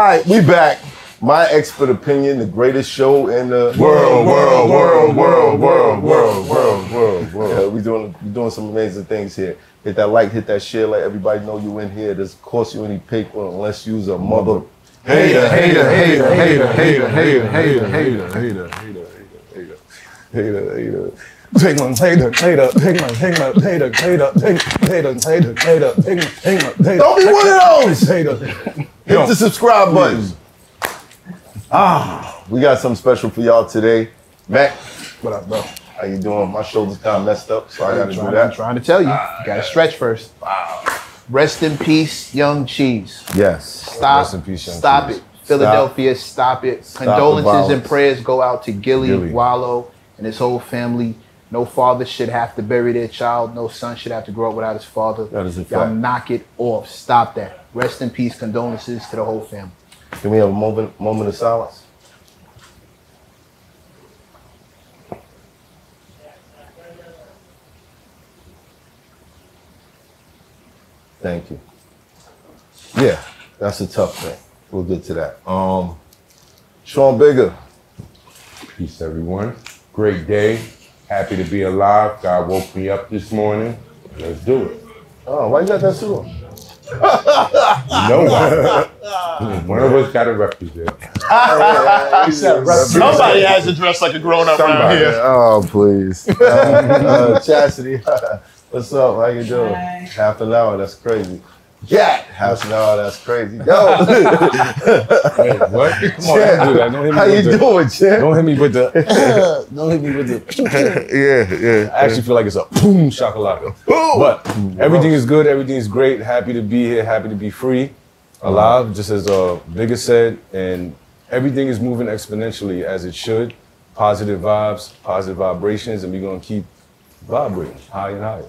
right, we back. My expert opinion, the greatest show in the World, world, world, world, world, world, world, world, Yeah, world. we doing we doing some amazing things here. Hit that like, hit that share, let everybody know you in here. Doesn't cost you any paper unless you's a mother. Hater, hater, hater, hater, hater, hater, hater, hater, hater, hater, hater, Hater, hater. Take my hater, hater, take my hater, hater, hater, take hater, hater, hater, take my hater, hater. Don't be one of those! Hater. Hit the subscribe button. Ah, we got something special for y'all today. Mecc, What up, bro? how you doing? My shoulder's kind of messed up, so I gotta do that. I'm trying to tell you. You gotta stretch first. Wow. Rest in peace, young cheese. Yes. Stop. Rest in peace, Young stop Cheese. it. Philadelphia, stop, it. the Condolences and prayers go out to Gillie, Gillie. Wallo, and his whole family. No father should have to bury their child. No son should have to grow up without his father. That is a Y'all fact. knock it off. Stop that. Rest in peace. Condolences to the whole family. Can we have a moment moment of silence? Thank you. Yeah, that's a tough thing. We'll get to that. Um, Sean Bigga, Peace, everyone. Great day. Happy to be alive. God woke me up this morning. Let's do it. oh, why you got that suit on? You know what? One of us got to represent. Somebody has to dress like a grown up around Somebody. here. Oh, please. Uh, uh, Chastity, what's up? How you doing? Hi. Half an hour, that's crazy. Yeah, half an hour, that's crazy. Yo, Hey, what? Come on, don't do that. Don't hit me how with you the, doing, champ? Don't hit me with the. don't hit me with the. yeah, yeah. I actually feel like it's a boom shakalaka. But everything is good. Everything is great. Happy to be here. Happy to be free, alive. Just as uh, Bigga said, and everything is moving exponentially as it should. Positive vibes, positive vibrations, and we're gonna keep vibrating higher and higher.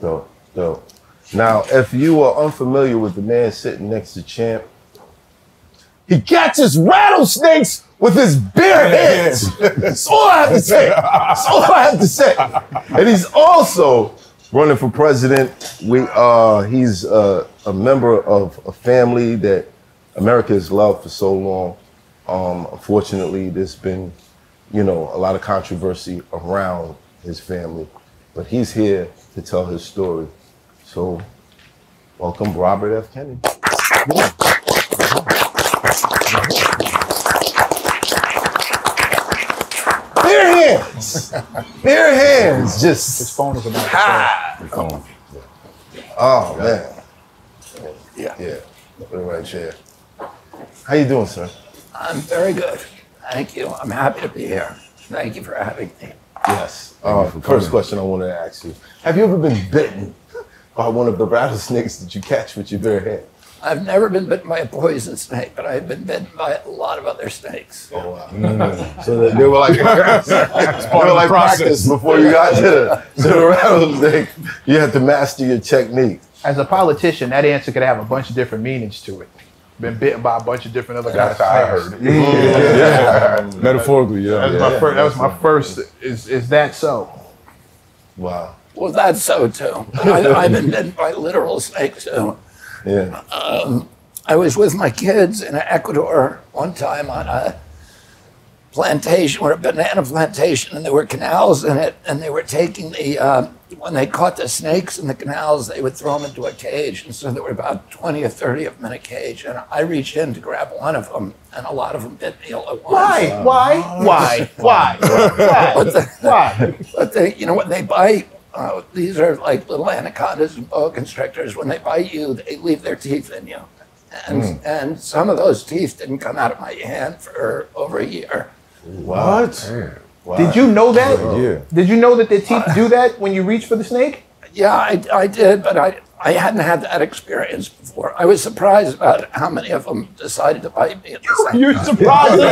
Dope, dope. Now, if you are unfamiliar with the man sitting next to Champ, he catches rattlesnakes with his bare hands. That's all I have to say. That's all I have to say. And he's also running for president. We uh, he's uh, a member of a family that America has loved for so long. Um, unfortunately, there's been, you know, a lot of controversy around his family, but he's here to tell his story. So, welcome, Robert F. Kennedy. Bare hands, bare hands, just His phone is about to start. oh man, yeah, yeah. Put it right there. How you doing, sir? I'm very good. Thank you. I'm happy to be here. Thank you for having me. Yes. Uh, first question I wanted to ask you: Have you ever been bitten by one of the rattlesnakes that you catch with your bare hand? I've never been bitten by a poison snake, but I've been bitten by a lot of other snakes. Oh wow! Mm. So they, they were like, it's they were like practice before you got to the, to the rattlesnake. You had to master your technique. As a politician, that answer could have a bunch of different meanings to it. Been bitten by a bunch of different other guys. That's how I heard it. Yeah. Metaphorically, yeah. That was my first. That was my first. Is is that so? Wow. Well, that's so too. I, I've been bitten by literal snakes too. Yeah. I was with my kids in Ecuador one time on a plantation or a banana plantation, and there were canals in it, and they were taking the uh, when they caught the snakes in the canals, they would throw them into a cage, and so there were about twenty or thirty of them in a cage, and I reached in to grab one of them, and a lot of them bit me all at once. Why? Why? Why? Why? Why? But the- Why? But they, you know, what? they bite, uh, these are like little anacondas and boa constrictors. When they bite you, they leave their teeth in you. And, and some of those teeth didn't come out of my hand for over a year. What? Wow. Did you know that? Yeah. Did you know that the teeth do that when you reach for the snake? Yeah, I, I did, but I, I hadn't had that experience before. I was surprised about how many of them decided to bite me at the same You're time. surprised.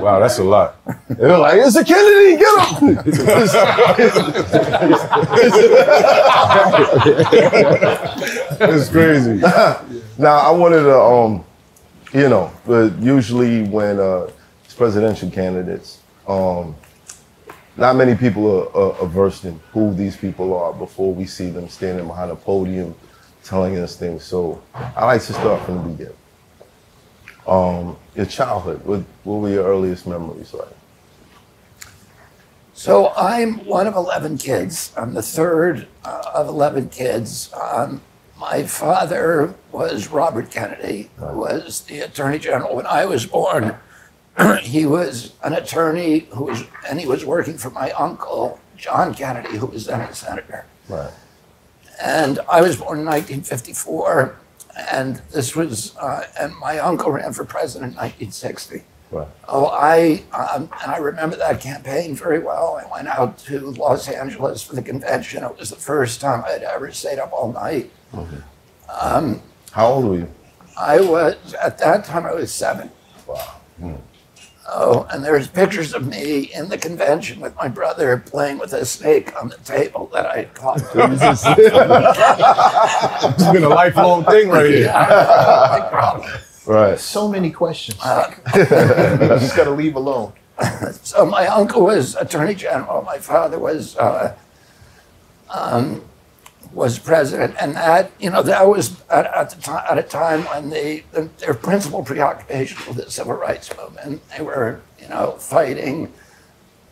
Wow, that's a lot. They were like, "It's a Kennedy, get him!" It's crazy. now I wanted to, um, you know, but usually when uh, it's presidential candidates, um, not many people are, are, are versed in who these people are before we see them standing behind a podium telling us things. So I like to start from the beginning. Um, your childhood. What, what were your earliest memories like? So I'm one of 11 kids. I'm the third uh, of 11 kids. Um, my father was Robert Kennedy, who was the Attorney General when I was born. he was an attorney who was, and he was working for my uncle, John Kennedy, who was then a senator. Right. And I was born in 1954, and this was, uh, and my uncle ran for president in 1960. Right. Oh, I um, and I remember that campaign very well. I went out to Los Angeles for the convention. It was the first time I'd ever stayed up all night. Okay. How old were you? I was at that time I was seven. Wow. Oh, and there's pictures of me in the convention with my brother playing with a snake on the table that I caught. It's been a lifelong thing right here. No problem. Right. So many questions. Uh, just gotta leave alone. So my uncle was attorney general. My father was uh, um, was president, and that you know that was at, at the time at a time when the, the their principal preoccupation was the civil rights movement. They were you know fighting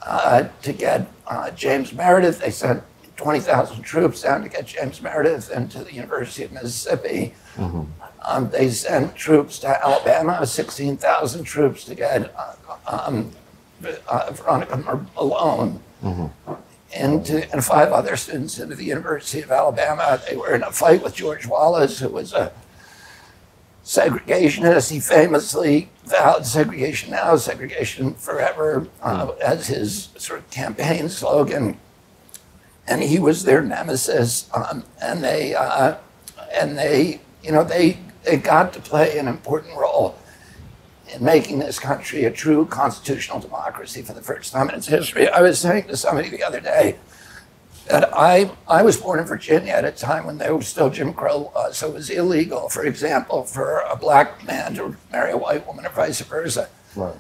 uh, to get uh, James Meredith. They sent twenty thousand troops down to get James Meredith into the University of Mississippi. Um, they sent troops to Alabama, sixteen thousand troops to get. Uh, um, uh, Veronica Malone and, to, and five other students into the University of Alabama. They were in a fight with George Wallace, who was a segregationist. He famously vowed segregation now, segregation forever uh, as his sort of campaign slogan. And he was their nemesis. Um, and they, uh, and they, you know, they, they got to play an important role in making this country a true constitutional democracy for the first time in its history. I was saying to somebody the other day that I, I was born in Virginia at a time when there was still Jim Crow law, so it was illegal, for example, for a black man to marry a white woman or vice versa. Right.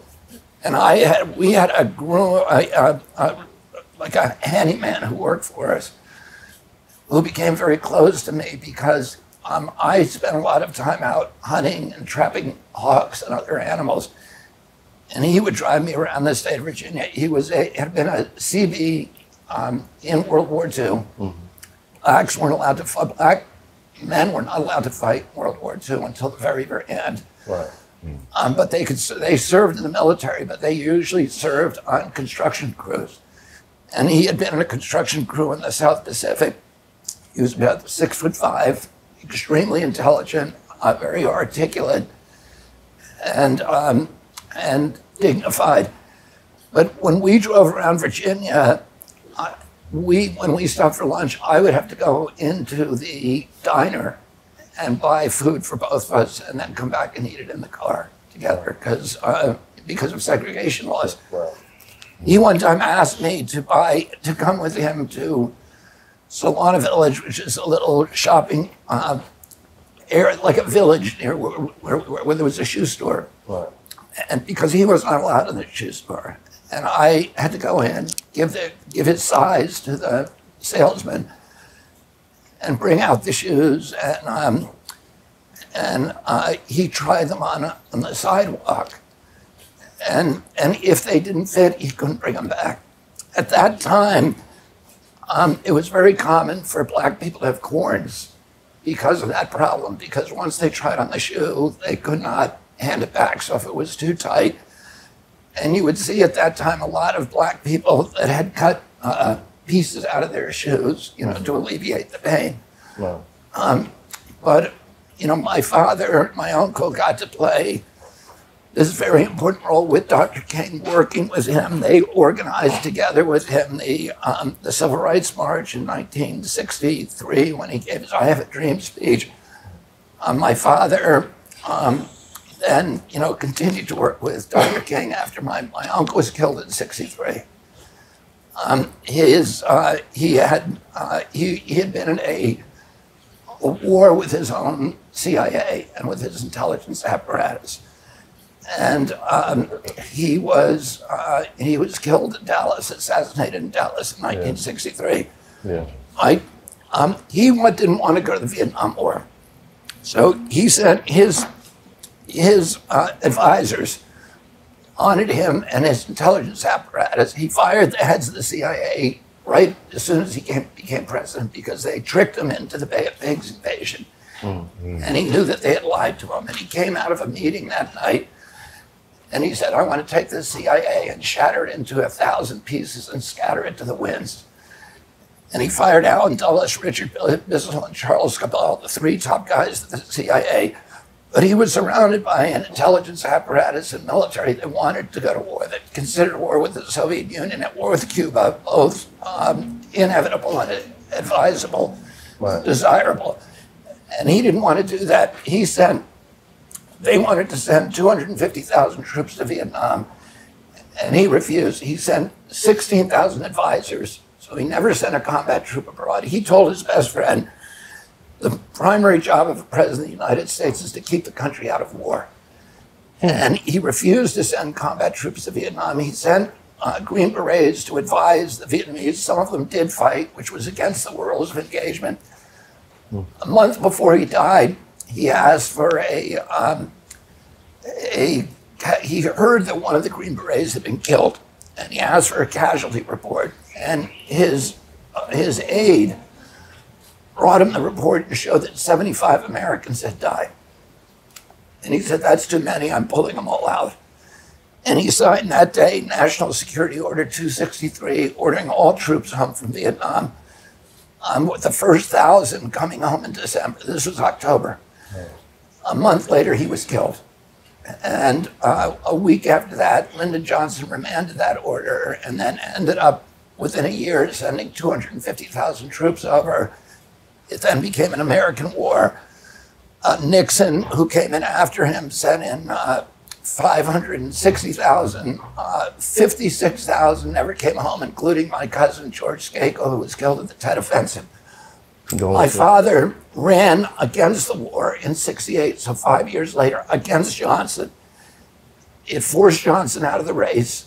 And I had, we had a groom, a, a, a, like a handyman who worked for us, who became very close to me because um, I spent a lot of time out hunting and trapping hawks and other animals. And he would drive me around the state of Virginia. He was a, had been a Seabee um, in World War II. Blacks weren't allowed to fight. Black men were not allowed to fight in World War II until the very, very end. Right. Um, but they could they served in the military, but they usually served on construction crews. And he had been in a construction crew in the South Pacific. He was about six foot five, extremely intelligent, uh, very articulate, and um, and dignified. But when we drove around Virginia, I, we when we stopped for lunch, I would have to go into the diner and buy food for both of us, and then come back and eat it in the car together because uh, because of segregation laws. He one time asked me to buy to come with him to Solana Village, which is a little shopping uh, area, like a village near where, where, where there was a shoe store Right. and because he was not allowed in the shoe store, and I had to go in, give the give his size to the salesman, and bring out the shoes, and um, and uh, he tried them on on the sidewalk, and and if they didn't fit, he couldn't bring them back. At that time, um, it was very common for black people to have corns because of that problem. Because once they tried on the shoe, they could not hand it back. So if it was too tight, and you would see at that time a lot of black people that had cut uh, pieces out of their shoes, you know, to alleviate the pain. Right. But you know, my father, my uncle got to play this very important role with Dr. King, working with him. They organized together with him the um, the Civil Rights March in 1963 when he gave his "I Have a Dream" speech. Um, my father um, then, you know, continued to work with Dr. King after my, my uncle was killed in '63. Um, his uh, he had uh, he, he had been in a, a war with his own CIA and with his intelligence apparatus, and um, he was uh, he was killed in Dallas, assassinated in Dallas in 1963. Yeah. I, um, he didn't want to go to the Vietnam War. So he sent his his uh, advisors honored him and his intelligence apparatus. He fired the heads of the CIA right as soon as he came, became president because they tricked him into the Bay of Pigs invasion. And he knew that they had lied to him. And he came out of a meeting that night and he said, I want to take the CIA and shatter it into a thousand pieces and scatter it to the winds. And he fired Allen Dulles, Richard Bissell, and Charles Cabell, the three top guys of the CIA. But he was surrounded by an intelligence apparatus and military that wanted to go to war, that considered war with the Soviet Union at war with Cuba, both um, inevitable and advisable, Right. desirable. And he didn't want to do that. He sent, they wanted to send 250,000 troops to Vietnam, and he refused. He sent 16,000 advisors, so he never sent a combat troop abroad. He told his best friend, the primary job of a president of the United States is to keep the country out of war. And he refused to send combat troops to Vietnam. He sent uh, Green Berets to advise the Vietnamese. Some of them did fight, which was against the rules of engagement. A month before he died, he asked for a, um, a, he heard that one of the Green Berets had been killed, and he asked for a casualty report. And his, his aide brought him the report and showed that 75 Americans had died. And he said, That's too many, I'm pulling them all out. And he signed that day National Security Order 263, ordering all troops home from Vietnam. Um, with the first thousand coming home in December. This was October. A month later, he was killed. And uh, a week after that, Lyndon Johnson remanded that order and then ended up within a year sending 250,000 troops over. It then became an American war. Uh, Nixon, who came in after him, sent in uh, 560,000. Uh, 56,000 never came home, including my cousin George Skakel, who was killed at the Tet Offensive. My father ran against the war in 68, so five years later, against Johnson. It forced Johnson out of the race.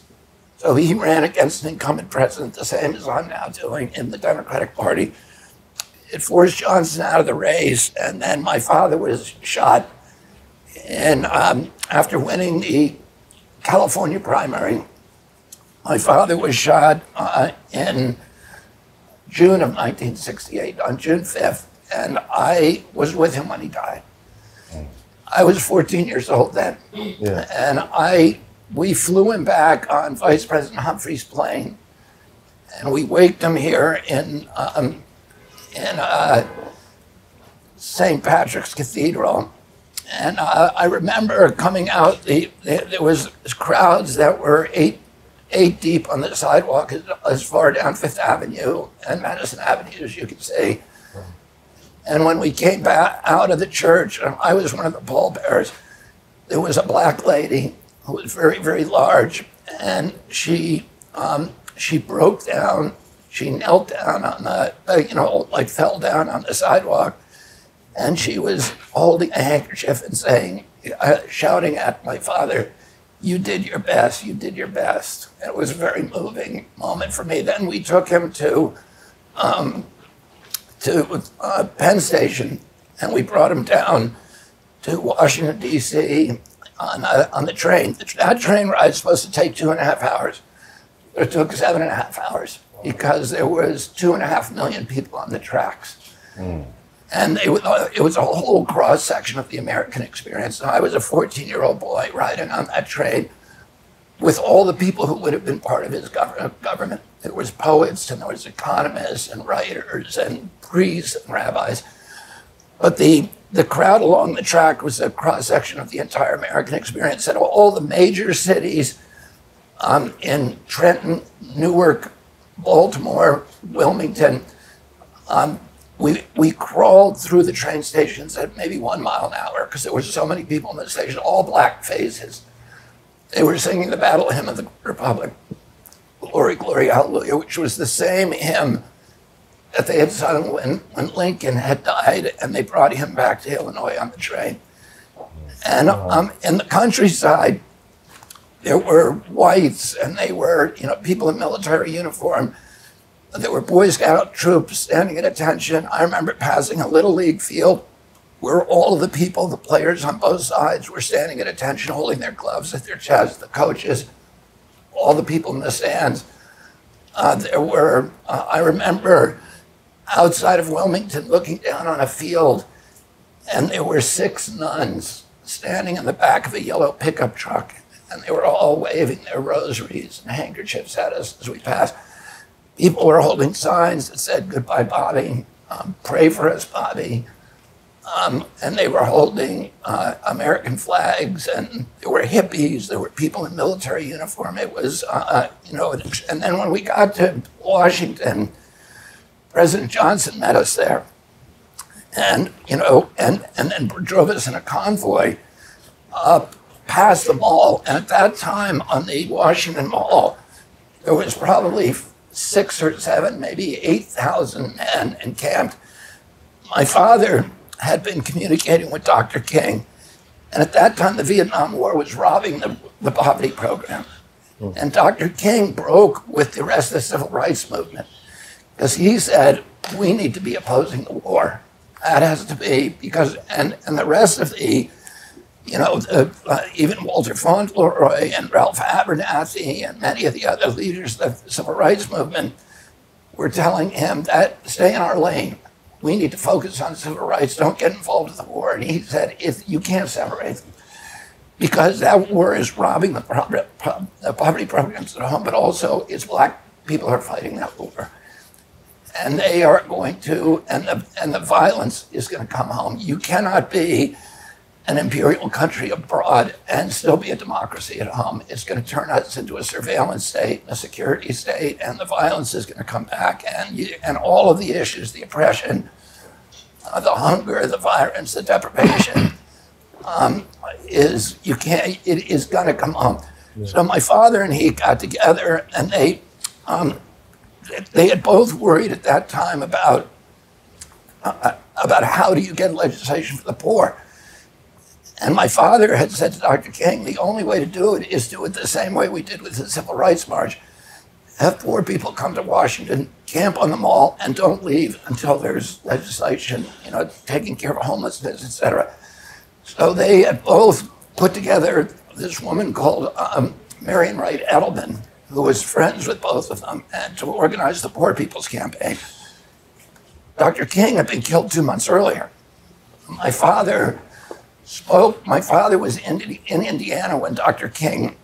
So he ran against an incumbent president, the same as I'm now doing in the Democratic Party. It forced Johnson out of the race, and then my father was shot. And um, after winning the California primary, my father was shot uh, in June of 1968, on June 5th, and I was with him when he died. I was 14 years old then, Yeah. and I we flew him back on Vice President Humphrey's plane, and we waked him here in um, in uh, St. Patrick's Cathedral. And uh, I remember coming out, the, the, there was crowds that were eight, eight deep on the sidewalk as, far down Fifth Avenue and Madison Avenue as you could see. And when we came back out of the church, and I was one of the pallbearers, there was a black lady who was very, very large, and she um, she broke down. She knelt down on the, uh, you know, like fell down on the sidewalk, and she was holding a handkerchief and saying, uh, shouting at my father, "You did your best. You did your best." And it was a very moving moment for me. Then we took him to to uh, Penn Station, and we brought him down to Washington D.C. on uh, on the train. That train ride is supposed to take two and a half hours. It took seven and a half hours because there was two and a half million people on the tracks. And it was, uh, it was a whole cross section of the American experience. And I was a 14 year old boy riding on that train with all the people who would have been part of his government. There was poets and there was economists and writers and priests and rabbis. But the, the crowd along the track was a cross section of the entire American experience. And all the major cities um, in Trenton, Newark, Baltimore, Wilmington, um, we, we crawled through the train stations at maybe one mile an hour because there were so many people in the station, all black faces. They were singing the battle hymn of the Republic, Glory, Glory, Hallelujah, which was the same hymn that they had sung when, when Lincoln had died and they brought him back to Illinois on the train. And um, in the countryside, there were whites and they were, you know, people in military uniform. There were Boy Scout troops standing at attention. I remember passing a little league field where all of the people, the players on both sides, were standing at attention, holding their gloves at their chest, the coaches, all the people in the stands. Uh, there were, uh, I remember outside of Wilmington looking down on a field, and there were six nuns standing in the back of a yellow pickup truck, and they were all waving their rosaries and handkerchiefs at us as we passed. People were holding signs that said, Goodbye, Bobby, um, pray for us, Bobby. Um, and they were holding uh, American flags, and there were hippies, there were people in military uniform. It was, uh, uh you know, and then when we got to Washington, President Johnson met us there, and you know, and and then drove us in a convoy up past the mall. And at that time, on the Washington Mall, there was probably six or seven, maybe eight thousand men encamped. My father had been communicating with Dr. King. And at that time, the Vietnam War was robbing the, the poverty program. Mm. And Dr. King broke with the rest of the civil rights movement because he said, we need to be opposing the war. That has to be because, and, and the rest of the, you know, the, uh, even Walter Fauntroy and Ralph Abernathy and many of the other leaders of the civil rights movement were telling him that stay in our lane we need to focus on civil rights. Don't get involved in the war. And he said, if you can't separate them, because that war is robbing the, the poverty programs at home, but also it's black people are fighting that war. And they are going to, and the, and the violence is going to come home. You cannot be an imperial country abroad and still be a democracy at home. It's going to turn us into a surveillance state, a security state, and the violence is going to come back. And, you, and all of the issues, the oppression, uh, the hunger, the violence, the deprivation, um, is you can't. It is going to come home. Yeah. So my father and he got together, and they um, they had both worried at that time about uh, about how do you get legislation for the poor. And my father had said to Dr. King, the only way to do it is do it the same way we did with the Civil Rights March. Have poor people come to Washington, camp on the mall, and don't leave until there's legislation, you know, taking care of homelessness, etc. So they had both put together this woman called um, Marian Wright Edelman, who was friends with both of them, and to organize the Poor People's Campaign. Dr. King had been killed two months earlier. My father spoke. My father was in, in Indiana when Dr. King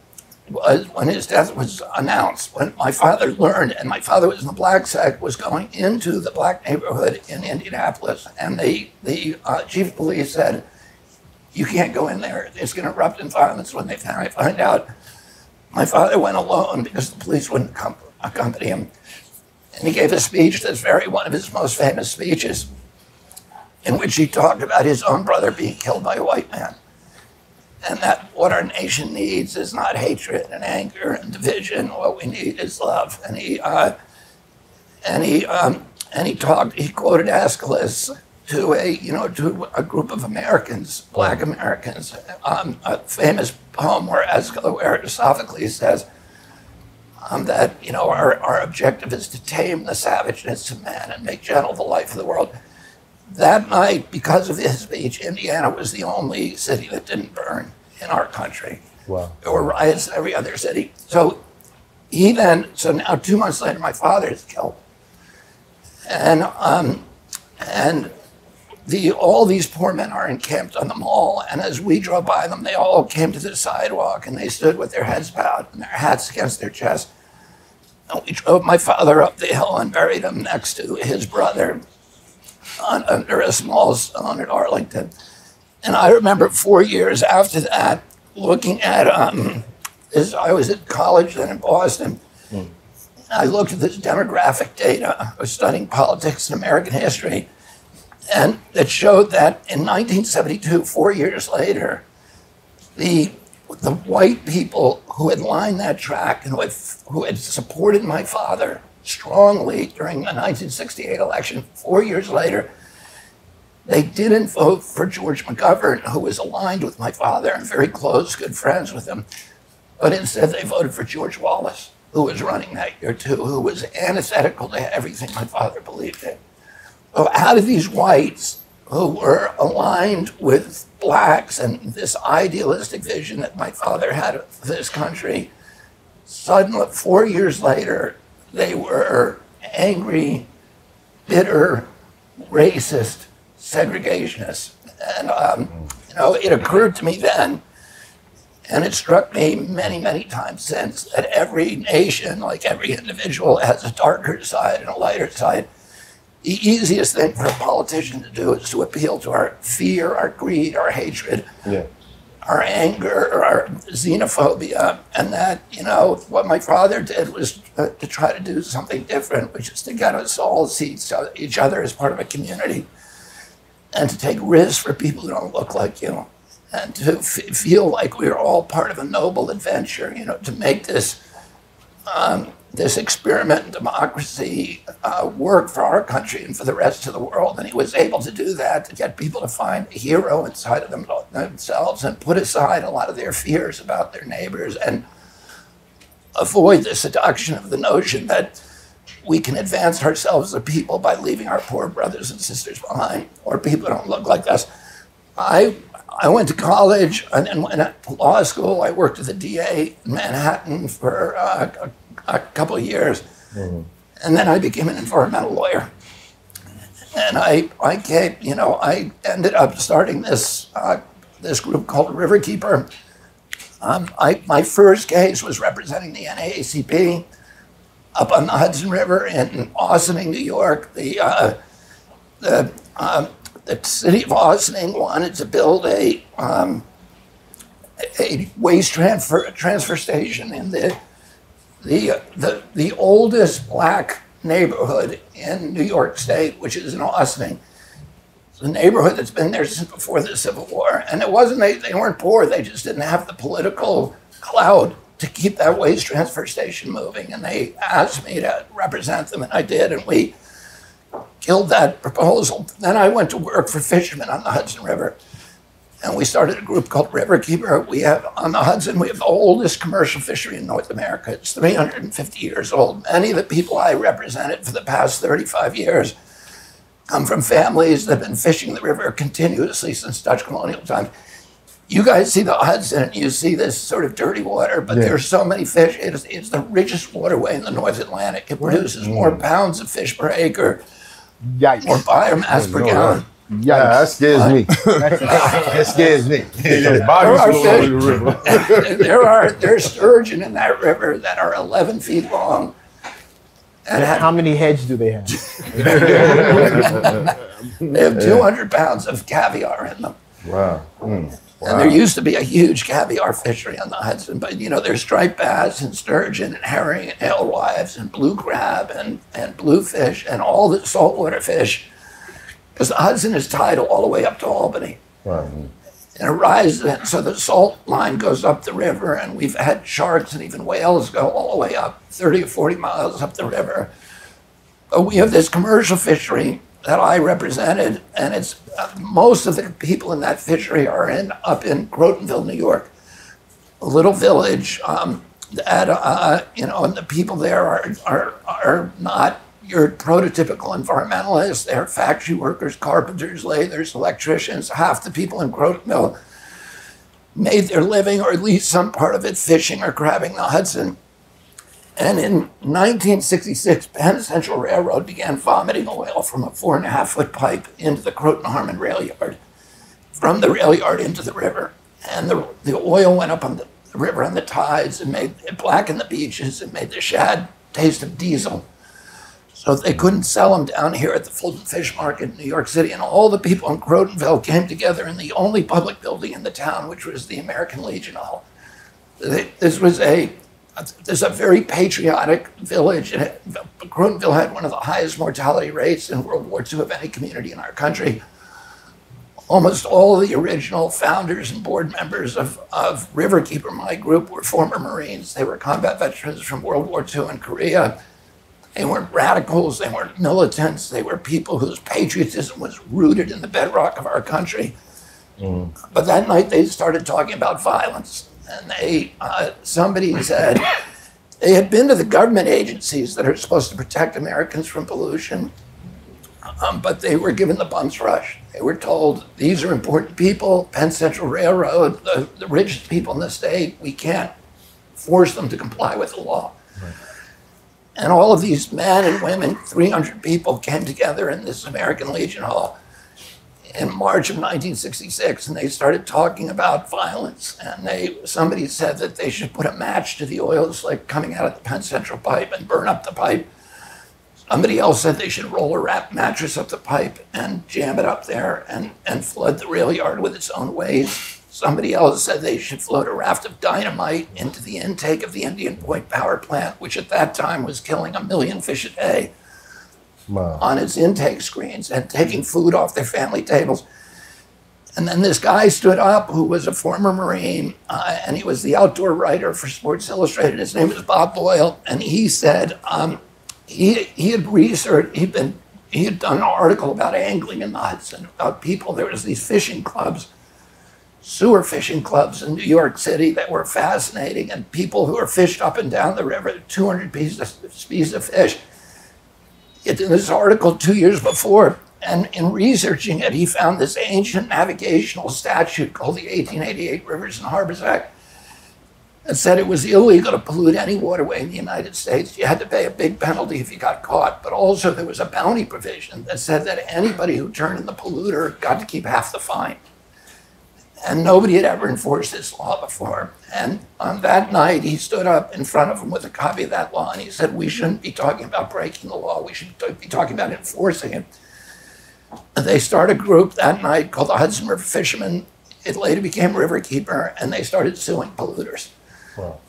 was, when his death was announced. When my father learned, and my father was in the black sect, was going into the black neighborhood in Indianapolis, and the, the uh, chief of police said, you can't go in there. It's going to erupt in violence when they find, find out. My father went alone because the police wouldn't accompany him. And he gave a speech that's very one of his most famous speeches in which he talked about his own brother being killed by a white man. And that what our nation needs is not hatred and anger and division. What we need is love. And he, uh, and he, um, and he talked. He quoted Aeschylus to a, you know, to a group of Americans, Black Americans. Um, a famous poem where Aeschylus, where Sophocles says um, that you know our, our objective is to tame the savageness of man and make gentle the life of the world that night, because of his speech, Indiana was the only city that didn't burn in our country. Wow. There were riots in every other city. So he then, so now two months later, my father is killed. And, um, and the, all these poor men are encamped on the mall. And as we drove by them, they all came to the sidewalk and they stood with their heads bowed and their hats against their chest. And we drove my father up the hill and buried him next to his brother under a small stone at Arlington. And I remember four years after that, looking at, um, this, I was at college then in Boston. Mm. I looked at this demographic data. I was studying politics and American history. And it showed that in 1972, four years later, the, the white people who had lined that track and who had, who had supported my father strongly during the 1968 election. Four years later, they didn't vote for George McGovern, who was aligned with my father and very close, good friends with him, but instead they voted for George Wallace, who was running that year too, who was antithetical to everything my father believed in. So how did these whites who were aligned with blacks and this idealistic vision that my father had of this country. Suddenly, four years later, they were angry, bitter, racist, segregationists. And, um, you know, it occurred to me then, and it struck me many, many times since, that every nation, like every individual, has a darker side and a lighter side. The easiest thing for a politician to do is to appeal to our fear, our greed, our hatred, Yeah. Our anger, our xenophobia, and that, you know, what my father did was uh, to try to do something different, which is to get us all see each other- as part of a community and to take risks for people who don't look like you and to feel like we're all part of a noble adventure, you know, to make this um, this experiment in democracy uh, work for our country and for the rest of the world. And he was able to do that to get people to find a hero inside of them, themselves and put aside a lot of their fears about their neighbors and avoid the seduction of the notion that we can advance ourselves as a people by leaving our poor brothers and sisters behind or people don't look like us. I I went to college and then went to law school. I worked as a DA in Manhattan for uh, a, couple of years, and then I became an environmental lawyer. And I, I came, you know, I ended up starting this uh, this group called Riverkeeper. Um, I, my first case was representing the NAACP up on the Hudson River in Ossining, New York. The uh, the um, the city of Ossining wanted to build a um, a waste transfer transfer station in the the the the oldest black neighborhood in New York State, which is in Ossining. It's a neighborhood that's been there since before the Civil War, and it wasn't they, they weren't poor; they just didn't have the political clout to keep that waste transfer station moving. And they asked me to represent them, and I did, and we killed that proposal. Then I went to work for fishermen on the Hudson River. And we started a group called Riverkeeper. We have on the Hudson, we have the oldest commercial fishery in North America. It's 350 years old. Many of the people I represented for the past 35 years come from families that have been fishing the river continuously since Dutch colonial times. You guys see the Hudson and you see this sort of dirty water, but there's so many fish. It is, it's the richest waterway in the North Atlantic. It produces more mm. pounds of fish per acre, Yikes. more biomass oh, per know gallon. Yeah, that scares me. that scares me. Bodies There are all the river. there are there's sturgeon in that river that are 11 feet long. And How many heads do they have? they have 200 pounds of caviar in them. Wow. Hmm. And there used to be a huge caviar fishery on the Hudson, but you know, there's striped bass and sturgeon and herring and alewives and blue crab and, and bluefish and all the saltwater fish. Because the Hudson is tidal all the way up to Albany. Wow. and it rises. So the salt line goes up the river, and we've had sharks and even whales go all the way up 30 or 40 miles up the river. But we have this commercial fishery that I represented, and it's uh, most of the people in that fishery are in up in Crotonville, New York, a little village. Um, that uh, you know, and the people there are are are not your prototypical environmentalists. They're factory workers, carpenters, lathers, electricians. Half the people in Crotonville made their living, or at least some part of it, fishing or crabbing the Hudson. And in 1966, Penn Central Railroad began vomiting oil from a four and a half foot pipe into the Croton Harmon rail yard, from the rail yard into the river. And the, the oil went up on the, the river on the tides and made it blackened the beaches and made the shad taste of diesel. So they couldn't sell them down here at the Fulton Fish Market in New York City. And all the people in Crotonville came together in the only public building in the town, which was the American Legion Hall. This was a there's a very patriotic village. And Crotonville had one of the highest mortality rates in World War II of any community in our country. Almost all of the original founders and board members of, of Riverkeeper, my group, were former Marines. They were combat veterans from World War II and Korea. They weren't radicals, they weren't militants, they were people whose patriotism was rooted in the bedrock of our country. But that night they started talking about violence. And they, uh, somebody said they had been to the government agencies that are supposed to protect Americans from pollution. um, but they were given the bumps rush. They were told these are important people. Penn Central Railroad, the, the richest people in the state. We can't force them to comply with the law. And all of these men and women, 300 people, came together in this American Legion Hall in March of 1966, and they started talking about violence. And they somebody said that they should put a match to the oil slick coming out of the Penn Central pipe and burn up the pipe. Somebody else said they should roll a wrap mattress up the pipe and jam it up there and, and flood the rail yard with its own waste. Somebody else said they should float a raft of dynamite into the intake of the Indian Point power plant, which at that time was killing a million fish a day Wow. on its intake screens and taking food off their family tables. And then this guy stood up who was a former Marine uh, and he was the outdoor writer for Sports Illustrated. His name was Bob Boyle. And he said um, he, he had researched, he'd been, he had done an article about angling in the Hudson, about people. There was these fishing clubs, sewer fishing clubs in New York City that were fascinating and people who were fished up and down the river, 200 pieces of, species of fish it in this article two years before. And in researching it, he found this ancient navigational statute called the 1888 Rivers and Harbors Act that said it was illegal to pollute any waterway in the United States. You had to pay a big penalty if you got caught. But also, there was a bounty provision that said that anybody who turned in the polluter got to keep half the fine. And nobody had ever enforced this law before. And on that night, he stood up in front of them with a copy of that law and he said, We shouldn't be talking about breaking the law, we should be talking about enforcing it. And they started a group that night called the Hudson River Fishermen. It later became Riverkeeper, and they started suing polluters. Wow.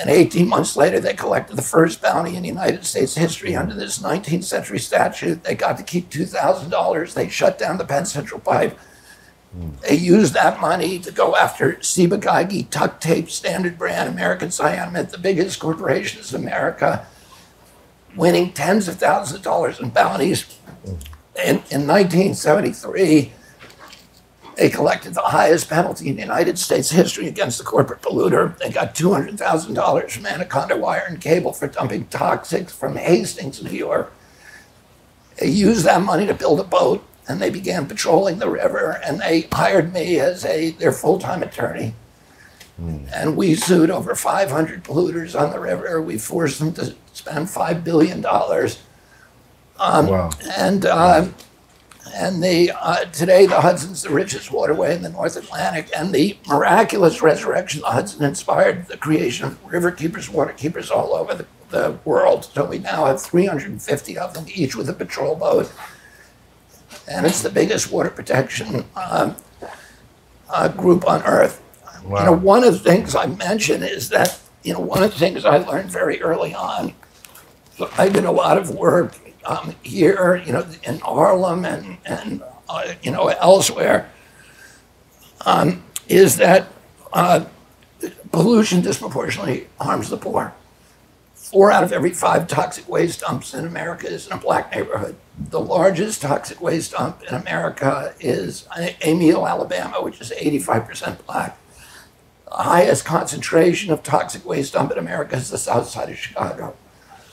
And 18 months later, they collected the first bounty in United States history under this 19th century statute. They got to keep $2,000. They shut down the Penn Central Pipe. They used that money to go after Ciba-Geigy, Tuck Tape, Standard Brand, American Cyanamid, the biggest corporations in America, winning tens of thousands of dollars in bounties. In, in 1973, they collected the highest penalty in United States history against the corporate polluter. They got $200,000 from Anaconda Wire and Cable for dumping toxics from Hastings, New York. They used that money to build a boat and they began patrolling the river and they hired me as a their full-time attorney. And we sued over 500 polluters on the river. We forced them to spend $5 billion. wow. And uh, and the uh, today the Hudson's the richest waterway in the North Atlantic, and the miraculous resurrection of the Hudson inspired the creation of river keepers, water keepers all over the, the world. So we now have 350 of them, each with a patrol boat, and it's the biggest water protection um, uh, group on Earth. You know, one of the things I mentioned is that you know one of the things I learned very early on. I did a lot of work um, here, you know, in Harlem and and uh, you know elsewhere. Um, is that uh, pollution disproportionately harms the poor? Four out of every five toxic waste dumps in America is in a black neighborhood. The largest toxic waste dump in America is Emelle, Alabama, which is 85% black. The highest concentration of toxic waste dump in America is the south side of Chicago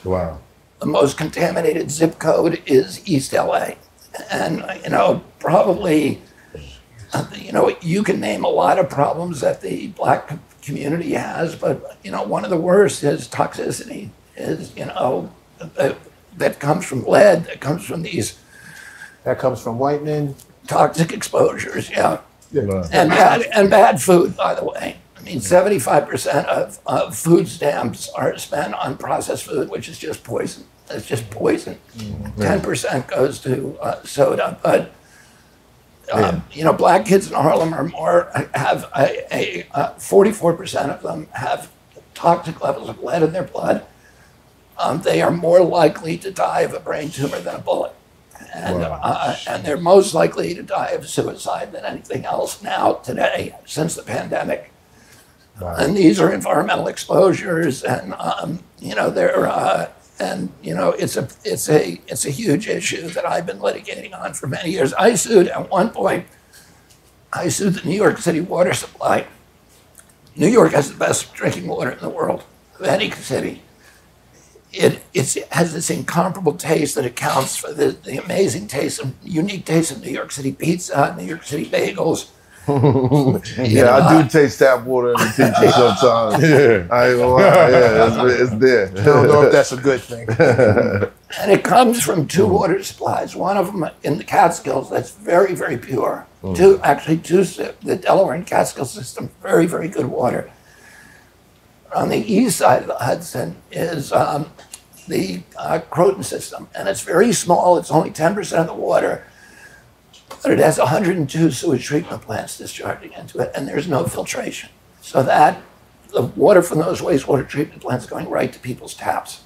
Wow. the most contaminated zip code is East LA. And, you know, probably, you know, you can name a lot of problems that the black community has, but, you know, one of the worst is toxicity, is, you know, uh, that comes from lead, that comes from these That comes from white men. toxic exposures, yeah. yeah. And bad, and bad food, by the way. I mean, 75% of, of food stamps are spent on processed food, which is just poison. It's just poison. 10% goes to uh, soda. But, um, you know, black kids in Harlem are more, have a, uh, 44% of them have toxic levels of lead in their blood. Um, they are more likely to die of a brain tumor than a bullet. And, Wow. uh, and they're most likely to die of suicide than anything else now, today, since the pandemic. And these are environmental exposures, and um, you know they're uh, and you know it's a it's a it's a huge issue that I've been litigating on for many years. I sued at one point. I sued the New York City water supply. New York has the best drinking water in the world of any city. It has this incomparable taste that accounts for the, the amazing taste and unique taste of New York City pizza, New York City bagels. Yeah, I do taste tap water in the pizza sometimes. Yeah. I ain't gonna lie. Yeah, it's, it's there. I don't know if that's a good thing. And it comes from two water supplies. One of them in the Catskills that's very, very pure. Two, actually, two, the Delaware and Catskill system, very, very good water. On the east side of the Hudson is um, the uh, Croton system, and it's very small. It's only 10% of the water, but it has 102 sewage treatment plants discharging into it, and there's no filtration. So that the water from those wastewater treatment plants is going right to people's taps.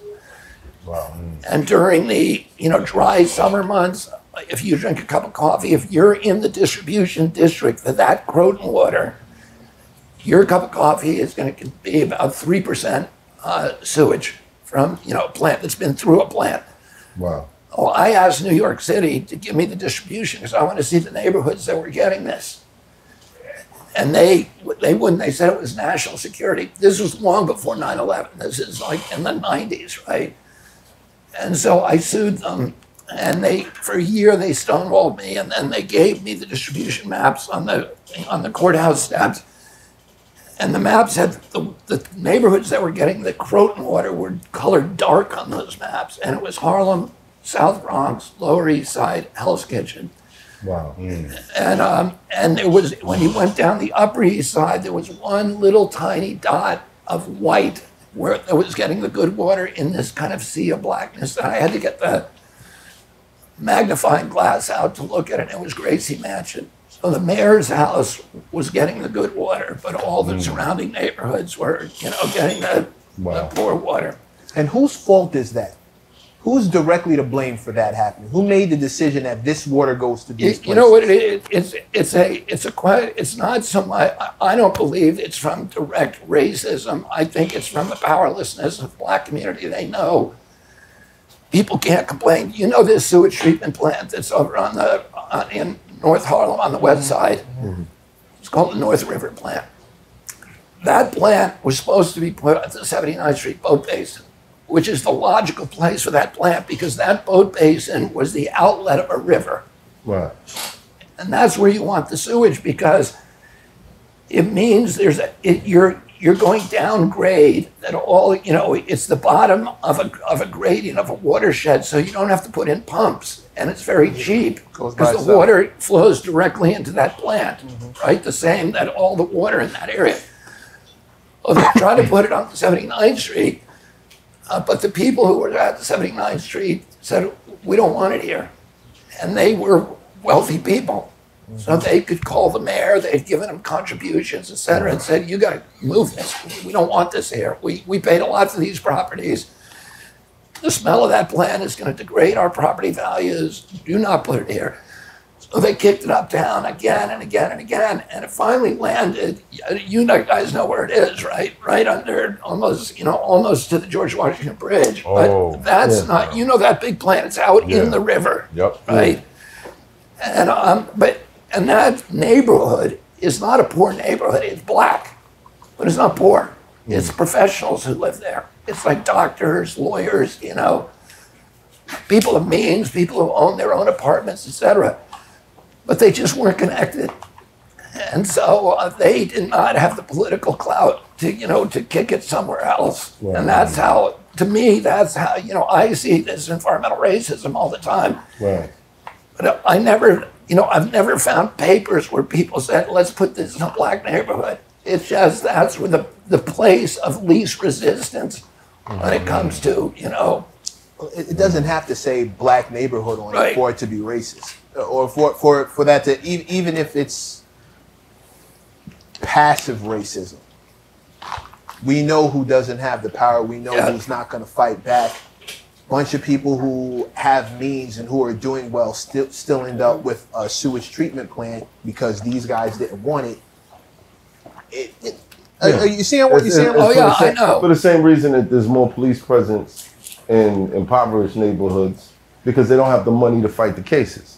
Wow. And during the you know dry summer months, if you drink a cup of coffee, if you're in the distribution district for that Croton water, your cup of coffee is going to be about three percent uh, sewage from you know a plant that's been through a plant. Wow. Well, I asked New York City to give me the distribution because I want to see the neighborhoods that were getting this. And they they wouldn't. They said it was national security. This was long before 9/11. This is like in the 90s, right? And so I sued them, and they for a year they stonewalled me, and then they gave me the distribution maps on the on the courthouse steps. And the maps had the, the neighborhoods that were getting the Croton water were colored dark on those maps, and it was Harlem, South Bronx, Lower East Side, Hell's Kitchen. Wow. And um, and there was when you went down the Upper East Side, there was one little tiny dot of white where it was getting the good water in this kind of sea of blackness. And I had to get the magnifying glass out to look at it. It was Gracie Mansion. So the mayor's house was getting the good water, but all the surrounding neighborhoods were, you know, getting the, Wow. the poor water. And whose fault is that? Who's directly to blame for that happening? Who made the decision that this water goes to You, these places? you know what it is? It's it's a it's a it's not so much. I- I don't believe it's from direct racism. I think it's from the powerlessness of the black community. They know people can't complain. You know this sewage treatment plant that's over on the on, in North Harlem on the west side. Mm-hmm. It's called the North River plant. That plant was supposed to be put at the 79th Street boat basin, which is the logical place for that plant because that boat basin was the outlet of a river. Right. And that's where you want the sewage because it means there's a, it, you're, you're going down grade that all, you know, it's the bottom of a, of a gradient of a watershed. So you don't have to put in pumps and it's very cheap because the itself. water flows directly into that plant, mm-hmm. right? The same that all the water in that area. Well, they tried to put it on 79th Street, uh, but the people who were at 79th Street said, we don't want it here. And they were wealthy people. So they could call the mayor, they'd given him contributions, et cetera, and said, you gotta move this. We don't want this here. We, we paid a lot for these properties. The smell of that plant is gonna degrade our property values. Do not put it here. So they kicked it uptown again and again and again, and it finally landed. You guys know where it is, right? Right under almost, you know, almost to the George Washington Bridge. Oh, but that's yeah. not. You know that big plant? It's out Yeah. in the river, Yep. right? And um, but and that neighborhood is not a poor neighborhood. It's black, but it's not poor. It's professionals who live there. It's like doctors, lawyers, you know, people of means, people who own their own apartments, etc. But they just weren't connected, and so uh, they did not have the political clout to, you know, to kick it somewhere else. Right. And that's how, to me, that's how, you know, I see this environmental racism all the time. Right. But I never, you know, I've never found papers where people said, let's put this in a black neighborhood. It's just that's where the, the place of least resistance when it comes to, you know, it, it doesn't have to say black neighborhood on Right. it for it to be racist, Uh, or for for for that to even if it's passive racism. We know who doesn't have the power. We know Yeah. who's not going to fight back. Bunch of people who have means and who are doing well still still end up with a sewage treatment plant because these guys didn't want it. It, it uh, are- are you seeing what you It's- seeing? Oh, yeah, same- I know. For the same reason that there's more police presence in impoverished neighborhoods because they don't have the money to fight the cases.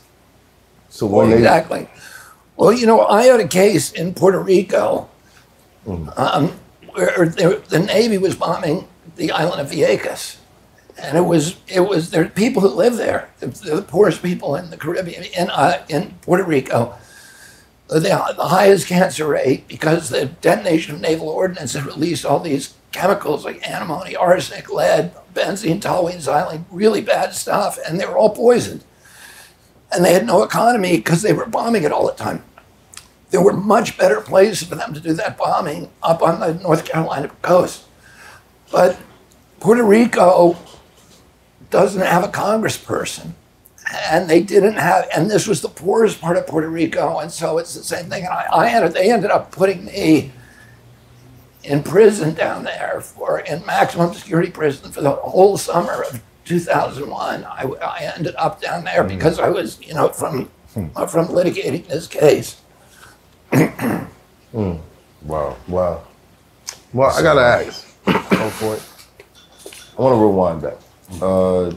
So they exactly. Well, you know, I had a case in Puerto Rico um, where the, the Navy was bombing the island of Vieques. and it was it was there are people who live there, the, the poorest people in the Caribbean, in uh, in Puerto Rico. The, the highest cancer rate because the detonation of naval ordnance had released all these chemicals like antimony, arsenic, lead, benzene, toluene, xylene, really bad stuff, and they were all poisoned. And they had no economy because they were bombing it all the time. There were much better places for them to do that bombing up on the North Carolina coast. But Puerto Rico doesn't have a congressperson. And they didn't have, and this was the poorest part of Puerto Rico, and so it's the same thing. And I, I ended, they ended up putting me in prison down there for in maximum security prison for the whole summer of 2001. I, I ended up down there because I was, you know, from uh, from litigating this case. Wow. Wow. Well, I gotta ask. Go for it. I want to rewind back. Uh,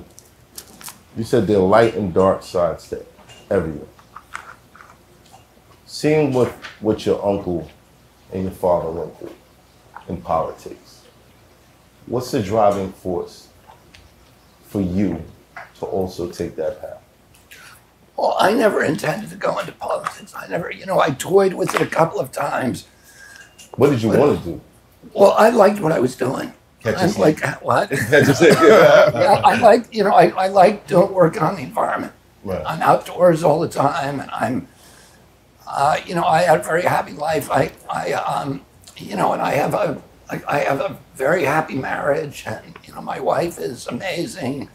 you said there are light and dark sides to everyone. Seeing what what your uncle and your father went through in politics, what's the driving force for you to also take that path? Well, I never intended to go into politics. I never, you know, I toyed with it a couple of times. What did you want to do? Well, I liked what I was doing. Catch I'm like, what? Yeah, I like, you know, I, I like doing working on the environment. Right. I'm outdoors all the time, and I'm, uh, you know, I had a very happy life. I, I, um, you know, and I have a, I, I have a very happy marriage, and you know, my wife is amazing.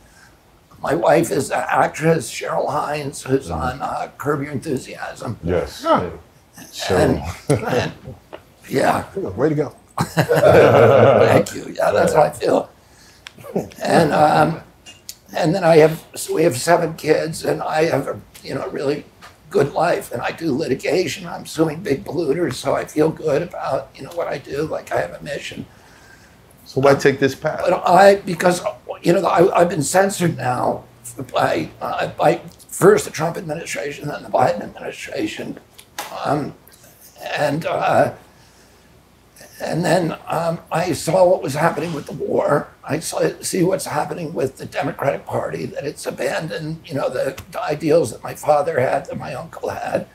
My wife is an actress, Cheryl Hines, who's on uh, Curb Your Enthusiasm. Yes. And, and yeah, Way to go. Thank you. Yeah, that's how I feel. And um, and then I have so we have seven kids, and I have a you know really good life, and I do litigation. I'm suing big polluters, so I feel good about you know what I do. Like I have a mission. So why take this path? But I because you know I, I've been censored now by uh, by first the Trump administration, then the Biden administration, um, and. Uh, and then um, I saw what was happening with the war. I saw, see what's happening with the Democratic Party, that it's abandoned, you know, the, the ideals that my father had, that my uncle had.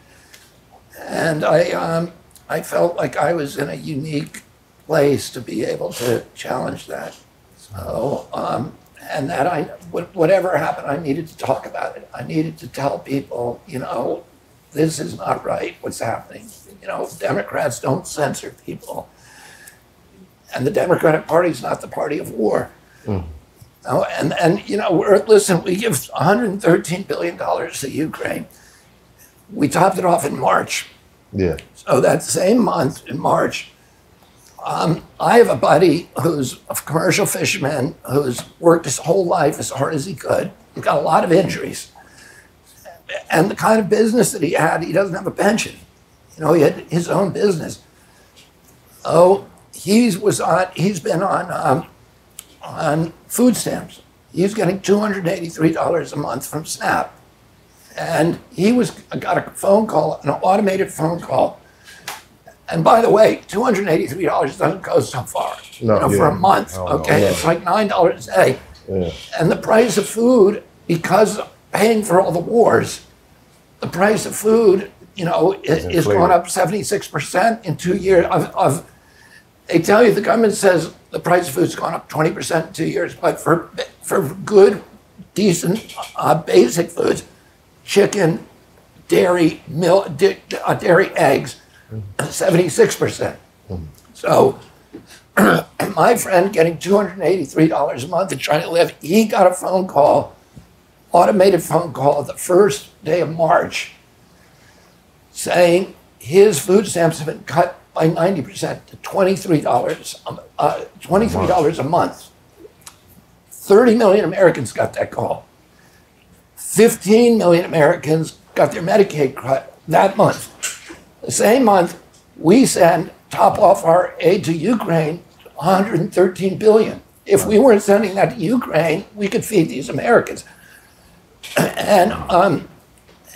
And I, um, I felt like I was in a unique place to be able to challenge that. So, um, and that I, whatever happened, I needed to talk about it. I needed to tell people, you know, this is not right, what's happening. You know, Democrats don't censor people and the Democratic Party is not the party of war. No, and and you know, we're, listen, we give 113 billion dollars to Ukraine. We topped it off in March. Yeah. So that same month in March, um, I have a buddy who's a commercial fisherman who's worked his whole life as hard as he could. He's got a lot of injuries, and the kind of business that he had, he doesn't have a pension. You know, he had his own business. Oh, he was on. He's been on um, on food stamps. He's getting two hundred eighty-three dollars a month from SNAP, and he was got a phone call, an automated phone call. And by the way, two hundred eighty-three dollars doesn't go so far. No, you know, yeah. for a month. okay, no. it's like nine dollars a day. Yeah. And the price of food, because of paying for all the wars, the price of food, you know, is, is going up 76% in two years. Of, of, they tell you the government says the price of food's gone up 20% in two years, but for, for good, decent, uh, basic foods, chicken, dairy, milk, di- uh, dairy, eggs, 76%. So my friend getting $283 a month and trying to live, he got a phone call, automated phone call the first day of March saying his food stamps have been cut by 90% to $23, um, uh, $23 a month. 30 million Americans got that call. 15 million Americans got their Medicaid cut that month. The same month, we send top off our aid to Ukraine, 113 billion. If we weren't sending that to Ukraine, we could feed these Americans. And um,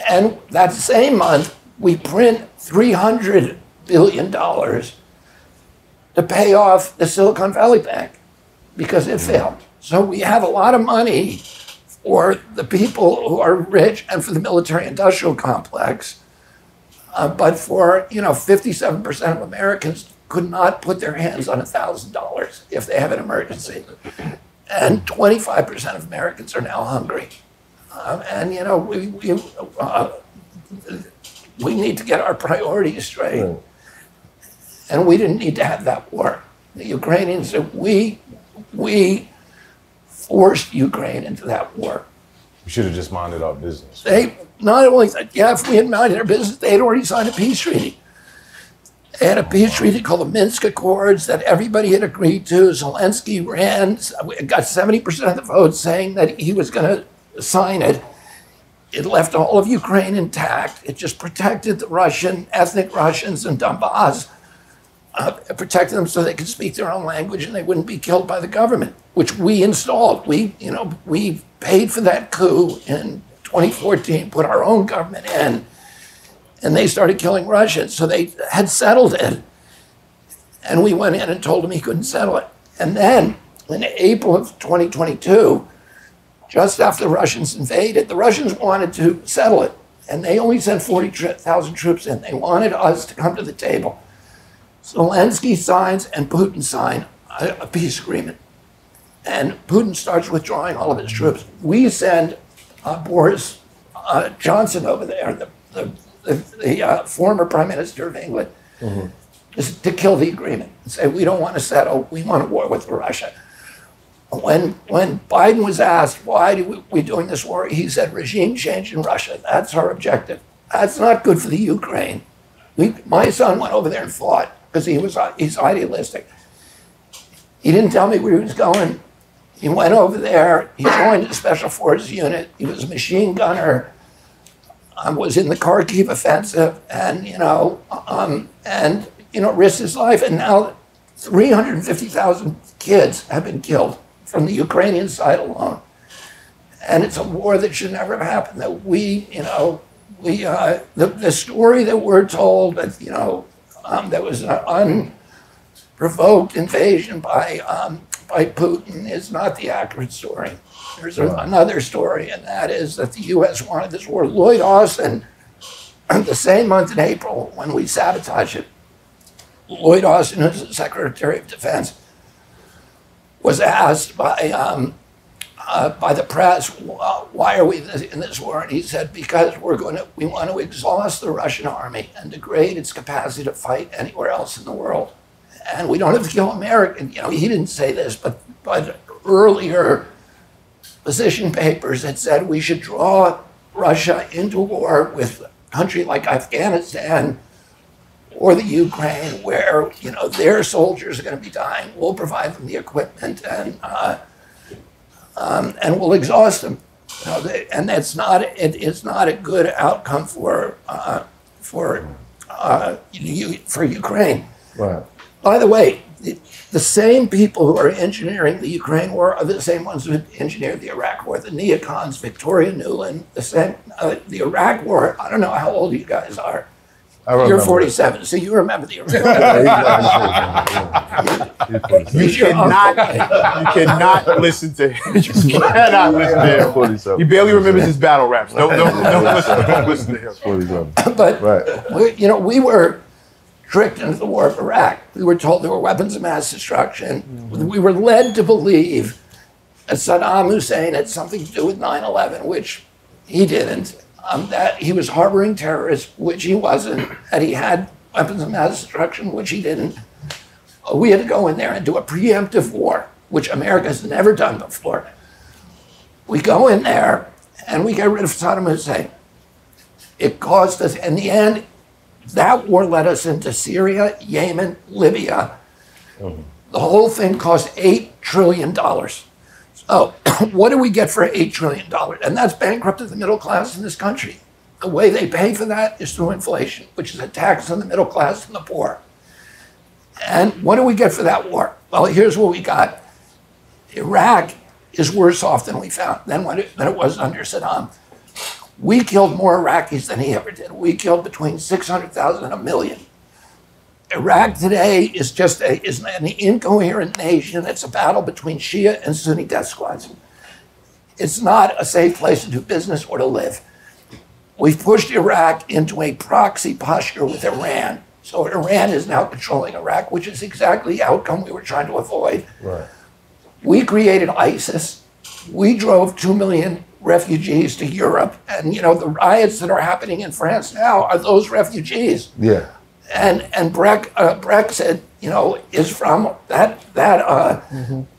and that same month, we print 300 billion dollars to pay off the Silicon Valley Bank because it failed. So we have a lot of money for the people who are rich and for the military industrial complex. Uh, but for, you know, 57% of Americans could not put their hands on $1,000 if they have an emergency. And 25% of Americans are now hungry. Um, and, you know, we, we, uh, we need to get our priorities straight. Right. And we didn't need to have that war. The Ukrainians said, we, we forced Ukraine into that war. We should have just minded our business. They not only said, yeah, if we had minded our business, they had already signed a peace treaty. They had a peace treaty called the Minsk Accords that everybody had agreed to. Zelensky ran, got 70% of the vote saying that he was going to sign it. It left all of Ukraine intact. It just protected the Russian, ethnic Russians in Donbass, uh, protected them so they could speak their own language and they wouldn't be killed by the government, which we installed. We, you know, we paid for that coup in 2014, put our own government in, and they started killing Russians. So they had settled it. And we went in and told him he couldn't settle it. And then in April of 2022, just after the Russians invaded, the Russians wanted to settle it. And they only sent 40,000 troops in. They wanted us to come to the table. Zelensky signs and Putin sign a, a peace agreement. And Putin starts withdrawing all of his troops. We send uh, Boris uh, Johnson over there, the, the, the, the uh, former prime minister of England, just to kill the agreement and say, we don't want to settle, we want a war with Russia. When, when Biden was asked, why do we, we doing this war, he said, regime change in Russia, that's our objective. That's not good for the Ukraine. We, my son went over there and fought because he was he's idealistic. He didn't tell me where he was going. He went over there. He joined the special forces unit. He was a machine gunner. Um, was in the Kharkiv offensive, and you know, um, and you know, risked his life. And now, 350,000 kids have been killed from the Ukrainian side alone. And it's a war that should never have happened. That we, you know, we uh, the the story that we're told that you know um, that was an unprovoked invasion by um, by Putin is not the accurate story. There's a, another story, and that is that the U.S. wanted this war. Lloyd Austin, the same month in April when we sabotaged it, Lloyd Austin, who's the Secretary of Defense, was asked by um, uh, by the press, why are we in this war? And he said, because we're going to, we want to exhaust the Russian army and degrade its capacity to fight anywhere else in the world. And we don't have to kill Americans. You know, he didn't say this, but, but earlier position papers had said we should draw Russia into war with a country like Afghanistan or the Ukraine, where you know their soldiers are going to be dying. We'll provide them the equipment and uh, um, and will exhaust them. They, and that's not it, it's not a good outcome for uh, for uh, you, for Ukraine. Right. By the way, the, the same people who are engineering the Ukraine war are the same ones who engineered the Iraq war. The neocons, Victoria Nuland, the same, uh, the Iraq war. I don't know how old you guys are. I remember. You're 47, so you remember the Iraq war. You cannot, you cannot listen to him. You cannot listen to him. 47. He barely remembers his battle raps. Don't, don't, don't, listen, don't listen to him. 47. but Right. we, you know, we were tricked into the war of Iraq. We were told there were weapons of mass destruction. We were led to believe that Saddam Hussein had something to do with 9/11, which he didn't. Um, that he was harboring terrorists, which he wasn't. That he had weapons of mass destruction, which he didn't. Uh, We had to go in there and do a preemptive war, which America has never done before. We go in there and we get rid of Saddam Hussein. It cost us, in the end, that war led us into Syria, Yemen, Libya. The whole thing cost $8 trillion. Oh, so, what do we get for $8 trillion? And that's bankrupted the middle class in this country. The way they pay for that is through inflation, which is a tax on the middle class and the poor. And what do we get for that war? Well, here's what we got Iraq is worse off than we found than, it, than it was under Saddam. We killed more Iraqis than he ever did. We killed between 600,000 and a million. Iraq today is just a, is an incoherent nation. It's a battle between Shia and Sunni death squads. It's not a safe place to do business or to live. We've pushed Iraq into a proxy posture with Iran. So Iran is now controlling Iraq, which is exactly the outcome we were trying to avoid. Right. We created ISIS. We drove 2 million refugees to Europe. And, you know, the riots that are happening in France now are those refugees. Yeah. And, and Brec, uh, Brexit, you know, is from that, that, uh,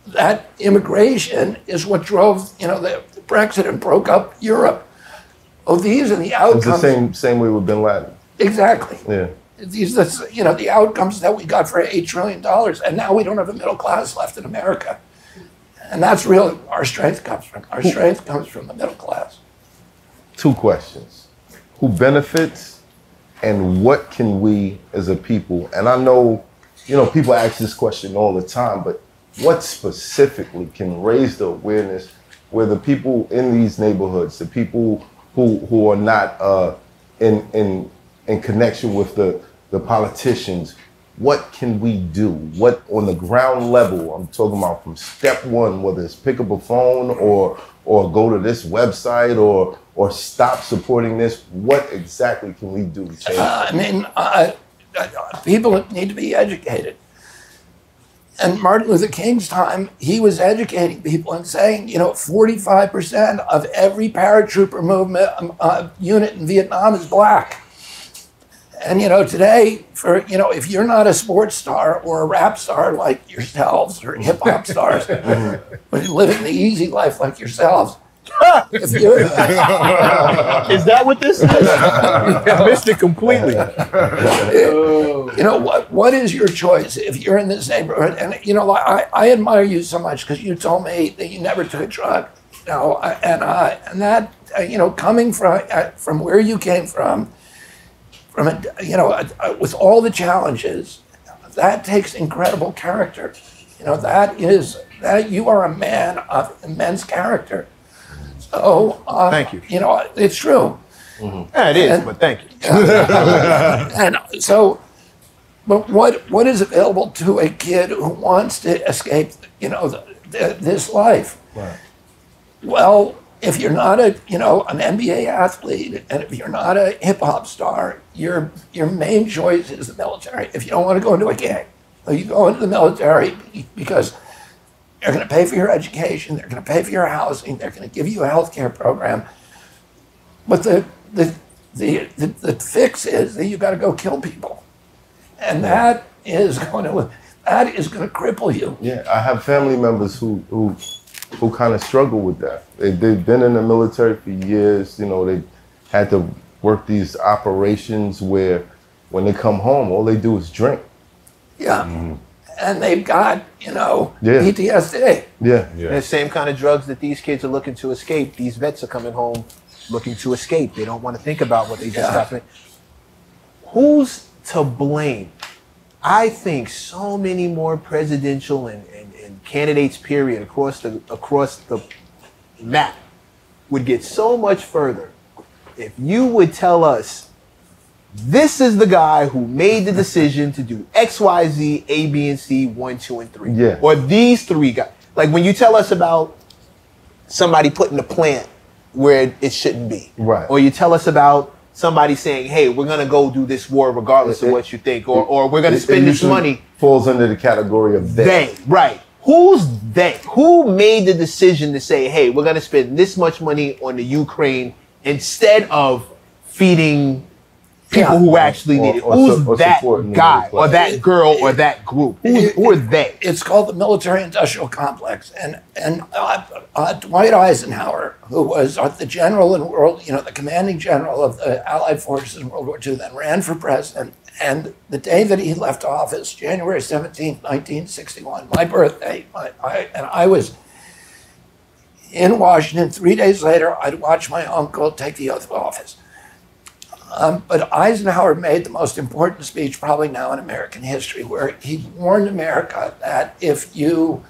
that immigration is what drove, you know, the Brexit and broke up Europe. Oh, these are the outcomes. It's the same same way with Bin Laden. Exactly. Yeah. These, that's, you know, the outcomes that we got for eight trillion dollars, and now we don't have a middle class left in America, and that's really our strength comes from. Our strength comes from the middle class. Two questions. Who benefits and what can we as a people? And I know, you know, people ask this question all the time, but what specifically can raise the awareness where the people in these neighborhoods, the people who who are not uh, in in in connection with the the politicians, what can we do? What on the ground level? I'm talking about from step one, whether it's pick up a phone or or go to this website or or stop supporting this. What exactly can we do to change? Uh, I mean, uh, uh, people need to be educated. And Martin Luther King's time, he was educating people and saying, you know, 45% of every paratrooper movement um, uh, unit in Vietnam is black. And you know, today, for you know, if you're not a sports star or a rap star like yourselves or hip hop stars, but living the easy life like yourselves, if you Is that what this is? I missed it completely. you know what what is your choice if you're in this neighborhood and you know i, I admire you so much because you told me that you never took a drug you know I- and uh, and that uh, you know coming from uh, from where you came from from a, you know with all the challenges that takes incredible character you know that is that you are a man of immense character so uh, Thank you. you know it's true Yeah, it is, And- but thank you. and so, but what what is available to a kid who wants to escape, you know, the, the, this life? Well, if you're not a, you know, an NBA athlete, and if you're not a hip hop star, your your main choice is the military. If you don't want to go into a gang, you go into the military because they're going to pay for your education, they're going to pay for your housing, they're going to give you a health care program. But the the the, the, the fix is that you got to go kill people, and that is going to that is going to cripple you. Yeah, I have family members who who who kind of struggle with that. They, they've been in the military for years. You know, they had to work these operations where when they come home, all they do is drink. Yeah, mm-hmm. and they've got you know Yeah. PTSD. Yeah, And the same kind of drugs that these kids are looking to escape. These vets are coming home looking to escape. They don't want to think about what they just Yeah. happened. Who's to blame? I think so many more presidential and, and, and candidates, period, across the across the map would get so much further if you would tell us this is the guy who made the decision to do X, Y, Z, A, B, and C, one, two, and three. Yeah. Or these three guys. Like when you tell us about somebody putting a plant where it shouldn't be. Right. Or you tell us about somebody saying, hey, we're gonna go do this war regardless It- of what you think, or, or we're gonna It- it spend this money. Falls under the category of they. They, right. Who's they? Who made the decision to say, hey, we're gonna spend this much money on the Ukraine instead of feeding people Yeah. who actually Or- need it? or Who's or that guy or that girl or that group? Who's, who are they? It's called the military-industrial complex, and and uh, uh, Dwight Eisenhower, who was uh, the general in world, you know, the commanding general of the Allied forces in World War II, then ran for president. And the day that he left office, January seventeenth, nineteen sixty-one, my birthday, my, I, and I was in Washington. Three days later, I'd watch my uncle take the oath of office. Um, but Eisenhower made the most important speech probably now in American history, where he warned America that if you,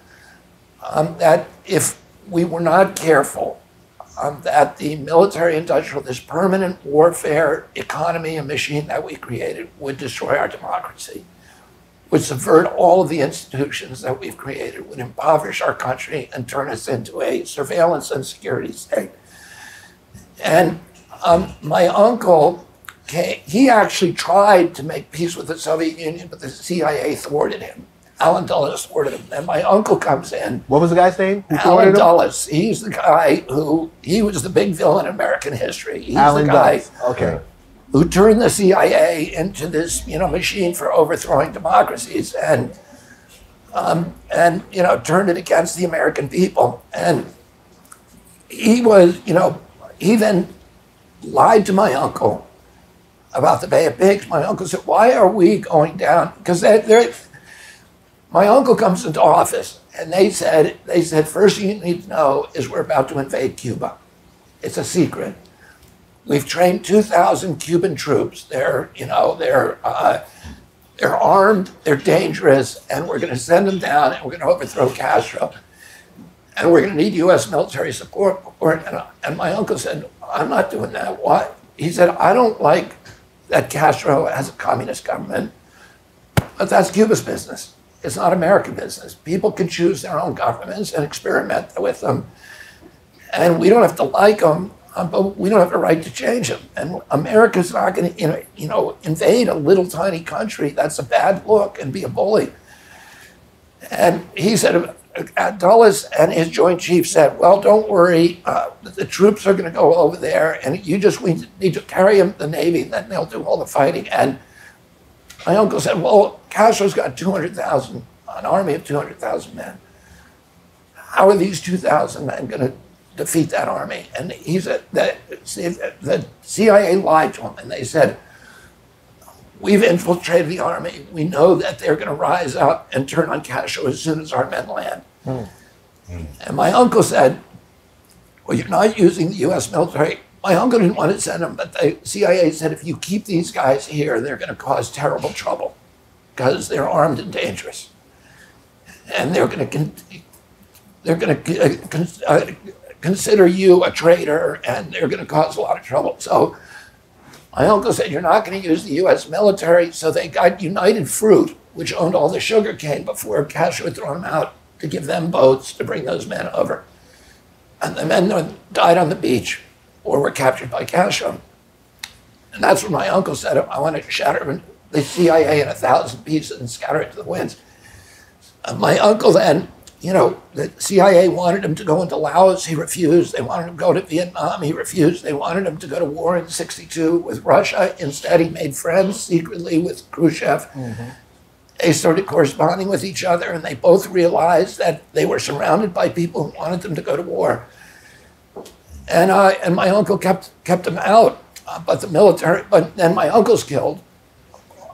um, that if we were not careful, um, that the military-industrial, this permanent warfare economy and machine that we created, would destroy our democracy. would subvert all of the institutions that we've created, would impoverish our country and turn us into a surveillance and security state. And um, my uncle, he actually tried to make peace with the Soviet Union, but the CIA thwarted him. Allen Dulles thwarted him. And my uncle comes in. What was the guy's name? Allen? Dulles. He's the guy who, he was the big villain in American history. He's Allen the guy Dulles. Okay. who turned the CIA into this, you know, machine for overthrowing democracies and, um, and you know, turned it against the American people. And he was, you know, he then lied to my uncle about the Bay of Pigs. My uncle said, "Why are we going down?" Because they, they're, my uncle comes into office, and they said, "They said first thing you need to know is we're about to invade Cuba. It's a secret." We've trained 2,000 Cuban troops. They're, you know, they're, uh, they're armed, they're dangerous, and we're going to send them down and we're going to overthrow Castro. And we're going to need U.S. military support. And, and my uncle said, I'm not doing that. Why? He said, I don't like that Castro has a communist government, but that's Cuba's business. It's not American business. People can choose their own governments and experiment with them. And we don't have to like them, uh, but we don't have a right to change them. And America's not going to, you know, invade a little tiny country. That's a bad look and be a bully. And he said, Dulles and his Joint Chief said, "Well, don't worry. Uh, the troops are going to go over there, and you just need to carry them the Navy. and Then they'll do all the fighting." And my uncle said, "Well, Castro's got two hundred thousand, an army of two hundred thousand men. How are these two thousand men going to defeat that army?" And he said that the CIA lied to him, and they said. We've infiltrated the army. We know that they're going to rise up and turn on Castro as soon as our men land. Hmm. And my uncle said, Well, you're not using the US military. My uncle didn't want to send them, but the CIA said, If you keep these guys here, they're going to cause terrible trouble because they're armed and dangerous. And they're going to. They're going to uh, con- uh, consider you a traitor and they're going to cause a lot of trouble. So my uncle said, You're not going to use the US military. So they got United Fruit, which owned all the sugar cane before Castro had thrown them out to give them boats to bring those men over. And the men died on the beach or were captured by Castro. And that's when my uncle said, I want to shatter the CIA in a thousand pieces and scatter it to the winds. And my uncle then, you know, the CIA wanted him to go into Laos. He refused. They wanted him to go to Vietnam. He refused. They wanted him to go to war in 62 with Russia. Instead, he made friends secretly with Khrushchev. Mm-hmm. They started corresponding with each other, and they both realized that they were surrounded by people who wanted them to go to war. And, uh, and my uncle kept, kept them out. Uh, but the military, but then my uncle's killed,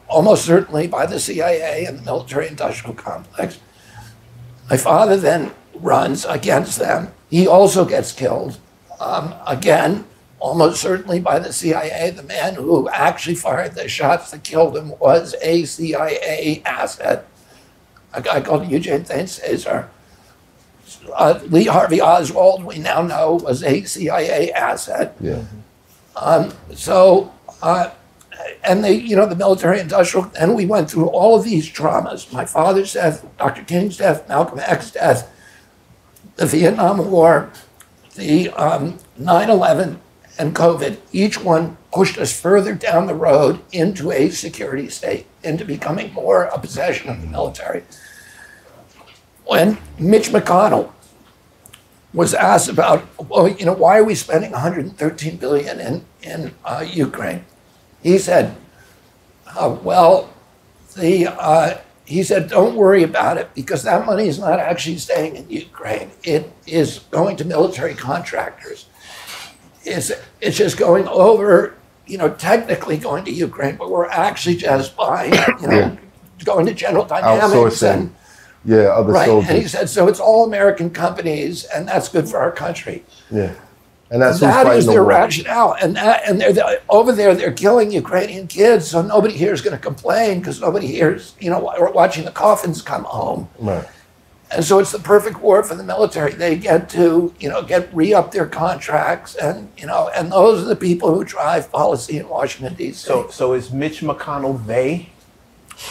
almost certainly by the CIA and the military industrial complex. My father then runs against them. He also gets killed. Um, again, almost certainly by the CIA. The man who actually fired the shots that killed him was a CIA asset, a guy called Eugene Thane Cesar. Uh, Lee Harvey Oswald, we now know, was a CIA asset. Yeah. So, uh, and they, you know, the military industrial, and we went through all of these traumas my father's death, Dr. King's death, Malcolm X's death, the Vietnam War, the um, 9 11, and COVID. Each one pushed us further down the road into a security state, into becoming more a possession of the military. When Mitch McConnell was asked about, well, you know, why are we spending 113 billion in in uh, Ukraine? He said, uh, well, the uh, he said, don't worry about it because that money is not actually staying in Ukraine. It is going to military contractors. It's it's just going over, you know, technically going to Ukraine, but we're actually just buying, you know, going to General Dynamics and Yeah, other right. And he said, so it's all American companies, and that's good for our country. Yeah. And that's who's That fighting is the their rationale, and that and they're, they're- over there. They're killing Ukrainian kids, so nobody here is going to complain because nobody here is, you know, wa- watching the coffins come home. Right. And so it's the perfect war for the military. They get to, you know, get re up their contracts, and you know, and those are the people who drive policy in Washington D.C. So, so is Mitch McConnell they?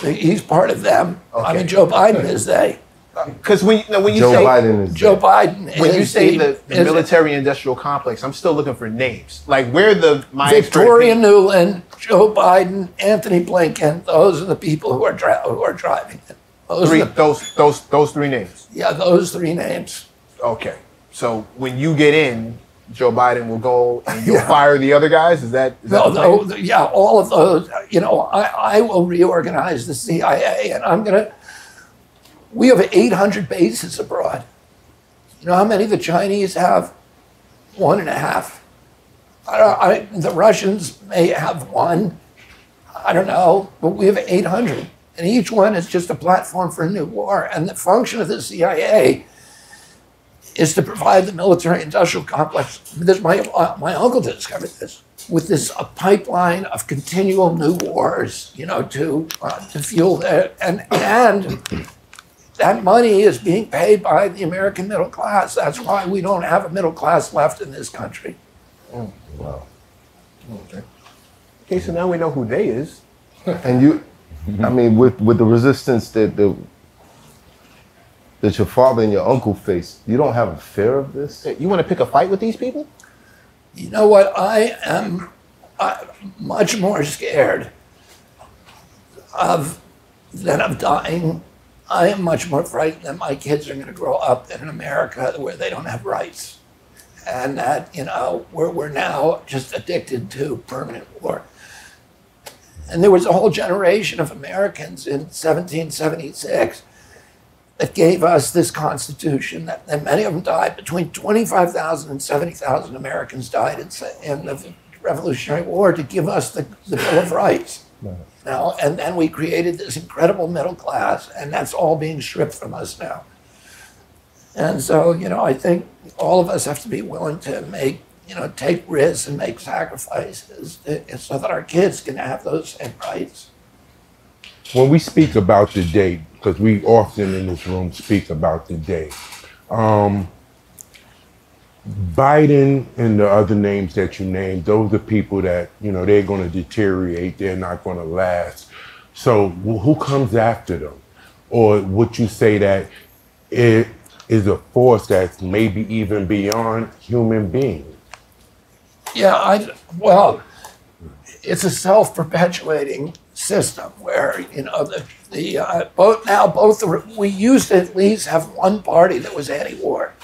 He's part of them. I mean, Joe Biden is they. Because when, no, when you Joe say Biden is Joe dead. Biden when you say the, the military industrial complex, I'm still looking for names. Like where the my Victoria Nuland, Joe Biden, Antony Blinken. Those are the people who are dri- who are driving it. Those three are the, those those those three names. yeah, those three names. Okay. So when you get in, Joe Biden will go and you'll Yeah. fire the other guys. Is that, is that No, the no, plan? yeah, all of those. You know, I, I will reorganize the CIA, and I'm gonna. We have 800 bases abroad. You know how many the Chinese have? One and a half. I I, the Russians may have one. I don't know, but we have 800, and each one is just a platform for a new war. And the function of the CIA is to provide the military-industrial complex. This my uh, my uncle discovered this with this a pipeline of continual new wars, you know, to uh, to fuel that, and and that money is being paid by the American middle class. That's why we don't have a middle class left in this country. Wow. Okay, Okay, so now we know who they is. And you, I mean, with with the resistance that the that your father and your uncle faced, you don't have a fear of this. You want to pick a fight with these people? You know what? I am uh, much more scared of than of dying. I am much more frightened that my kids are going to grow up in America where they don't have rights, and that you know we're we're now just addicted to permanent war. And there was a whole generation of Americans in 1776 that gave us this Constitution. That, and many of them died. Between 25,000 and 70,000 Americans died in, in the Revolutionary War to give us the, the Bill of Rights. Now, and then we created this incredible middle class, and that's all being stripped from us now. And so, you know, I think all of us have to be willing to make, you know, take risks and make sacrifices so that our kids can have those same rights. when we speak about the day, because we often in this room speak about the day, um, Biden and the other names that you named, those are people that, you know, they're going to deteriorate, they're not going to last. So who comes after them? Or would you say that it is a force that's maybe even beyond human beings? Yeah, I well, it's a self-perpetuating system where you know the the uh, both now both we used to at least have one party that was anti-war.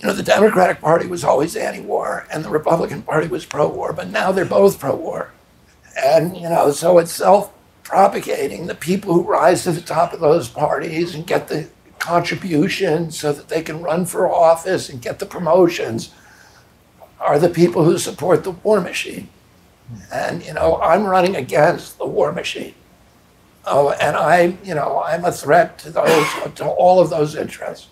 You know, the Democratic Party was always anti-war, and the Republican Party was pro-war, but now they're both pro-war, and you know, so it's self-propagating. The people who rise to the top of those parties and get the contributions so that they can run for office and get the promotions are the people who support the war machine. And, you know, I'm running against the war machine. Oh, and I, you know, I'm a threat to those, to all of those interests.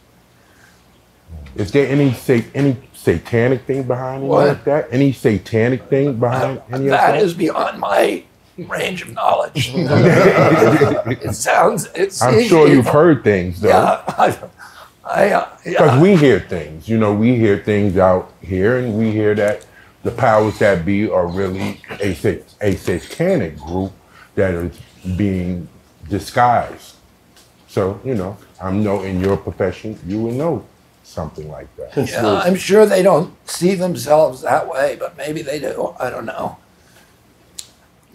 Is there any sa- any satanic thing behind any What? of that? Any satanic thing behind any of That that? is beyond my range of knowledge. it sounds, it's. I'm sure you've heard things though. Yeah, I, I, uh, Because yeah. we hear things, you know, we hear things out here, and we hear that the powers that be are really a, sa- a satanic group that is being disguised. So, you know, I'm know in your profession, you would know something like that. Yeah, I'm sure they don't see themselves that way, but maybe they do. I don't know.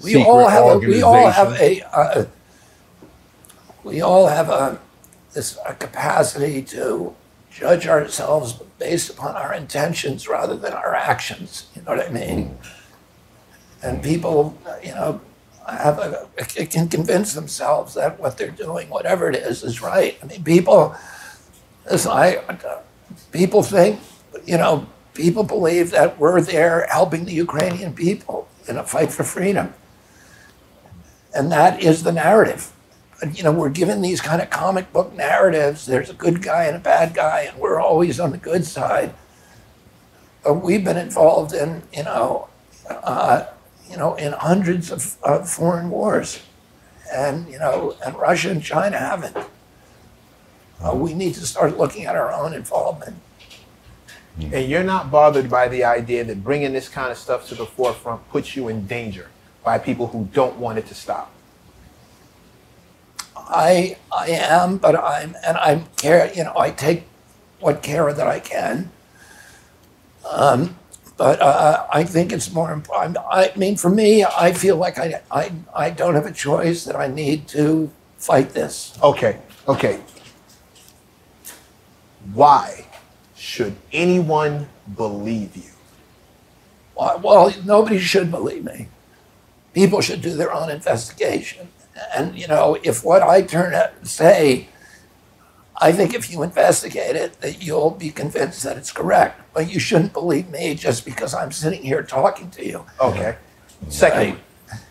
We Secret all have a, we all have a uh, we all have a this a capacity to judge ourselves based upon our intentions rather than our actions. You know what I mean? And people, you know, have a, can convince themselves that what they're doing, whatever it is, is right. I mean, people. Listen, I, people think, you know, people believe that we're there helping the Ukrainian people in a fight for freedom. And that is the narrative. You know, we're given these kind of comic book narratives. There's a good guy and a bad guy, and we're always on the good side. But we've been involved in, you know, uh, you know, in hundreds of, foreign wars, and you know, and Russia and China haven't. Uh, we need to start looking at our own involvement. And you're not bothered by the idea that bringing this kind of stuff to the forefront puts you in danger by people who don't want it to stop. I I am, but I'm and I'm care. You know, I take what care that I can. Um, but uh, I think it's more important. I mean, for me, I feel like I, I I don't have a choice. That I need to fight this. Okay, okay. Why should anyone believe you? Well, well, nobody should believe me. People should do their own investigation. And you know, if what I turn out and say, I think if you investigate it, that you'll be convinced that it's correct. But you shouldn't believe me just because I'm sitting here talking to you. Okay. Second,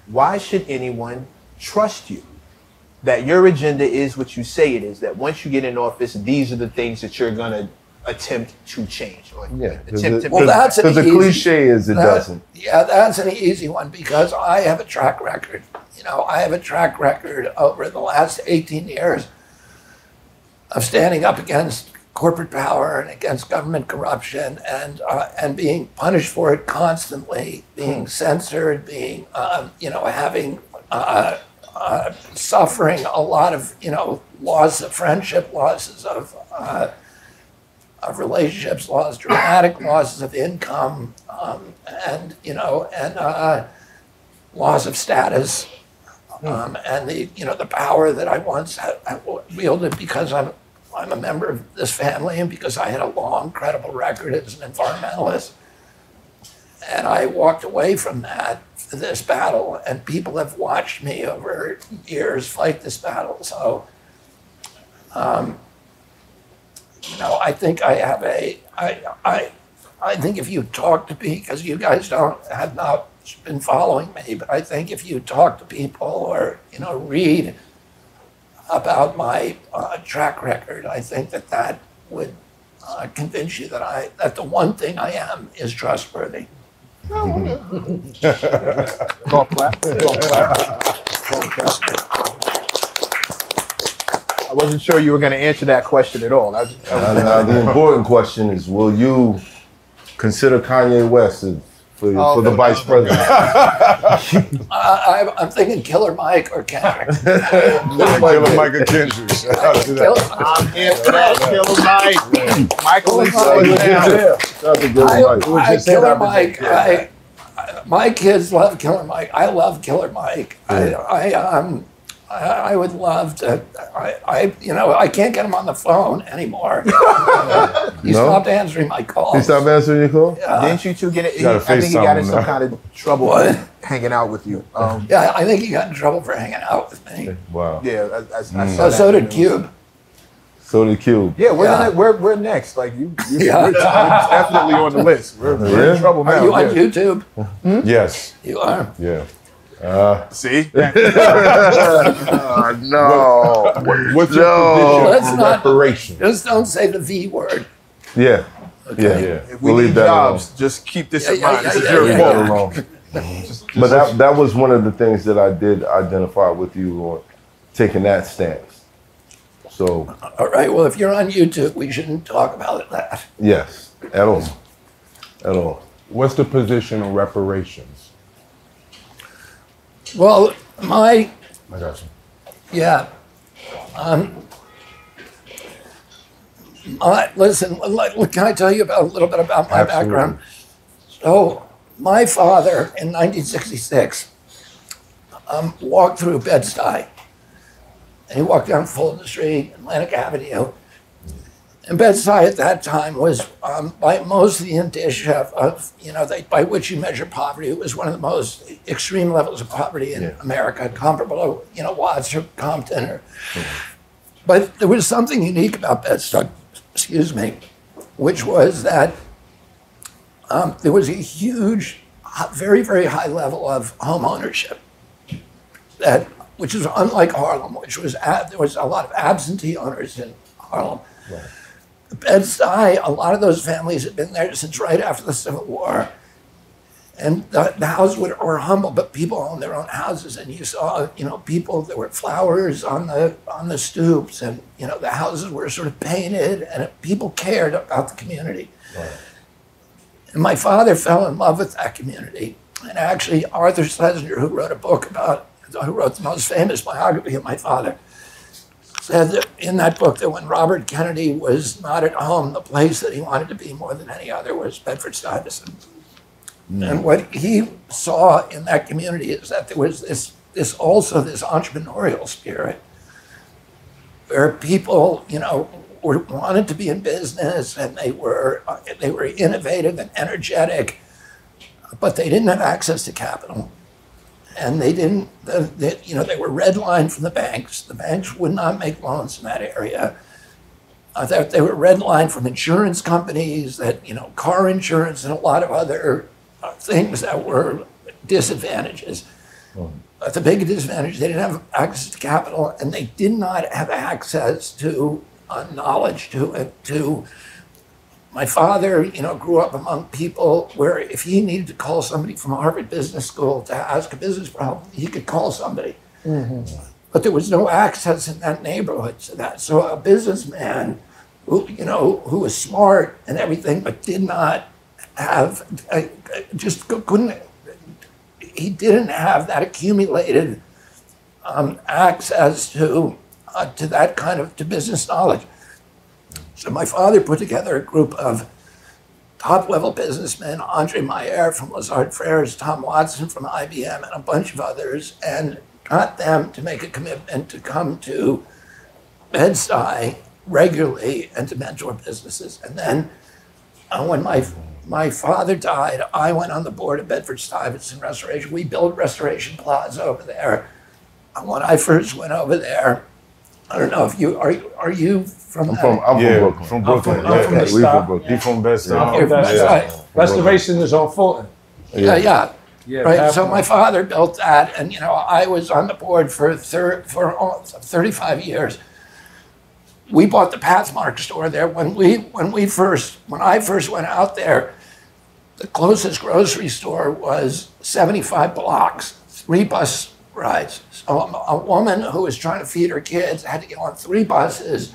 why should anyone trust you? That your agenda is what you say it is. That once you get in office, these are the things that you're gonna attempt to change. Or Yeah, attempt the, to Well, that's an the easy- cliche is it That- doesn't. Yeah, that's an easy one because I have a track record. Know, I have a track record over the last 18 years of standing up against corporate power and against government corruption and uh, and being punished for it constantly, being censored, being um, you know having uh, uh, suffering a lot of you know loss of friendship, losses of. Uh, of relationships, loss, dramatic losses of income, um, and you know, and uh, loss of status, um, and the you know the power that I once had, had wielded because I'm I'm a member of this family and because I had a long, credible record as an environmentalist, and I walked away from that this battle, and people have watched me over years fight this battle. So you know, I think I have a, I, I, I think if you talk to me because you guys don't have not been following me, but I think if you talk to people or you know read about my uh, track record, I think that that would uh, convince you that I that the one thing I am is trustworthy. Golf clap. Golf clap. I wasn't sure you were going to answer that question at all. That was- that was- Now, now the important question is: Will you consider Kanye West as- for, for the vice president? Uh, I, I'm thinking Killer Mike or Kendrick. Killer Michael Kendrick. Shout out to that. Killer- I'm here for that. Killer Mike. Michael is Oh, yeah. down. Shout out to Gil I, Mike. I, Killer Mike. I, I, my kids love Killer Mike. I love Killer Mike. I, I um, I, I would love to. I, I, you know, I can't get him on the phone anymore. he No? stopped answering my calls. He stopped answering your call? Didn't you two get it? gotta I think he got in some kind of trouble What? hanging out with you. Um, Yeah, I think he got in trouble for hanging out with me. Wow. yeah, I, I, I saw So, so did. Cube. So did Cube. Yeah, we're, Yeah. ne- we're, we're next. Like you, you Yeah. we're, we're definitely on the list. We're, we're in trouble now. Are you on yeah. YouTube? Yes. You are. Yeah. See, Uh, no. What's your No. position Let's on not- reparations? Just don't say the V word. Yeah. Yeah. Yeah. if we We'll leave need that jobs, just keep this in Yeah, yeah, mind. this yeah, is yeah, your fault. yeah. alone. But that, that was one of the things that I did identify with you on taking that stance. So, All right. Well, if you're on YouTube, we shouldn't talk about that. yes, at all. At all. What's the position on reparations? Well, my got. Yeah. Um, I, listen, li- can I tell you about a little bit about my Absolutely. background? So, my father in 1966 um, walked through Bed-Stuy. And he walked down Fulton Street, Atlantic Avenue. And Bed-Stuy at that time was, um, by most of the indicia of, of you know, they, by which you measure poverty, it was one of the most extreme levels of poverty in America, comparable to, you know, Watts or Compton. Or, but there was something unique about Bed-Stuy, excuse me, which was that um, there was a huge, very, very high level of home ownership that, which is unlike Harlem, which was, there was a lot of absentee owners in Harlem. Bed-Stuy, a lot of those families had been there since right after the Civil War. And the, the houses were, were humble, but people owned their own houses, and you saw, you know, people. There were flowers on the on the stoops, and you know, the houses were sort of painted, and it, people cared about the community. And my father fell in love with that community. And actually, Arthur Schlesinger, who wrote a book about, who wrote the most famous biography of my father, said that in that book that when Robert Kennedy was not at home, the place that he wanted to be more than any other was Bedford Stuyvesant. Hmm. And what he saw in that community is that there was this, this also this entrepreneurial spirit where people, you know, were, wanted to be in business and they were they were innovative and energetic, but they didn't have access to capital, and they didn't. The, the, you know, they were redlined from the banks. The banks would not make loans in that area. Uh, that they were redlined from insurance companies. That you know, car insurance and a lot of other uh, things that were disadvantages. But the big disadvantage, they didn't have access to capital and they did not have access to uh, knowledge to it. To my father, you know, grew up among people where if he needed to call somebody from Harvard Business School to ask a business problem, he could call somebody. But there was no access in that neighborhood to that. So a businessman who, you know, who was smart and everything, but did not have, uh, just couldn't he didn't have that accumulated um, access to uh, to that kind of to business knowledge. So my father put together a group of top level businessmen, Andre Meyer from Lazard Frères, Tom Watson from IBM, and a bunch of others, and got them to make a commitment to come to Bed-Stuy regularly and to mentor businesses. And then uh, when my my father died, I went on the board of Bedford Stuyvesant Restoration. We built Restoration Plaza over there. And when I first went over there, I don't know if you are. Are you from? I'm from, I'm Yeah, from Brooklyn. from Brooklyn. Yeah, I'm from we the from Brooklyn. He from Best I'm You're from from Bed-Stuy. Bed-Stuy. Restoration is on Fulton. Yeah, yeah. Yeah, right. So my father built that, and you know, I was on the board for thir- for almost 35 years. We bought the Pathmark store there when we when we first when I first went out there. The closest grocery store was 75 blocks, three bus rides. So a, woman who was trying to feed her kids had to get on three buses,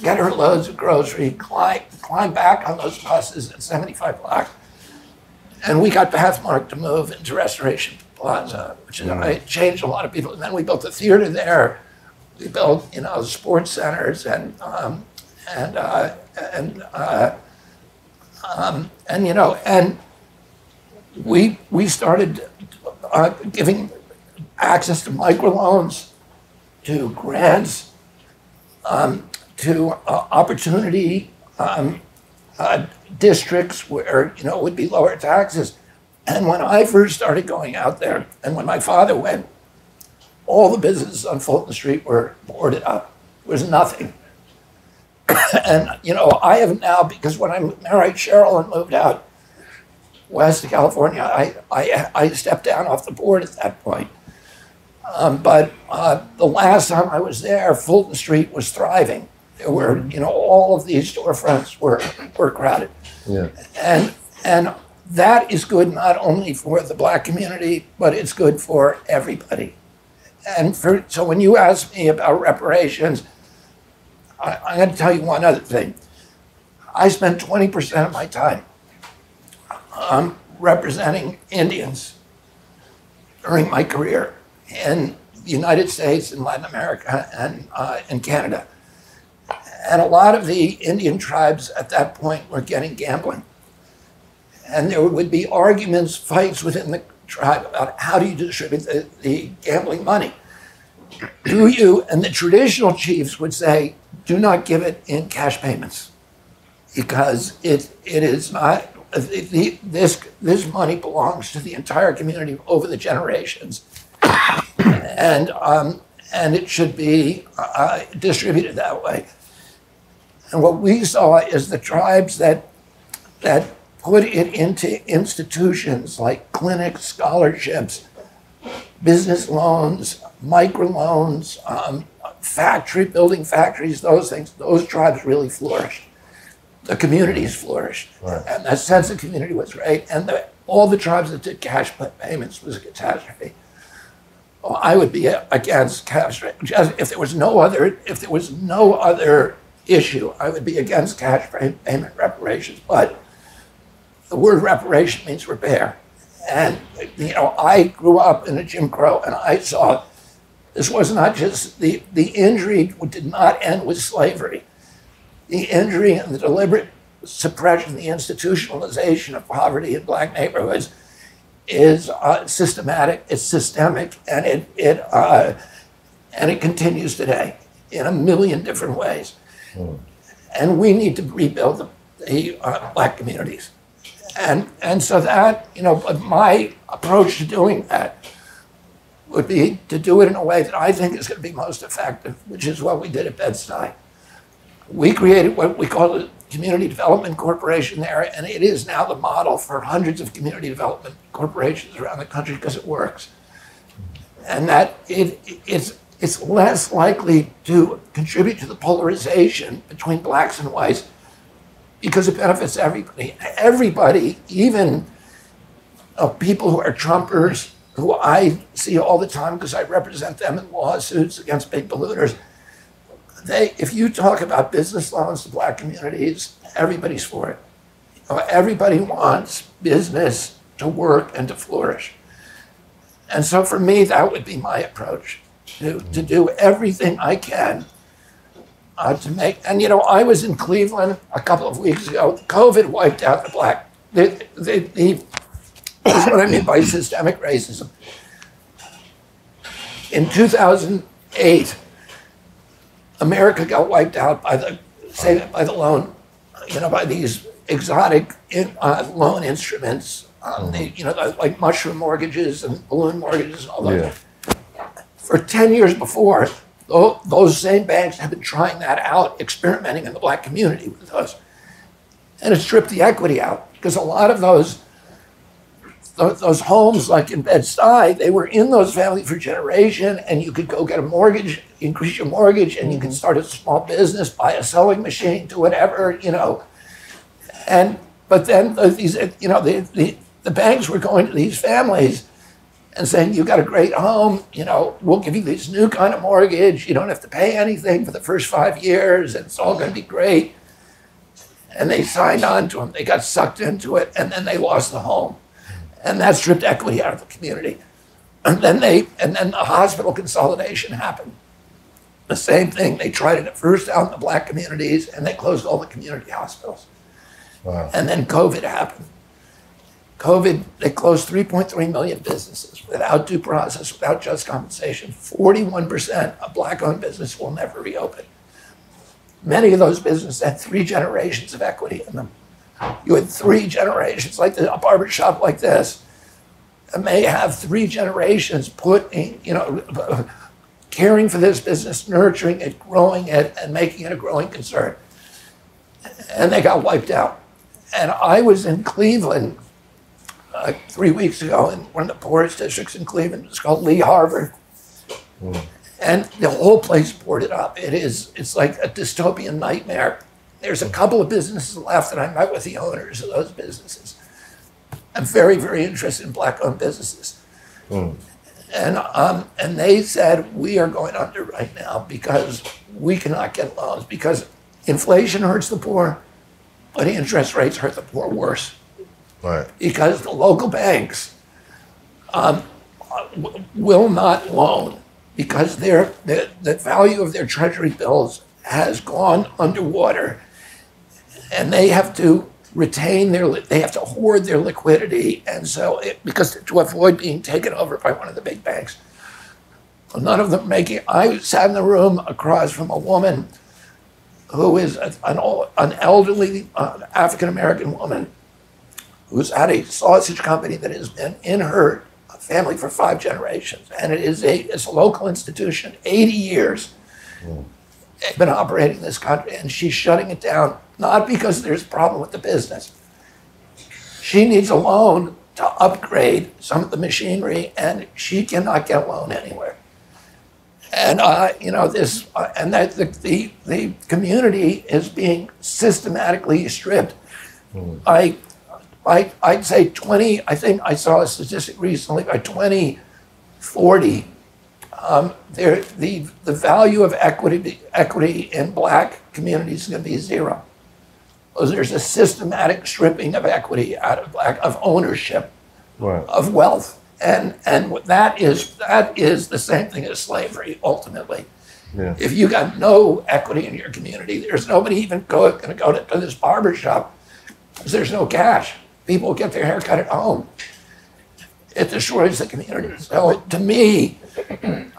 get her loads of grocery, climb, climb back on those buses at 75 blocks. And we got Pathmark to move into Restoration Plaza, which is, it changed a lot of people. And then we built a theater there. We built, you know, sports centers and um, and uh, and uh, um, and you know, and we we started uh, giving access to microloans, to grants, um, to uh, opportunity um, uh, districts where you know it would be lower taxes. And when I first started going out there, and when my father went, all the businesses on Fulton Street were boarded up. There was nothing. and you know, I have now because when I married Cheryl and moved out west to California, I I, I stepped down off the board at that point. Um, but uh, the last time I was there, Fulton Street was thriving. There were, you know, all of these storefronts were were crowded, Yeah. and and that is good not only for the black community, but it's good for everybody. And for so when you ask me about reparations, I, I'm going to tell you one other thing. I spent 20% of my time um, representing Indians during my career in the United States and Latin America and uh, in Canada. And a lot of the Indian tribes at that point were getting gambling. And there would be arguments, fights within the tribe about how do you distribute the, the gambling money. Do you, and the traditional chiefs would say, do not give it in cash payments because it, it is not, the, the, this, this money belongs to the entire community over the generations. And, um, and it should be uh, distributed that way. And what we saw is the tribes that, that put it into institutions like clinics, scholarships, business loans, microloans, um, factory building factories, those things, those tribes really flourished. The communities flourished, and that sense of community was great. And the, all the tribes that did cash payments was a catastrophe. I would be against cash. Just if there was no other, if there was no other issue, I would be against cash payment reparations. But the word reparation means repair. And, you know, I grew up in a Jim Crow and I saw This was not just the, the injury did not end with slavery. The injury and the deliberate suppression, the institutionalization of poverty in black neighborhoods is uh, systematic, it's systemic, and it, it, uh, and it continues today in a million different ways. And we need to rebuild the, the uh, black communities. And, and so that, you know, but my approach to doing that would be to do it in a way that I think is going to be most effective, which is what we did at Bed-Stuy. We created what we call Community Development Corporation there, and it is now the model for hundreds of community development corporations around the country because it works. And that it, it's, it's less likely to contribute to the polarization between blacks and whites because it benefits everybody. Everybody, even people who are Trumpers, who I see all the time because I represent them in lawsuits against big ballooners. They, if you talk about business loans to black communities, everybody's for it. You know, everybody wants business to work and to flourish. And so for me, that would be my approach to, to do everything I can uh, to make. And you know, I was in Cleveland a couple of weeks ago. COVID wiped out the black. The, the, the, this is what I mean by systemic racism. In 2008, America got wiped out by the say by the loan, you know, by these exotic in, uh, loan instruments, um, the, you know, the, like mushroom mortgages and balloon mortgages and all that. Yeah. For 10 years before, tho- those same banks have been trying that out, experimenting in the black community with those. And it stripped the equity out because a lot of those tho- those homes, like in Bed-Stuy, they were in those families for generation, and you could go get a mortgage, increase your mortgage, and you can mm-hmm. start a small business, buy a sewing machine, do whatever, you know. And but then the- these, you know, the, the, the banks were going to these families and saying, "You got a great home, you know, we'll give you this new kind of mortgage. You don't have to pay anything for the first five years, and it's all going to be great." And they signed on to them. They got sucked into it, and then they lost the home, and that stripped equity out of the community. And then they, and then the hospital consolidation happened. The same thing. They tried it at first out in the black communities, and they closed all the community hospitals. And then COVID happened. COVID, they closed 3.3 million businesses without due process, without just compensation. 41% of black owned business will never reopen. Many of those businesses had three generations of equity in them. You had three generations, like the, a barber shop like this, may have three generations putting, you know, caring for this business, nurturing it, growing it, and making it a growing concern. And they got wiped out. And I was in Cleveland uh, three weeks ago in one of the poorest districts in Cleveland. It's called Lee Harvard. And the whole place boarded up. It is, it's like a dystopian nightmare. There's a couple of businesses left, and I met with the owners of those businesses. I'm very, very interested in black owned businesses. And, um, and they said, we are going under right now because we cannot get loans because inflation hurts the poor, but interest rates hurt the poor worse Right. because the local banks um, w- will not loan because their the, the value of their treasury bills has gone underwater and they have to retain their they have to hoard their liquidity and so it, because to avoid being taken over by one of the big banks none of them making i sat in the room across from a woman who is an, an elderly uh, african american woman who's at a sausage company that has been in her family for five generations. And it is a, it's a local institution, 80 years. They've been operating this country, and she's shutting it down, not because there's a problem with the business. She needs a loan to upgrade some of the machinery, and she cannot get a loan anywhere. And uh, you know this, uh, and that the, the the community is being systematically stripped. I I, I'd say 20, I think I saw a statistic recently, by 2040, um, there, the, the value of equity, equity in black communities is going to be zero. Because there's a systematic stripping of equity out of black, of ownership, Right. of wealth and and that is that is the same thing as slavery ultimately. Yeah. If you got no equity in your community, there's nobody even go, going to go to, to this barber shop because there's no cash. People get their hair cut at home. It destroys the community. So to me,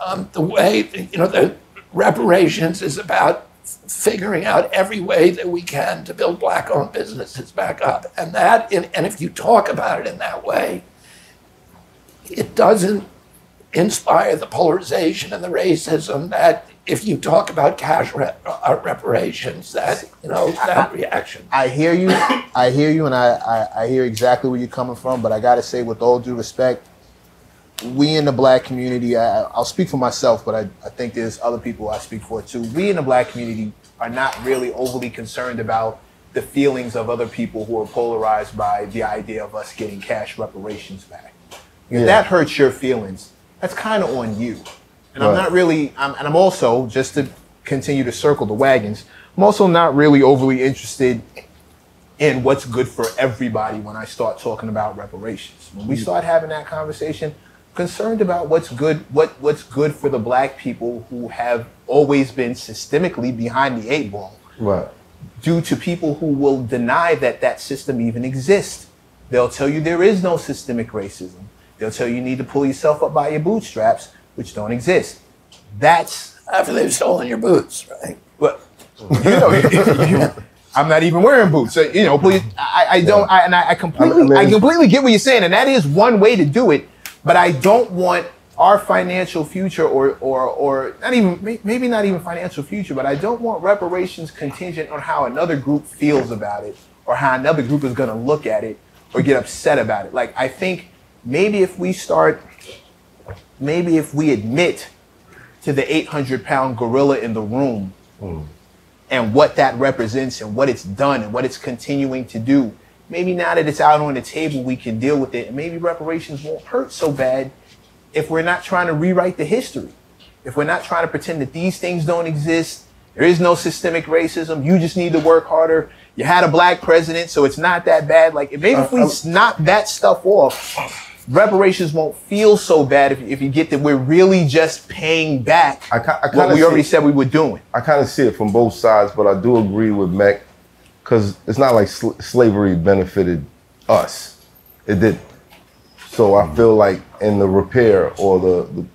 um, the way you know the reparations is about figuring out every way that we can to build black-owned businesses back up, and that and if you talk about it in that way, it doesn't inspire the polarization and the racism that if you talk about cash rep, uh, reparations, that you know that reaction. I hear you. I hear you, and I, I, I hear exactly where you're coming from. But I got to say, with all due respect, we in the black community, I, I'll speak for myself, but I, I think there's other people I speak for too. We in the black community are not really overly concerned about the feelings of other people who are polarized by the idea of us getting cash reparations back. If Yeah. that hurts your feelings, that's kind of on you. And I'm not really, I'm, and I'm also, just to continue to circle the wagons, I'm also not really overly interested in what's good for everybody when I start talking about reparations. When we mm. start having that conversation, concerned about what's good, what what's good for the black people who have always been systemically behind the eight ball Right. due to people who will deny that that system even exists. They'll tell you there is no systemic racism. They'll tell you you need to pull yourself up by your bootstraps, which don't exist. That's After they've stolen your boots, right? but you know, you- I'm not even wearing boots. So, you know, please, I, I don't, I, and I, I completely, I mean- I completely get what you're saying, and that is one way to do it. But I don't want our financial future, or, or, or not even, maybe not even financial future, but I don't want reparations contingent on how another group feels about it, or how another group is going to look at it, or get upset about it. Like I think maybe if we start, maybe if we admit to the 800 pound gorilla in the room and what that represents and what it's done and what it's continuing to do. Maybe now that it's out on the table, we can deal with it. And maybe reparations won't hurt so bad if we're not trying to rewrite the history. If we're not trying to pretend that these things don't exist, there is no systemic racism. You just need to work harder. You had a black president, so it's not that bad. Like maybe if we Uh, knock that stuff off, reparations won't feel so bad if, if you get that we're really just paying back I I what we already see- said we were doing. I kind of see it from both sides, but I do agree with Mecc because it's not like sl- slavery benefited us. It did. So I mm-hmm. feel like in the repair or the, the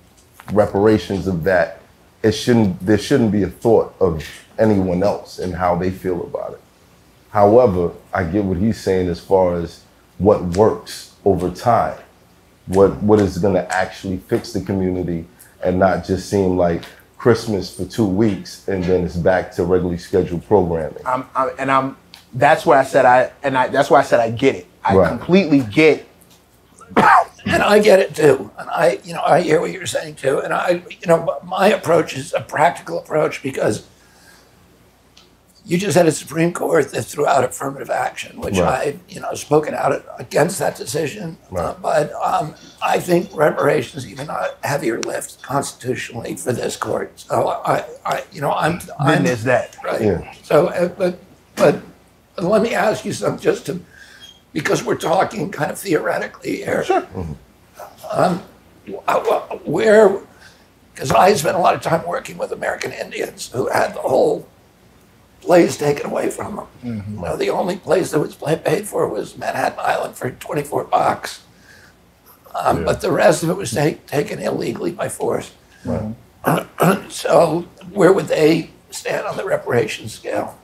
reparations of that, it shouldn't there shouldn't be a thought of anyone else and how they feel about it. However, I get what he's saying as far as what works over time, what what is going to actually fix the community and not just seem like Christmas for two weeks and then it's back to regularly scheduled programming. I'm, I'm and I'm that's why I said I and I that's why I said I get it. I Right. completely get And I get it too. And I, you know, I hear what you're saying too. And I, you know, my approach is a practical approach because you just had a Supreme Court that threw out affirmative action, which Right. I, you know, spoken out against that decision. Uh, Right. but um, I think reparations even a heavier lift constitutionally for this court. So I, I you know, I'm, then I'm there's that. right. Yeah. So, uh, but, but let me ask you something just to, because we're talking kind of theoretically here. Sure. Uh, wh- Where, because I spent a lot of time working with American Indians who had the whole place taken away from them. You know, the only place that was paid for was Manhattan Island for 24 bucks. Um, But the rest of it was ta- taken illegally by force. so, where would they stand on the reparation scale?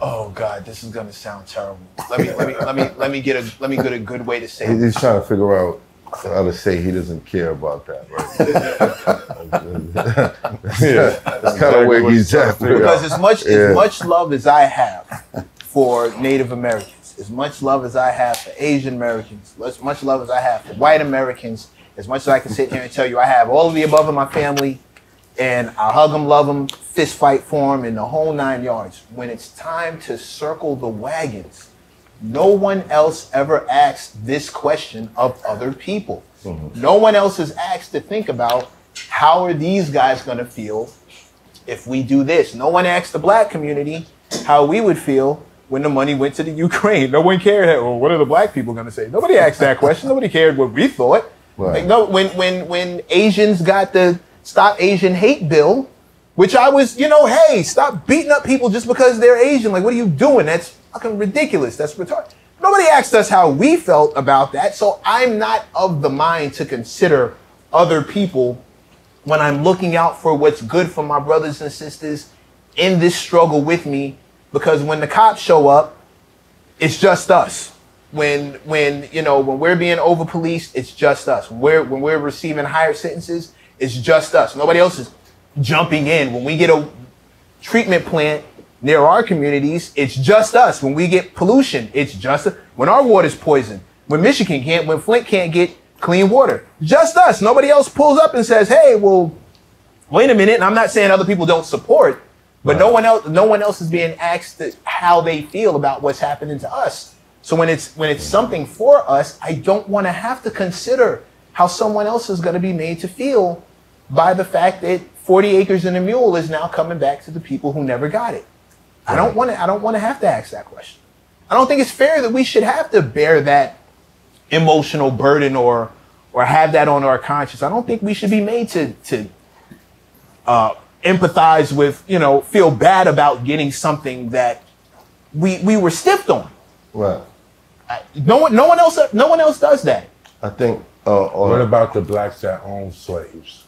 Oh God, this is gonna sound terrible. Let me let me let me let me get a let me get a good way to say He- it. He's trying to figure out how to say he doesn't care about that, right? That's kind of where he's at. Because as much Yeah. as much love as I have for Native Americans, as much love as I have for Asian Americans, as much love as I have for white Americans, as much as I can sit here and tell you I have all of the above in my family, and I hug them, love them, fist fight for them, and the whole nine yards. When it's time to circle the wagons, no one else ever asked this question of other people. Mm-hmm. No one else is asked to think about how are these guys going to feel if we do this. No one asked the black community how we would feel when the money went to the Ukraine. No one cared. Well, what are the black people going to say? Nobody asked that question. Nobody cared what we thought. Right. Like, no, when when when Asians got the Stop Asian Hate Bill, which I was, you know, hey, stop beating up people just because they're Asian. Like, what are you doing? That's fucking ridiculous. That's retarded. Nobody asked us how we felt about that, so I'm not of the mind to consider other people when I'm looking out for what's good for my brothers and sisters in this struggle with me. Because when the cops show up, it's just us. When when you know when we're being over policed, it's just us. When we're when we're receiving higher sentences, it's just us. Nobody else is jumping in. When we get a treatment plant near our communities, it's just us. When we get pollution, it's just us. when our water's poisoned. When Michigan can't, when Flint can't get clean water, just us. Nobody else pulls up and says, "Hey, well, wait a minute." And I'm not saying other people don't support, but no one else, no one else is being asked how they feel about what's happening to us. So when it's when it's something for us, I don't want to have to consider how someone else is going to be made to feel by the fact that 40 acres and a mule is now coming back to the people who never got it. I don't want to. I don't want to have to ask that question. I don't think it's fair that we should have to bear that emotional burden or or have that on our conscience. I don't think we should be made to to uh, empathize with, you know, feel bad about getting something that we we were stiffed on. Right. I- No one, no one else, no one else does that. I think. Uh, on, What about the blacks that own slaves?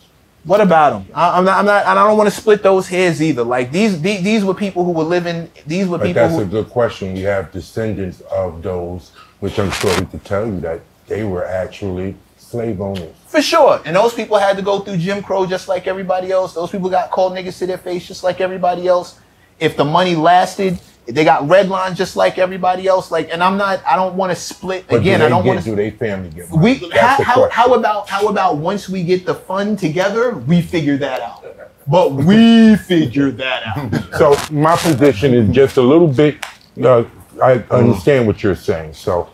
What about them? I, I'm not, I'm not, I don't want to split those hairs either. Like these, these, these were people who were living. These were But people that's who. a good question. We have descendants of those, which I'm sure we could tell you that they were actually slave owners. For sure. And those people had to go through Jim Crow just like everybody else. Those people got called niggas to their face just like everybody else. If the money lasted, they got red lines just like everybody else. Like, and I'm not, I don't want to split But again. do I don't want to. do they family get money? We how, how, how about how about once we get the fund together, we figure that out. But we figure that out. So my position is just a little bit. Uh, I understand what you're saying. So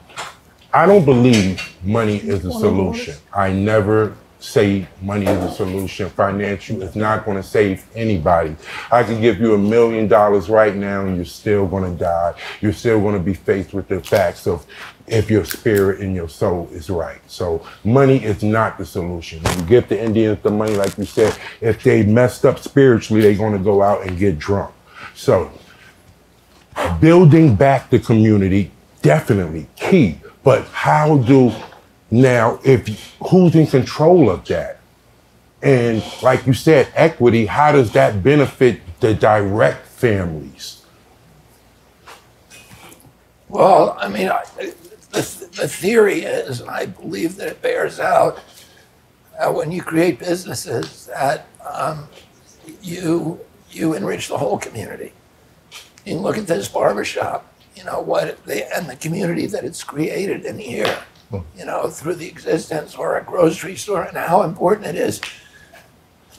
I don't believe money is a solution. I never say money is a solution. Financial is not going to save anybody. I can give you a million dollars right now, and you're still going to die. You're still going to be faced with the facts of if your spirit and your soul is right. So money is not the solution. When you give the Indians the money, like you said, if they messed up spiritually, they're going to go out and get drunk. So building back the community definitely key but how do now if who's in control of that? And like you said equity how does that benefit the direct families? Well, I mean, I, the, the theory is, and I believe that it bears out, uh, when you create businesses, that um, you you enrich the whole community. You look at this barbershop, you know what they and the community that it's created in here, you know, through the existence or a grocery store, and how important it is.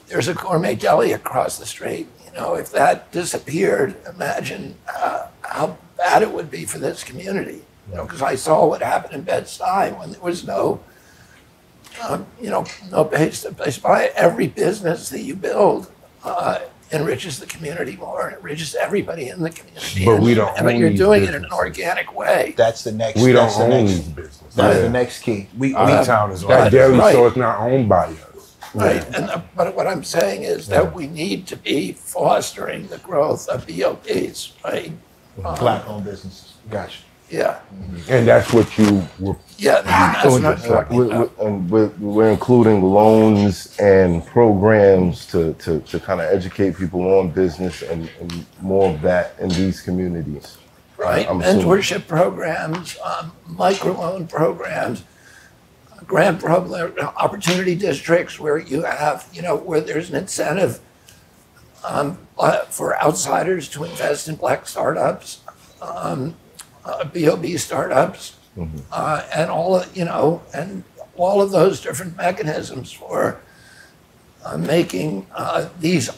There's a gourmet deli across the street. You know, if that disappeared, imagine uh, how bad it would be for this community. You know, because I saw what happened in Bed-Stuy when there was no, um, you know, no base to base. Every business that you build uh, enriches the community more. It enriches everybody in the community. But we don't and But you're these doing it in an organic way. That's the next. we don't that's the own next, these businesses That's Right. the next key. We, we town is that right. deli Right. store is not owned by us Right, and the, but what I'm saying is that we need to be fostering the growth of BOBs, right? black-owned businesses. Gotcha. Yeah, and that's what you were yeah, that's what I'm talking we, we, about. and we're, we're including loans and programs to, to, to kind of educate people on business and, and more of that in these communities. Right, I'm assuming. mentorship programs, um, microloan programs, grant program, opportunity districts where you have, you know, where there's an incentive um, uh, for outsiders to invest in black startups, um, uh, BOB startups, uh, and all of, you know, and all of those different mechanisms for uh, making uh, these,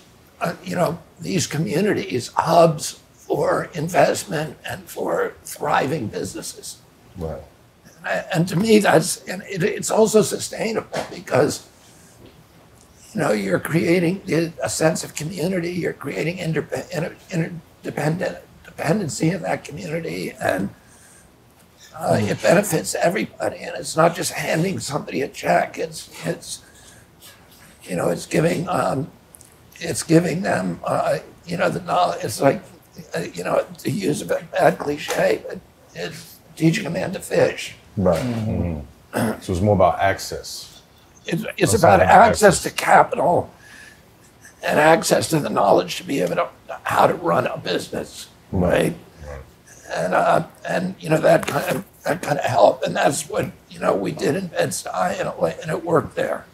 uh, you know, these communities hubs for investment and for thriving businesses. Right. And, I- and to me, that's and it, it's also sustainable because you know you're creating a sense of community. You're creating interdependent, interdependent dependency in that community, and uh, it benefits everybody. And it's not just handing somebody a check. It's it's you know it's giving um, it's giving them uh, you know the knowledge. It's like uh, you know to use a bad cliche, but it's teaching a man to fish. Right. So it's more about access. It's, about access access. to capital and access to the knowledge to be able to how to run a business, right? And uh, and you know that kind of that kind of help, and that's what you know we did in Bed Stuy, and it, and it worked there.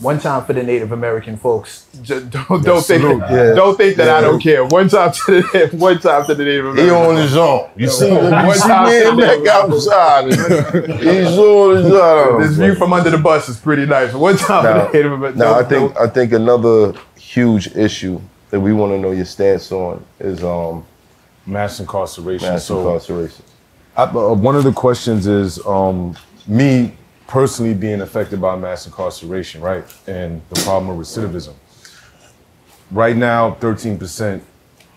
One time for the Native American folks. Just don't don't think salute. Yeah. don't think that I don't care. One time to the one time to the Native He American. on his own. You see him? One You see time me and today. Nick outside. He's on his own. This view from under the bus is pretty nice. One time Now, for the Native American. now I think I think another huge issue that we want to know your stance on is um Mass incarceration. mass so incarceration. I, uh, one of the questions is um, me personally being affected by mass incarceration, right? And the problem of recidivism. Right now, 13%,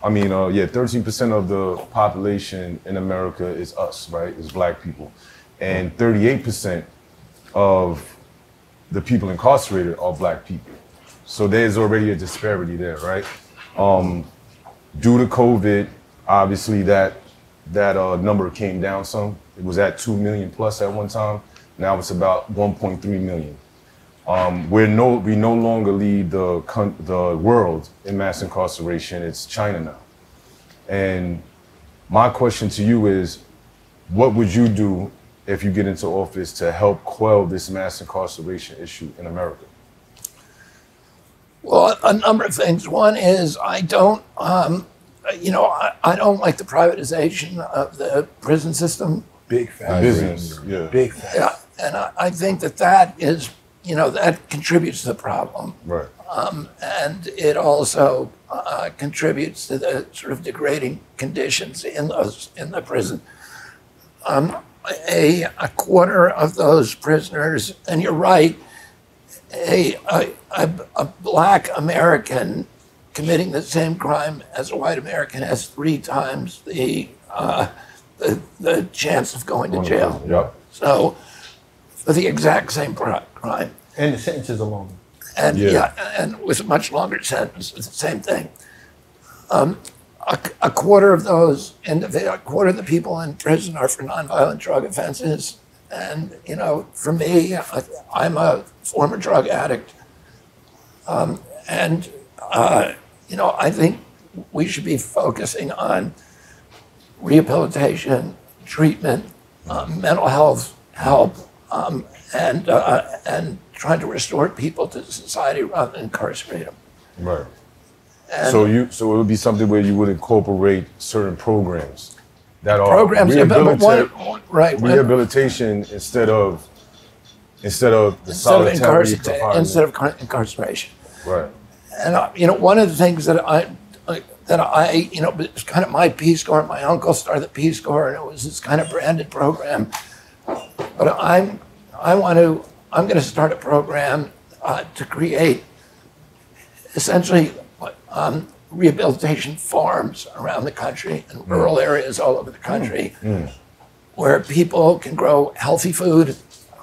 I mean, uh, yeah, 13% of the population in America is us, right? Is black people. And 38% of the people incarcerated are black people. So there's already a disparity there, right? Um, due to COVID, obviously that that uh, number came down some. It was at two million plus at one time. Now it's about 1.3 million. Um, we're no, we no longer lead the the world in mass incarceration. It's China now. And my question to you is, what would you do if you get into office to help quell this mass incarceration issue in America? Well, a number of things. One is I don't, um, you know, I, I don't like the privatization of the prison system. big fan. Business, yeah. Big fan. Yeah, and I, I think that that is, you know, that contributes to the problem. Right. and it also uh, contributes to the sort of degrading conditions in those in the prison. Um, a, a quarter of those prisoners, and you're right, a, a, a, a black American committing the same crime as a white American has three times the uh, the, the chance of going to jail. Yep. So for the exact same pri- crime. And the sentences alone. And Yeah. yeah, and with a much longer sentence, it's the same thing. Um, a, a quarter of those, and a quarter of the people in prison are for nonviolent drug offenses. And you know, for me, I, I'm a former drug addict, um, and uh, you know, I think we should be focusing on rehabilitation, treatment, um, mental health help, um, and uh, and trying to restore people to society rather than incarcerate them. Right. And So you, so it would be something where you would incorporate certain programs that are programs, yeah, but- but rehabilita- right? when- rehabilitation instead of instead of the instead of, solitary incarcer- confinement. instead of incarceration. right. And uh, you know, one of the things that I I- that I you know it's kind of my Peace Corps. My uncle started the Peace Corps, and it was this kind of branded program. But I'm I want to I'm going to start a program uh, to create essentially um, rehabilitation farms around the country and rural areas all over the country, where people can grow healthy food,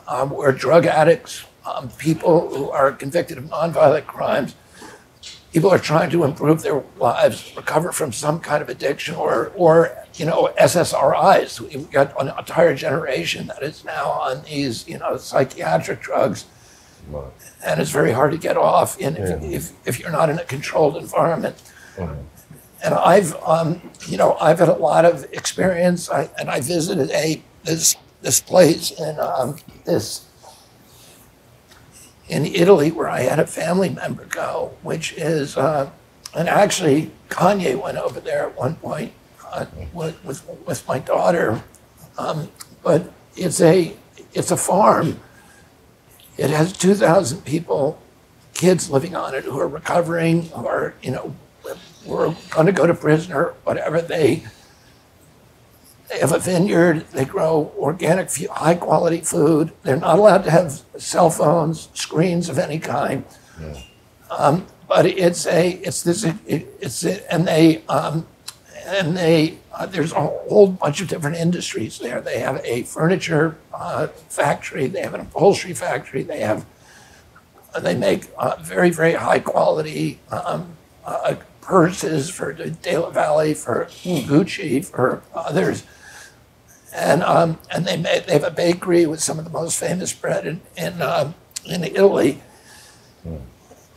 um, where drug addicts, um, people who are convicted of nonviolent crimes, people are trying to improve their lives, recover from some kind of addiction, or or you know SSRIs. We've got an entire generation that is now on these you know psychiatric drugs, and it's very hard to get off in if, if, if you're not in a controlled environment. And I've, um, you know, I've had a lot of experience. I, and I visited a this this place in um, this in Italy where I had a family member go, which is, uh, and actually Kanye went over there at one point uh, with, with my daughter, um, but it's a it's a farm. It has two thousand people, kids living on it who are recovering, who are you know, who are going to go to prison or whatever. They they have a vineyard. They grow organic, high quality food. They're not allowed to have cell phones, screens of any kind. Um, but it's a, it's this, it, it's a, and they, um, and they uh, there's a whole bunch of different industries there. They have a furniture uh, factory, they have an upholstery factory, they have they make uh, very very high quality um, uh, purses for the Della Valle, for Gucci, for others. And, um, and they, make, they have a bakery with some of the most famous bread in, in, um in Italy.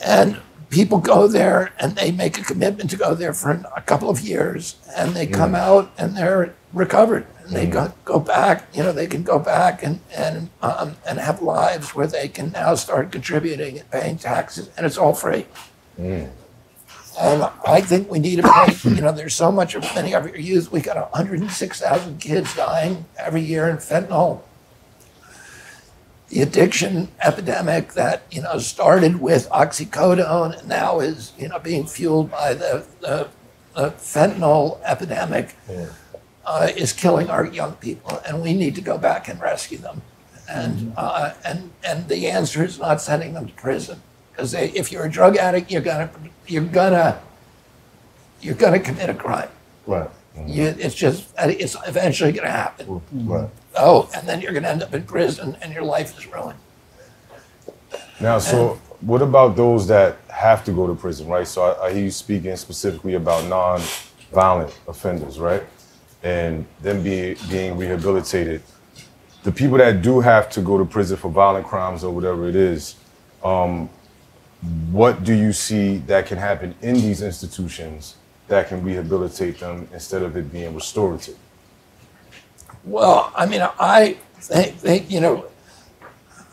And people go there and they make a commitment to go there for a couple of years and they come out and they're recovered. And they go, go back you know they can go back and and um, and have lives where they can now start contributing and paying taxes and it's all free and I think we need to pay, you know, there's so much of many of your youth. We got 106,000 kids dying every year in fentanyl the addiction epidemic that you know started with oxycodone and now is you know being fueled by the, the, the fentanyl epidemic uh, is killing our young people, and we need to go back and rescue them. And uh, and and the answer is not sending them to prison because if you're a drug addict, you're gonna you're gonna you're gonna commit a crime. Right. You, it's just it's eventually gonna happen. Right. Oh, and then you're gonna end up in prison, and your life is ruined. Now, so what about those that have to go to prison, right? So I, I hear you speaking specifically about non-violent offenders, right? And them being being rehabilitated. The people that do have to go to prison for violent crimes or whatever it is, um, what do you see that can happen in these institutions that can rehabilitate them instead of it being restorative? Well, I mean, I think, think you know,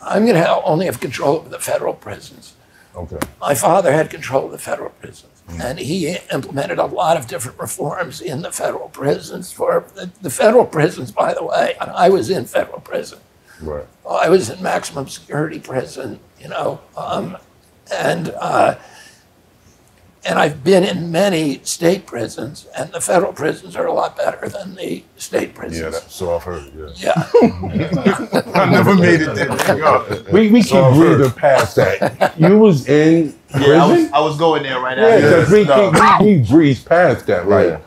I'm going to only have control over the federal prisons. Okay. My father had control of the federal prisons, and he implemented a lot of different reforms in the federal prisons. For the, the federal prisons, by the way, and I was in federal prison. Right. I was in maximum security prison, you know, um, and uh, and I've been in many state prisons, and the federal prisons are a lot better than the state prisons. Yeah, that, so I've heard. Yeah. yeah. I never made it there. We, we keep So I've heard. breathing past that. You was in prison? Yeah, I was, I was going there right Yeah, after. because we, No. keep, we, we breeze past that. right?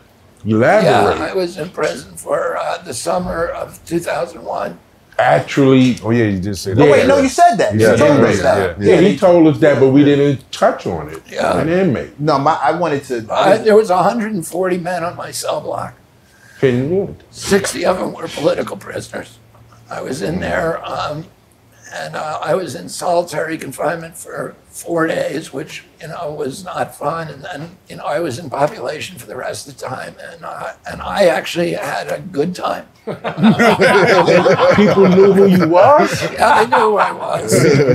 Yeah. elaborate. Yeah, I was in prison for uh, the summer of 2001. Actually, Oh yeah, you did say that. No, wait, no, you said that. Yeah, you told yeah, us that. yeah, he told us that, but we didn't touch on it. Yeah. An inmate. No, my, I wanted to. I I, was- there was 140 men on my cell block. Can you? 60 of them were political prisoners. I was in there, um, and uh, I was in solitary confinement for four days, which you know was not fun. And then you know I was in population for the rest of the time, and uh, and I actually had a good time. People knew who you was? Yeah, I knew who I was. it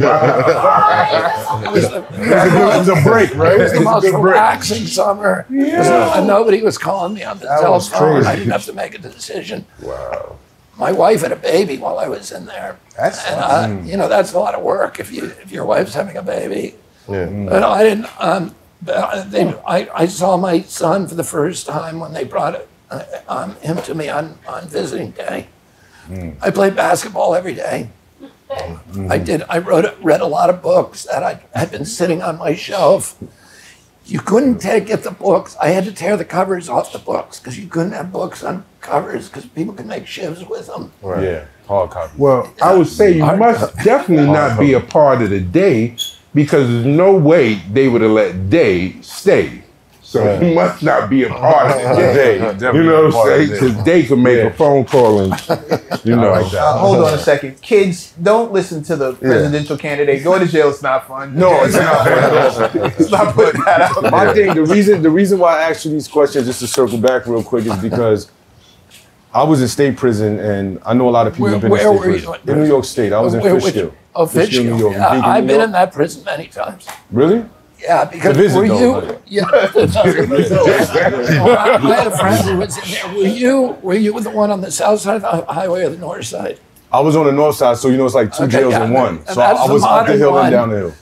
was the, It was a break, right? it was the It's a most good break. relaxing summer. And nobody was calling me on the That was telephone. I didn't have to make a decision. Wow. My wife had a baby while I was in there. That's and uh, you know that's a lot of work if you if your wife's having a baby. Yeah. But I didn't. Um, they, I, I saw my son for the first time when they brought it, uh, um, him to me on, on visiting day. I played basketball every day. I did. I wrote, read a lot of books that I had been sitting on my shelf. You couldn't take get the books. I had to tear the covers off the books because you couldn't have books on covers because people could make shivs with them. Right. Yeah, hard copy. Well, I would say you Hard must definitely not be a part of the day because there's no way they would have let Day stay. So he must not be a part of the day. Day, You know a what I'm saying? the day. Because Day could make Yeah. a phone call and, you know. like that. Uh, hold on a second. Kids, don't listen to the presidential candidate. Go to jail. It's not fun. No, it's not. Let's not put that out there. My thing, the reason, the reason why I asked you these questions, just to circle back real quick, is because I was in state prison, and I know a lot of people Where- have been where in were state you? prison. In New York State, I was in Where- Fishkill. Oh, Fishkill, Fishkill. New York. Yeah, Beacon, I've New been York. in that prison many times. Really? Yeah, because were you? Yeah. I I had a friend who was in there. Were you? Were you the one on the south side of the highway or the north side? I was on the north side, so you know it's like two Okay, jails yeah, in one. So I, I was up the hill one. and down the hill.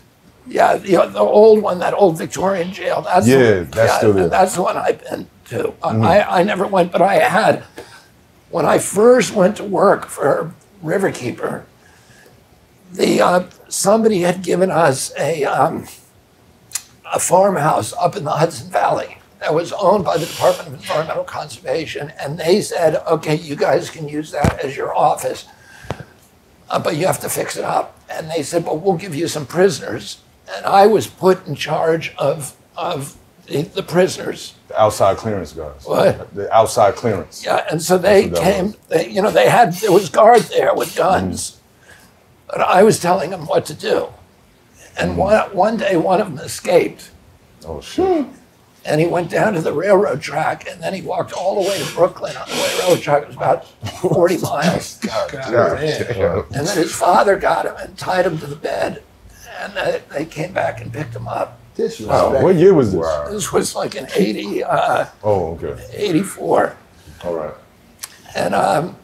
Yeah, the, the old one, that old Victorian jail. That's Yeah, the, that's still there. That's the one I've been to. Mm-hmm. I, I never went, but I had when I first went to work for Riverkeeper. The uh, somebody had given us a um, a farmhouse up in the Hudson Valley that was owned by the Department of Environmental Conservation, and they said, okay, you guys can use that as your office, uh, but you have to fix it up. And they said, well, we'll give you some prisoners. And I was put in charge of, of the, the prisoners. The outside clearance guys. What? The outside clearance. Yeah, and so they That's what that came, they, you know, they had, there was guard there with guns, but I was telling them what to do. And one, one day, one of them escaped. Oh shit. and he went down to the railroad track and then he walked all the way to Brooklyn on the way railroad track. It was about 40 miles. And then his father got him and tied him to the bed. And uh, they came back and picked him up. Disrespect. Wow. What year was this? This was like in 80, uh, Oh, okay. 84. All right. And um,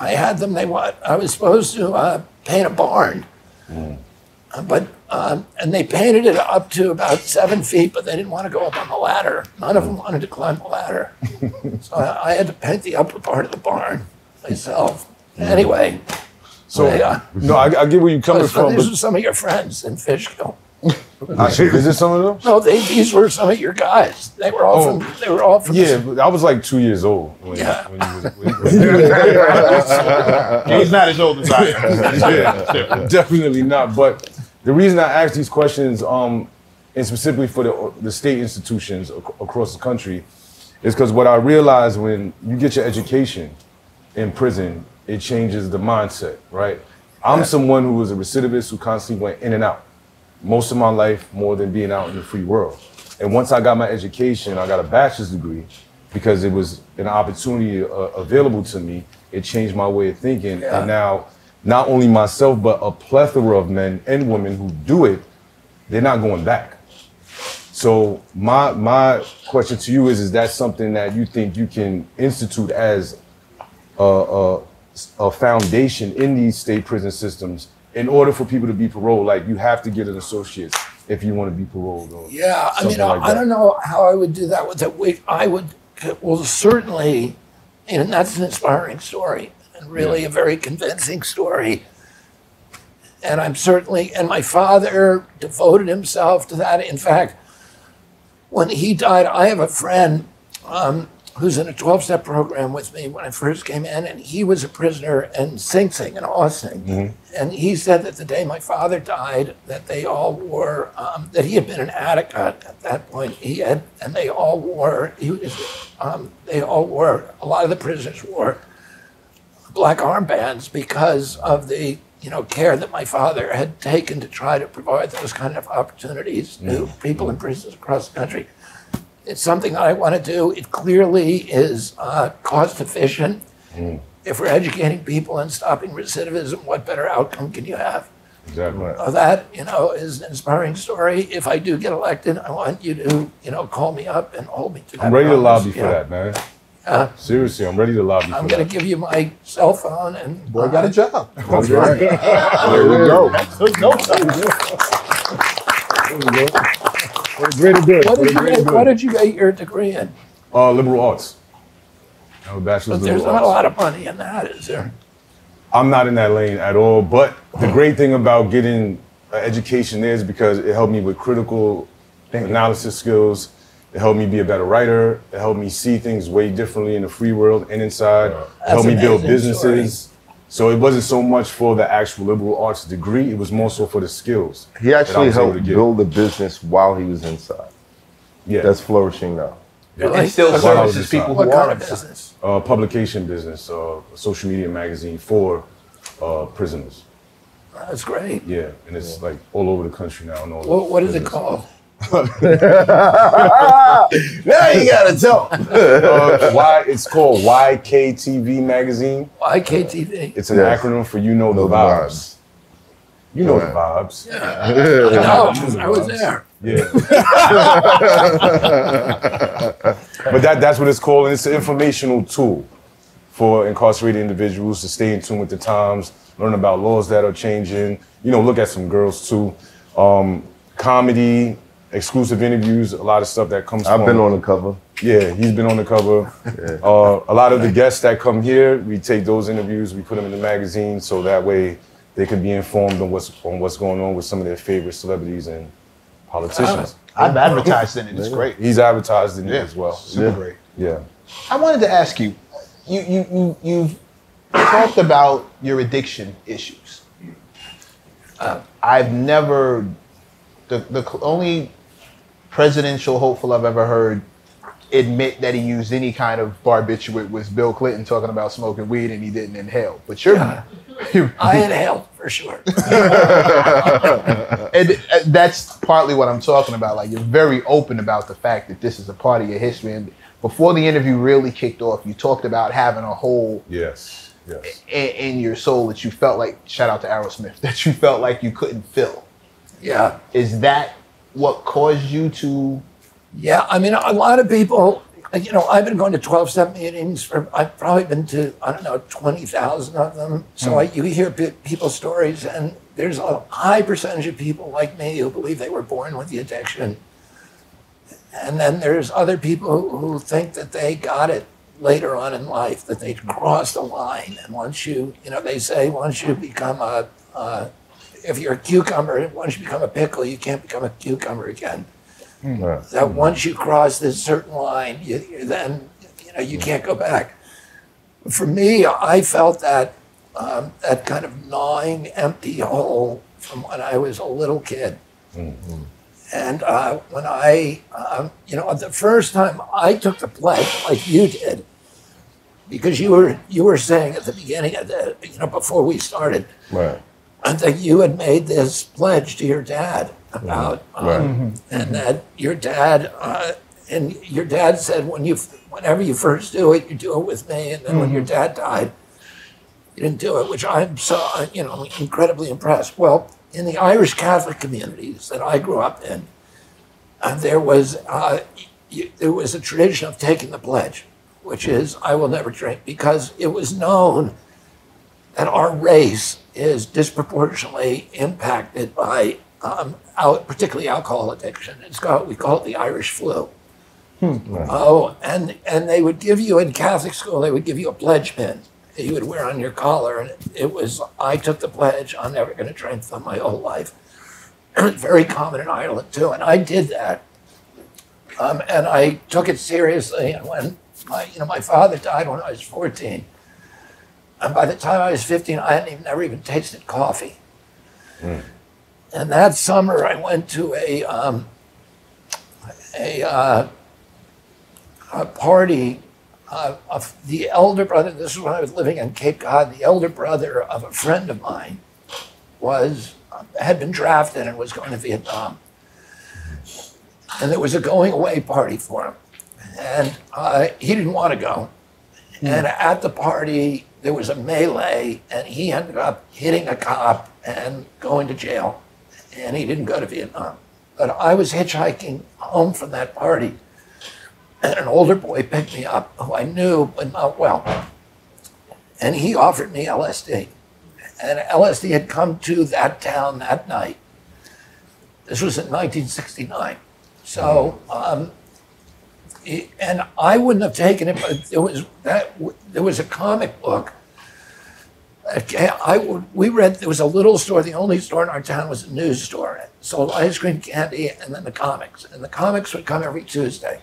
I had them, they want, I was supposed to uh, paint a barn. Uh, But, um, and they painted it up to about seven feet, but they didn't want to go up on the ladder. None of them wanted to climb the ladder. so I, I had to paint the upper part of the barn myself. Anyway, So They, uh, no, I, I get where you're coming so from. these But are some of your friends in Fishkill. I, is this some of them? No, they, these were some of your guys. They were all Oh. from, they were all from Yeah, but I was like two years old. When, Yeah. When was, He's not as old as I am. yeah, definitely not. But the reason I ask these questions, um, and specifically for the the state institutions ac- across the country, is because what I realized when you get your education in prison, it changes the mindset, right? I'm someone who was a recidivist who constantly went in and out most of my life more than being out in the free world. And once I got my education, I got a bachelor's degree because it was an opportunity uh, available to me. It changed my way of thinking. Yeah. And now, not only myself, but a plethora of men and women who do it, they're not going back. So my my question to you is: Is that something that you think you can institute as a, a, a foundation in these state prison systems in order for people to be paroled? Like you have to get an associate if you want to be paroled. Or Yeah, I mean, like I, I don't know how I would do that with it. We, I would, well, certainly, and that's an inspiring story really a very convincing story. And I'm certainly, and my father devoted himself to that. In fact, when he died, I have a friend um, who's in a 12 step program with me when I first came in, and he was a prisoner in Sing Sing in Ossining. And he said that the day my father died, that they all wore, um, that he had been an addict at, at that point. He had, and they all wore, he was, um, they all wore, a lot of the prisoners wore black armbands because of the you know care that my father had taken to try to provide those kind of opportunities to people in prisons across the country. It's something that I want to do. It clearly is uh, cost efficient. If we're educating people and stopping recidivism, what better outcome can you have? Exactly. Uh, that you know is an inspiring story. If I do get elected, I want you to you know call me up and hold me to that. I'm ready to promise. lobby for that, man. Uh, Seriously, I'm ready to lobby I'm going to give you my cell phone and Boy got a job. That's right. there we go. Great to do. What did, you get, what did you get your degree in? Uh, liberal arts. I have a bachelor's But there's liberal not a lot of money in that, is there? I'm not in that lane at all. But the great thing about getting an education there is because it helped me with critical analysis skills. It helped me be a better writer. It helped me see things way differently in the free world and inside. It helped me build amazing businesses. So it wasn't so much for the actual liberal arts degree. It was more so for the skills. He actually was helped build a business while he was inside. Yeah, That's flourishing now. And still What- While I was services people who kind are of inside. business? uh, publication business, uh, a social media magazine for uh, prisoners. That's great. Yeah, and it's like all over the country now. and all What, what is it prisons. called? Now you gotta tell. Uh, why it's called YKTV magazine. YKTV. It's an Yes. acronym for you know the the vibes. vibes. You know Right. the vibes. No, I was there. Yeah. but that that's what it's called, and it's an informational tool for incarcerated individuals to stay in tune with the times, learn about laws that are changing. You know, look at some girls too. Um, comedy, exclusive interviews, a lot of stuff that comes. I've from, been on the cover. Yeah, he's been on the cover. Uh, a lot of the guests that come here, we take those interviews, we put them in the magazine, so that way they can be informed on what's on what's going on with some of their favorite celebrities and politicians. I've advertised in it. It's great. He's advertised in it as well. Super Yeah. great. Yeah. I wanted to ask you, you you you you've talked about your addiction issues. Uh, I've never the the only presidential hopeful I've ever heard admit that he used any kind of barbiturate was Bill Clinton talking about smoking weed and he didn't inhale. But you're, you're I inhaled for sure. and uh, that's partly what I'm talking about. Like you're very open about the fact that this is a part of your history. And before the interview really kicked off, you talked about having a hole Yes. Yes. in, in your soul that you felt like. Shout out to Aerosmith that you felt like you couldn't fill. Yeah. Is that what caused you to? Yeah, I mean, a lot of people, you know, I've been going to 12 step meetings for, I've probably been to, I don't know, 20,000 of them. So I, you hear pe- people's stories, and there's a high percentage of people like me who believe they were born with the addiction. And then there's other people who, think that they got it later on in life, that they crossed a line. And once you, you know, they say once you become a, uh, if you're a cucumber, once you become a pickle, you can't become a cucumber again Right. that once you cross this certain line, you, you then you know you can't go back. For me, I felt that um, that kind of gnawing, empty hole from when I was a little kid. And uh, when I, um, you know, the first time I took the pledge, like you did, because you were you were saying at the beginning of the, you know, before we started, Right. I think you had made this pledge to your dad about, um, Right. and that your dad, uh, and your dad said when you, whenever you first do it, you do it with me, and then when your dad died, you didn't do it, which I'm so, uh, you know, incredibly impressed. Well, in the Irish Catholic communities that I grew up in, uh, there was uh, y- there was a tradition of taking the pledge, which is I will never drink, because it was known that our race is disproportionately impacted by um, al- particularly alcohol addiction. It's called, we call it the Irish flu. Oh, and and they would give you in Catholic school, they would give you a pledge pin that you would wear on your collar, and it was I took the pledge. I'm never going to drink for my whole life. Very common in Ireland too, and I did that. Um, and I took it seriously. And when my you know my father died when I was 14, and by the time I was 15, I hadn't even never even tasted coffee. And that summer, I went to a um, a, uh, a party uh, of the elder brother. This is when I was living in Cape Cod. The elder brother of a friend of mine was had been drafted and was going to Vietnam, and there was a going away party for him, and uh, he didn't want to go. And at the party, there was a melee, and he ended up hitting a cop and going to jail. And he didn't go to Vietnam. But I was hitchhiking home from that party, and an older boy picked me up who I knew but not well. And he offered me LSD. And LSD had come to that town that night. This was in 1969. So, um, and I wouldn't have taken it, but there was that there was a comic book. I would, we read there was a little store. The only store in our town was a news store. It sold ice cream, candy, and then the comics. And the comics would come every Tuesday.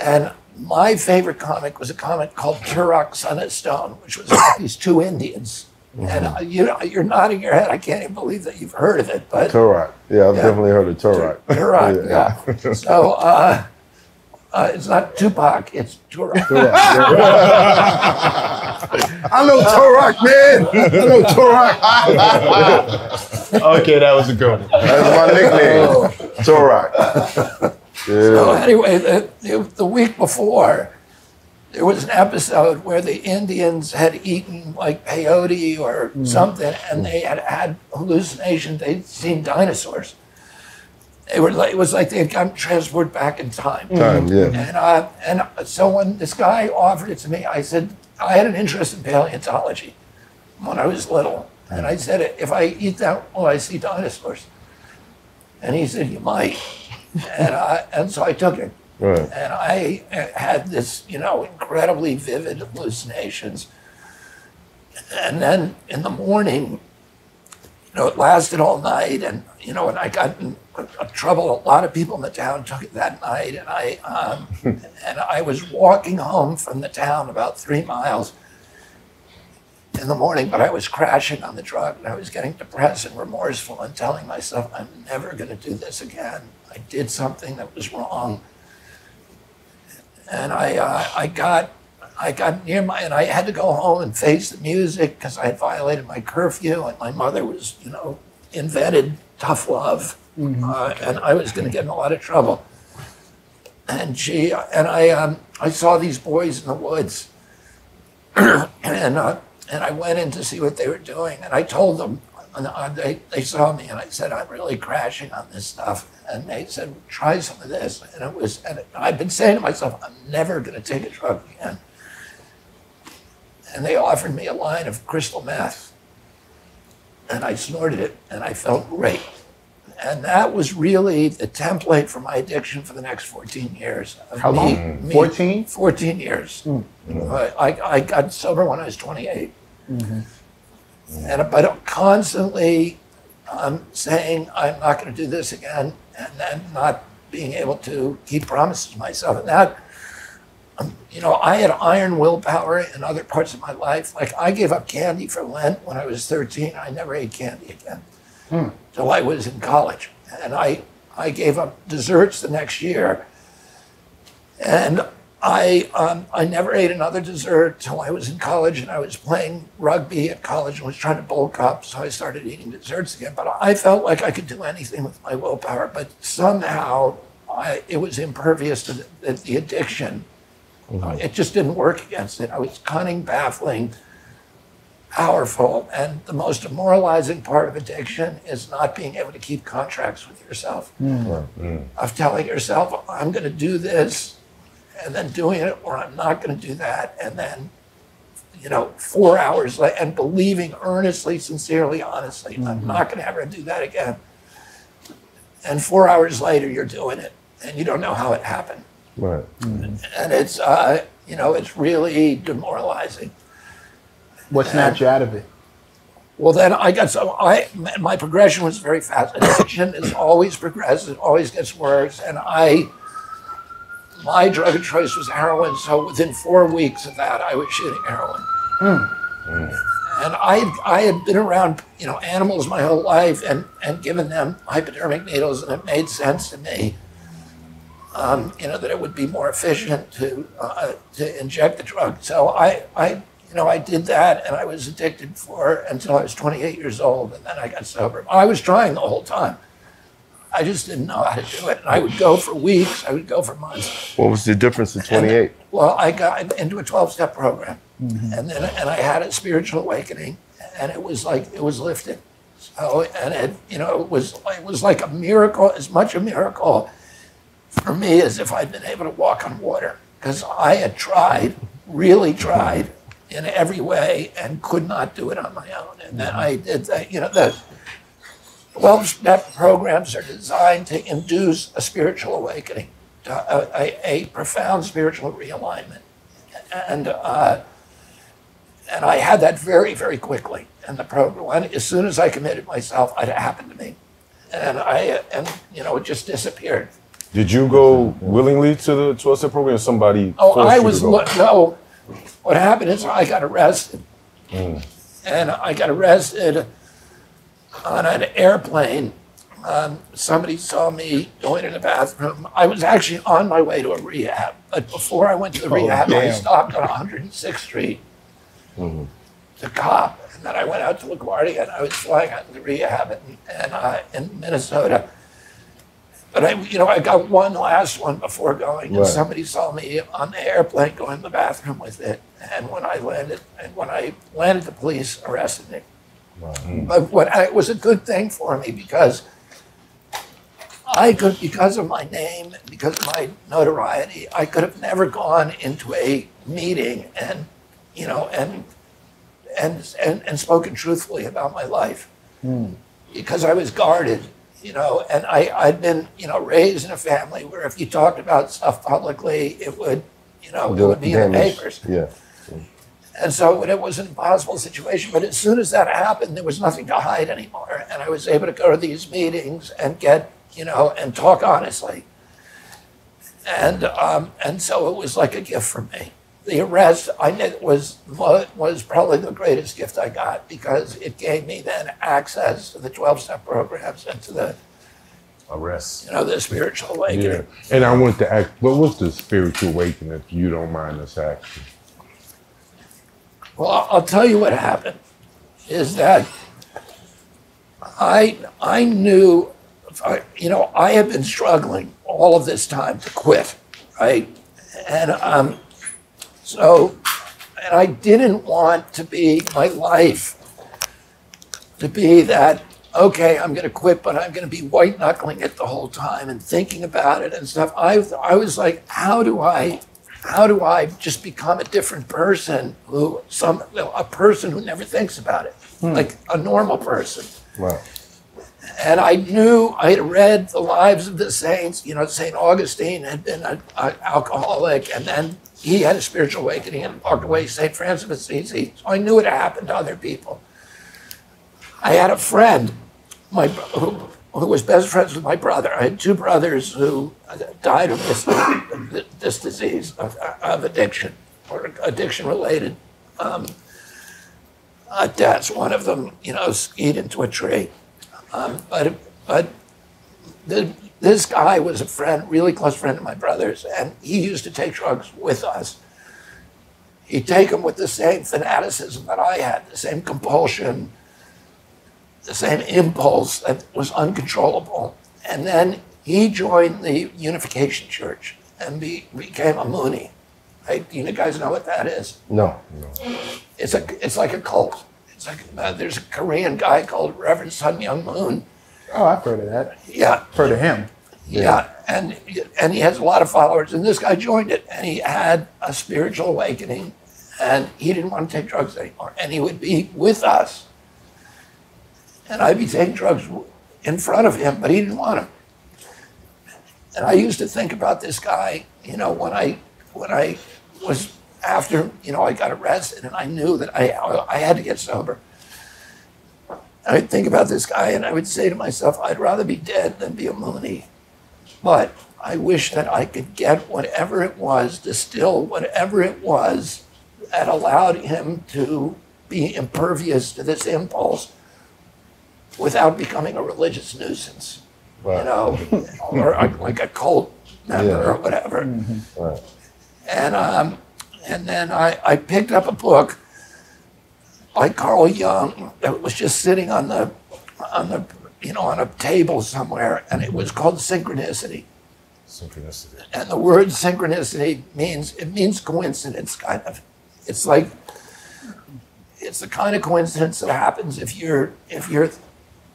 And my favorite comic was a comic called Turok, Son of Stone, which was about these two Indians. And uh, you know, you're nodding your head. I can't even believe that you've heard of it, but Turok. Yeah, I've Yeah. definitely heard of Turok. Turok, yeah. So uh, uh, it's not Tupac, it's Turok. I know Turok, man. I know Turok. Okay, that was a good one. That's my nickname. Turok. So anyway, the, the, the week before, there was an episode where the Indians had eaten like peyote or something, and they had had hallucinations. They'd seen dinosaurs. They were like, it was like they had gotten transported back in time. Time, yeah. And uh, and so when this guy offered it to me, I said I had an interest in paleontology when I was little, and I said if I eat that, will I see dinosaurs? And he said you might, and I, and so I took it, Right. and I uh, had this you know incredibly vivid hallucinations, and then in the morning, you know, it lasted all night, and you know, and I got in trouble. A lot of people in the town took it that night, and I um, and I was walking home from the town about three miles in the morning, but I was crashing on the drug, and I was getting depressed and remorseful, and telling myself, "I'm never going to do this again. I did something that was wrong." And I uh, I got I got near my, and I had to go home and face the music because I had violated my curfew, and my mother was, you know, invented tough love, uh, and I was going to get in a lot of trouble. And she and I, um, I saw these boys in the woods, and uh, and I went in to see what they were doing, and I told them, and uh, they they saw me, and I said, I'm really crashing on this stuff, and they said, try some of this, and it was, and I've been saying to myself, I'm never going to take a drug again and they offered me a line of crystal meth. And I snorted it, and I felt great. And that was really the template for my addiction for the next 14 years. How long? 14? 14 years. Uh, I, I got sober when I was 28. And, but constantly um, saying, I'm not going to do this again, and then not being able to keep promises to myself. And that you know, I had iron willpower in other parts of my life. Like I gave up candy for Lent when I was 13. I never ate candy again until I was in college. And I, I gave up desserts the next year. And I, um, I never ate another dessert till I was in college and I was playing rugby at college and was trying to bulk up. So I started eating desserts again. But I felt like I could do anything with my willpower. But somehow I, it was impervious to the, the, the addiction. Uh, It just didn't work against it. I was cunning, baffling, powerful. And the most demoralizing part of addiction is not being able to keep contracts with yourself. Hmm. Hmm. Of telling yourself, I'm going to do this, and then doing it, or I'm not going to do that. And then, you know, four hours later, and believing earnestly, sincerely, honestly, I'm hmm. not going to ever do that again. And four hours later, you're doing it, and you don't know how it happened Right. and it's uh, you know it's really demoralizing. What snapped you out of it? Well, then I got so I my progression was very fast. Addiction is always progressive, it always gets worse, and I my drug of choice was heroin. So within four weeks of that, I was shooting heroin. And I I had been around you know animals my whole life and and given them hypodermic needles, and it made sense to me. Um, you know that it would be more efficient to uh, to inject the drug. So I I you know I did that, and I was addicted for until I was 28 years old, and then I got sober. I was trying the whole time. I just didn't know how to do it. And I would go for weeks. I would go for months. What was the difference in 28? Well, I got into a 12 step program mm-hmm. and then and I had a spiritual awakening and it was like it was lifted. So and it you know it was it was like a miracle, as much a miracle for me as if I'd been able to walk on water because I had tried, really tried in every way and could not do it on my own. And then I did that, you know, the 12 step programs are designed to induce a spiritual awakening, a, a, a profound spiritual realignment. And, uh, and I had that very, very quickly. And the program, as soon as I committed myself, it happened to me. And I, and you know, it just disappeared. Did you go willingly to the 12 step program or somebody Oh, I was, no, what happened is I got arrested. And I got arrested on an airplane. Um, somebody saw me going to the bathroom. I was actually on my way to a rehab, but before I went to the rehab, I stopped on 106th Street to cop. And then I went out to LaGuardia and I was flying out to the rehab in, in, uh, in Minnesota. But I, you know, I got one last one before going, and Right. somebody saw me on the airplane going to the bathroom with it. And when I landed, and when I landed, the police arrested me. But what I, it was a good thing for me because I could, because of my name, because of my notoriety, I could have never gone into a meeting and, you know, and and and, and spoken truthfully about my life hmm. because I was guarded, you know, and I, I'd been, you know, raised in a family where if you talked about stuff publicly, it would, you know, it would be in the papers. Yeah. And so it was an impossible situation. But as soon as that happened, there was nothing to hide anymore. And I was able to go to these meetings and get, you know, and talk honestly. And, um, and so it was like a gift for me. The arrest, I knew was, was probably the greatest gift I got because it gave me then access to the 12 step programs and to the, Arrest. you know, the spiritual awakening. Yeah. And I want to ask, what was the spiritual awakening, if you don't mind us asking? Well, I'll- I'll tell you what happened is that I I knew, you know, I had been struggling all of this time to quit, right? And um, so, and I didn't want to be my life to be that okay, I'm going to quit, but I'm going to be white knuckling it the whole time and thinking about it and stuff. I I was like, how do I how do I just become a different person who some a person who never thinks about it, hmm. like a normal person. Right. And I knew I had read the lives of the saints. You know, Saint Augustine had been an alcoholic, and then he had a spiritual awakening and walked away. Saint Francis of Assisi. So I knew it happened to other people. I had a friend, my who, who was best friends with my brother. I had two brothers who died of this this disease of, of addiction or addiction related um, uh, deaths. One of them, you know, skied into a tree. Um, but but the, this guy was a friend, really close friend of my brother's, and he used to take drugs with us. He'd take them with the same fanaticism that I had, the same compulsion, the same impulse that was uncontrollable. And then he joined the Unification Church and be, became a Moonie. Right? You guys know what that is? No. It's a it's like a cult. It's like uh, there's a Korean guy called Reverend Sun Myung Moon. Oh, I've heard of that. Yeah, Heard of him. Yeah, and and he has a lot of followers. And this guy joined it, and he had a spiritual awakening, and he didn't want to take drugs anymore. And he would be with us, and I'd be taking drugs in front of him, but he didn't want them. And I used to think about this guy, you know, when I when I was after, you know, I got arrested, and I knew that I I had to get sober. I'd think about this guy, and I would say to myself, I'd rather be dead than be a Moonie. But I wish that I could get whatever it was, distill whatever it was that allowed him to be impervious to this impulse without becoming a religious nuisance, you know, or a- like a cult member Yeah. or whatever. Right. And um, and then I, I picked up a book by Carl Jung that was just sitting on the on the you know on a table somewhere, and it was called Synchronicity. Synchronicity. And the word synchronicity means it means coincidence, kind of. It's like it's the kind of coincidence that happens if you're if you're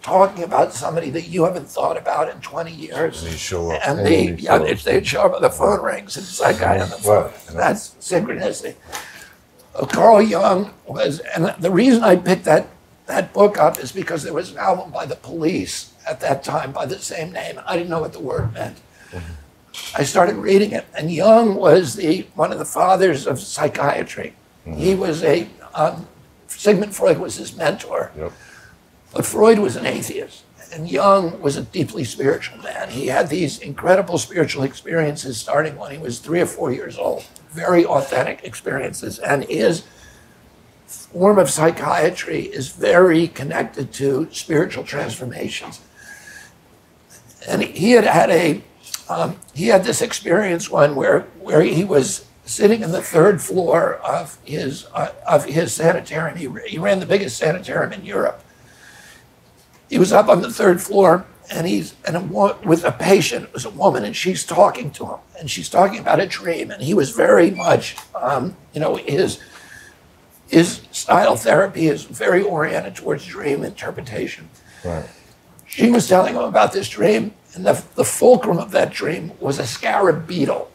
talking about somebody that you haven't thought about in 20 years. And they show up. And And they, they yeah, they, they show up, the phone rings, and it's that guy on the phone. That's synchronicity. Uh, Carl Jung was, and the reason I picked that, that book up is because there was an album by the police at that time by the same name. I didn't know what the word meant. I started reading it, and Jung was the one of the fathers of psychiatry. He was a um, Sigmund Freud was his mentor. Yep. But Freud was an atheist, and Jung was a deeply spiritual man. He had these incredible spiritual experiences starting when he was three or four years old, very authentic experiences. And his form of psychiatry is very connected to spiritual transformations. And he had had a, um, he had this experience one where, where he was sitting in the third floor of his, uh, of his sanitarium. He, he ran the biggest sanitarium in Europe he was up on the third floor and he's and a, with a patient it was a woman and she's talking to him and she's talking about a dream and he was very much um, you know his his style therapy is very oriented towards dream interpretation Right. she was telling him about this dream and the, the fulcrum of that dream was a scarab beetle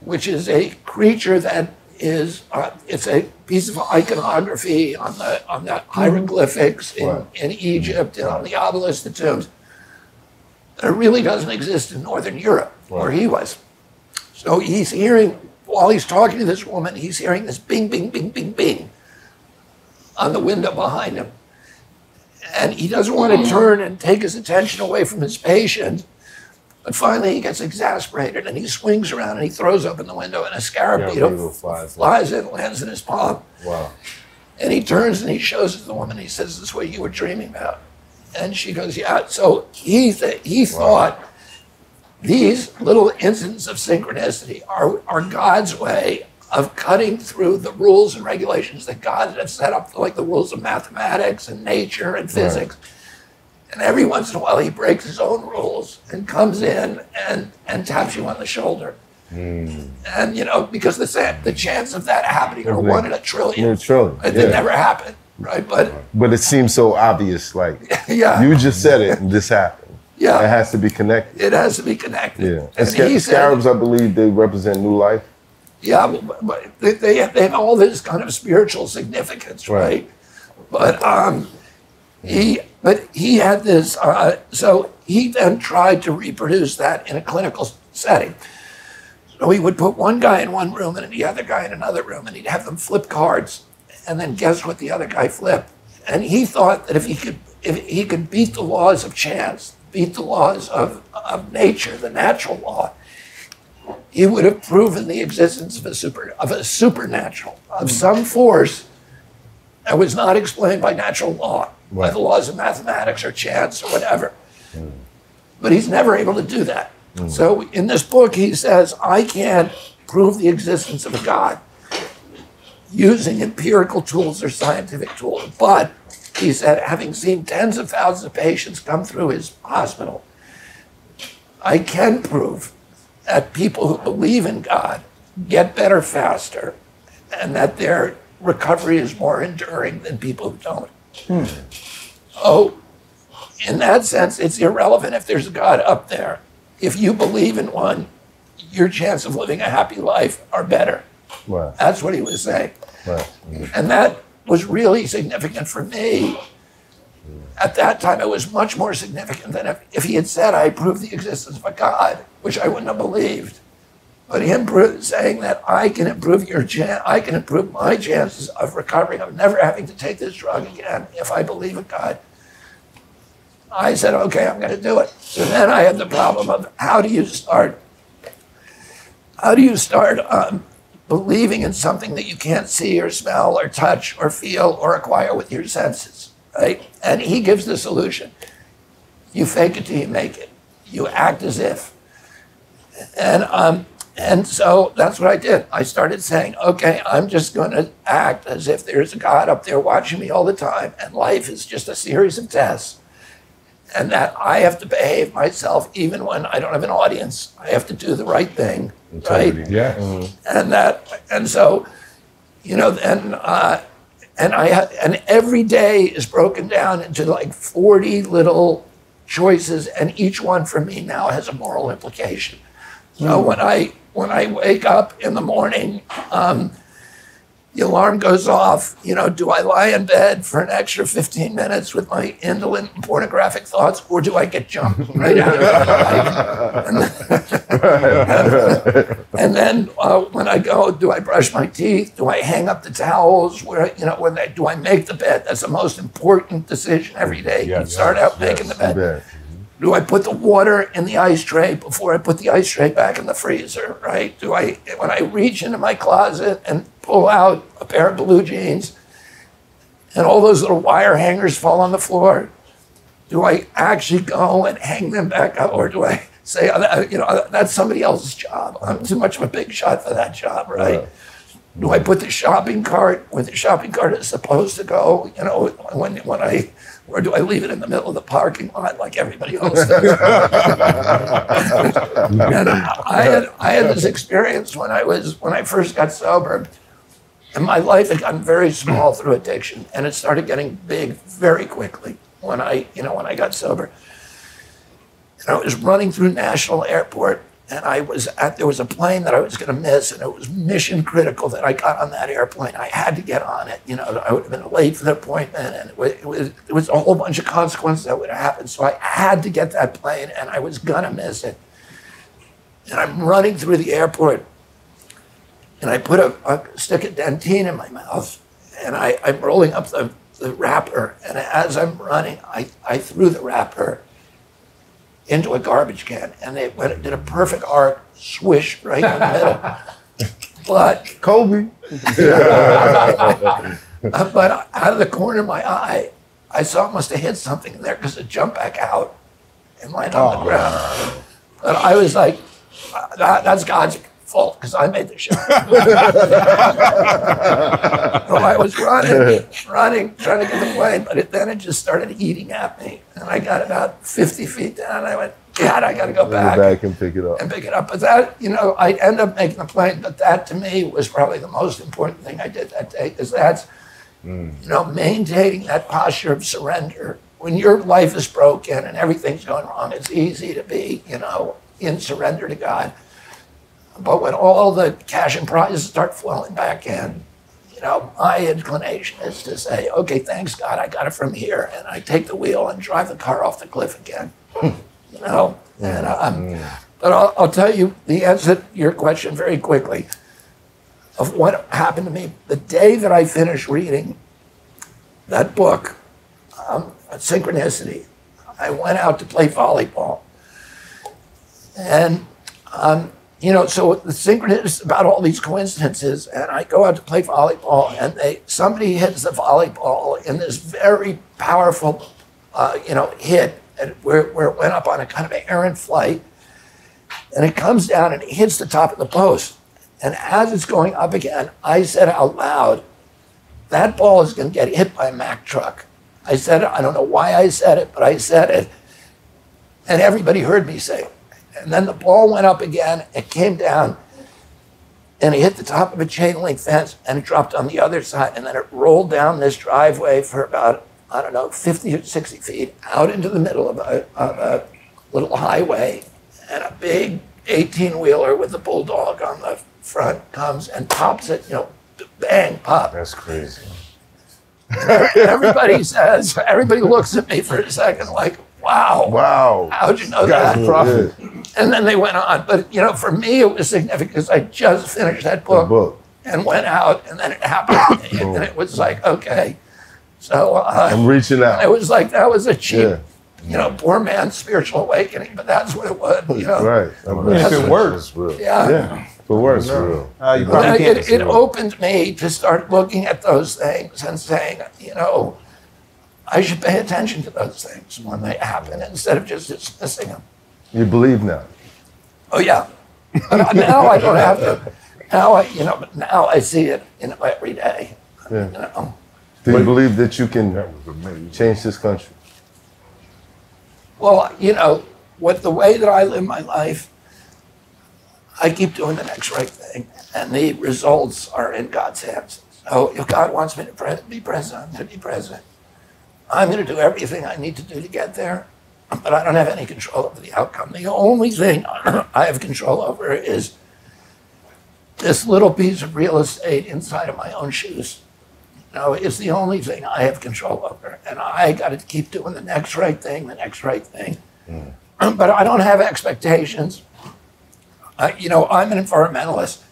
which is a creature that is uh, it's a piece of iconography on the on the hieroglyphics in, Right. in Egypt and on the obelisks, the tombs. It really doesn't exist in Northern Europe where he was. So he's hearing while he's talking to this woman, he's hearing this bing, bing, bing, bing, bing on the window behind him. And he doesn't want to turn and take his attention away from his patient. But finally, he gets exasperated and he swings around and he throws open the window, and a scarab beetle flies. flies in, lands in his palm. Wow. And he turns and he shows it to the woman. He says, "This is what you were dreaming about." And she goes, "Yeah." So he th- he thought these little incidents of synchronicity are, are God's way of cutting through the rules and regulations that God has set up, like the rules of mathematics and nature and physics. And every once in a while, he breaks his own rules and comes in and, and taps you on the shoulder. Hmm. And, you know, because the, the chance of that happening are one in a trillion. In a trillion, It yeah. never happened, right? But But it seems so obvious. Like yeah, you just said it, and this happened. yeah, It has to be connected. it has to be connected. Yeah. And And sca- said- scarabs, I believe, they represent new life. Yeah, but, but they, they, have, they have all this kind of spiritual significance, right? Right. But um, he, but he had this. Uh, so he then tried to reproduce that in a clinical setting. So he would put one guy in one room and the other guy in another room, and he'd have them flip cards, and then guess what the other guy flipped. And he thought that if he could, if he could beat the laws of chance, beat the laws of, of nature, the natural law, he would have proven the existence of a super of a supernatural of hmm. some force that was not explained by natural law, by the laws of mathematics or chance or whatever. Hmm. But he's never able to do that. Hmm. So in this book, he says, I can't prove the existence of a God using empirical tools or scientific tools. But he said, having seen tens of thousands of patients come through his hospital, I can prove that people who believe in God get better faster and that their recovery is more enduring than people who don't. Hmm. So, in that sense, it's irrelevant if there's a God up there. If you believe in one, your chance of living a happy life are better. Right. That's what he was saying. Right. And that was really significant for me. At that time, it was much more significant than if, if he had said, I prove the existence of a God, which I wouldn't have believed. But him saying that I can improve your chan- I can improve my chances of recovering, of never having to take this drug again if I believe in God. I said, okay, I'm going to do it. So then I had the problem of how do you start? How do you start um, believing in something that you can't see or smell or touch or feel or acquire with your senses, right? And he gives the solution. You fake it till you make it. You act as if. And um, and so that's what I did. I started saying, okay, I'm just going to act as if there's a God up there watching me all the time, and life is just a series of tests, and that I have to behave myself even when I don't have an audience. I have to do the right thing, right? Yeah. and that and so you know and uh, and I ha- and every day is broken down into like 40 little choices and each one for me now has a moral implication. So when I when I wake up in the morning um, the alarm goes off you know do I lie in bed for an extra 15 minutes with my indolent pornographic thoughts or do I get jumped right out of bed and then uh, when I go, do I brush my teeth? Do I hang up the towels? Where you know when I do I make the bed? That's the most important decision every day. you start yes, out making the bed. Yeah. Do I put the water in the ice tray before I put the ice tray back in the freezer? Right? Do I when I reach into my closet and pull out a pair of blue jeans, and all those little wire hangers fall on the floor? Do I actually go and hang them back up, or do I say, uh, you know, that's somebody else's job? I'm too much of a big shot for that job, right? Do I put the shopping cart where the shopping cart is supposed to go? You know, when when I, or do I leave it in the middle of the parking lot like everybody else does? and I had I had this experience when I was when I first got sober, and my life had gotten very small through addiction, and it started getting big very quickly when I you know when I got sober. And I was running through National Airport, and I was at there was a plane that I was going to miss, and it was mission critical that I got on that airplane. I had to get on it. You know, I would have been late for the appointment, and it was, it was, it was a whole bunch of consequences that would have happened. So I had to get that plane, and I was gonna miss it. And I'm running through the airport, and I put a, a stick of Dentyne in my mouth, and I, I'm rolling up the, the wrapper, and as I'm running, I, I threw the wrapper into a garbage can, and it went, did a perfect arc, swish right in the middle. But Kobe. uh, but out of the corner of my eye, I saw it must have hit something in there because it jumped back out and landed on the ground. But I was like, "Uh, that, that's God's fault because I made the shot. so I was running, running, trying to get the plane, but it, then it just started eating at me. And I got about 50 feet down. And I went, God, I got to go Go back back and pick it up. and pick it up. But that, you know, I end up making the plane. But that to me was probably the most important thing I did that day, because that's, mm. you know, maintaining that posture of surrender. When your life is broken and everything's going wrong, it's easy to be, you know, in surrender to God. But when all the cash and prizes start flowing back in, you know, my inclination is to say, okay, thanks God, I got it from here, and I take the wheel and drive the car off the cliff again. you know, and um, but I'll, I'll tell you the answer to your question very quickly of what happened to me the day that I finished reading that book, um, Synchronicity. I went out to play volleyball, and um, you know, so the synchronicity about all these coincidences, and I go out to play volleyball, and they somebody hits the volleyball in this very powerful, uh, you know, hit, where, where it went up on a kind of an errant flight, and it comes down and it hits the top of the post, and as it's going up again, I said out loud, "That ball is going to get hit by a Mack truck." I said it. I don't know why I said it, but I said it, and everybody heard me say. And then the ball went up again. It came down and it hit the top of a chain link fence and it dropped on the other side. And then it rolled down this driveway for about, I don't know, 50 or 60 feet out into the middle of a, of a little highway. And a big 18 wheeler with a bulldog on the front comes and pops it, you know, bang, pop. That's crazy. Everybody says, everybody looks at me for a second like, wow, Wow. how'd you know Guy's that? a prophet. And then they went on. But, you know, for me, it was significant because I just finished that book, book. and went out, and then it happened. and it was like, okay. So uh, I'm reaching out. it was like, that was a cheap, Yeah. you know, poor man's spiritual awakening, but that's what it was, you know. Right. I mean, If it works, real. Yeah. Yeah. For worse, for real. Uh, you probably can't. it, it opened me to start looking at those things and saying, you know, I should pay attention to those things when they happen instead of just dismissing them. You believe now. Oh yeah. Now I don't have to. Now I, you know, but now I see it, you know, every day. Yeah. You know. Do you believe that you can That change this country? Well, you know, with the way that I live my life, I keep doing the next right thing, and the results are in God's hands. So if God wants me to pre- be president, I'm going to be president. I'm going to do everything I need to do to get there, but I don't have any control over the outcome. The only thing I have control over is this little piece of real estate inside of my own shoes. You know, it's the only thing I have control over. And I got to keep doing the next right thing, the next right thing. But I don't have expectations. Uh, you know, I'm an environmentalist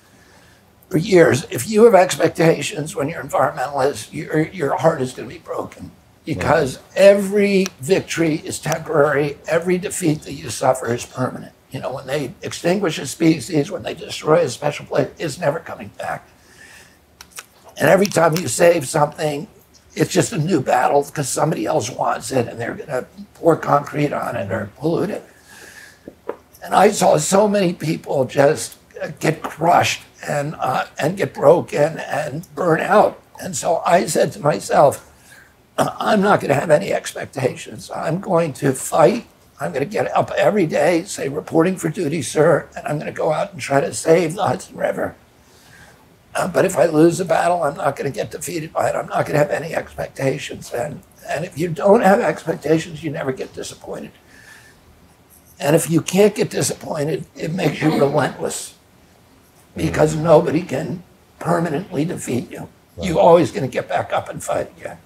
for years. If you have expectations when you're an environmentalist, your, your heart is going to be broken because every victory is temporary, every defeat that you suffer is permanent. You know, when they extinguish a species, when they destroy a special place, it's never coming back. And every time you save something, it's just a new battle because somebody else wants it and they're going to pour concrete on it or pollute it. And I saw so many people just get crushed and, uh, and get broken and burn out. And so I said to myself, "Uh, I'm not going to have any expectations. I'm going to fight. I'm going to get up every day, say, reporting for duty, sir, and I'm going to go out and try to save the Hudson River. Uh, but if I lose the battle, I'm not going to get defeated by it. I'm not going to have any expectations. And, and if you don't have expectations, you never get disappointed. And if you can't get disappointed, it makes you relentless because nobody can permanently defeat you. You're always going to get back up and fight again.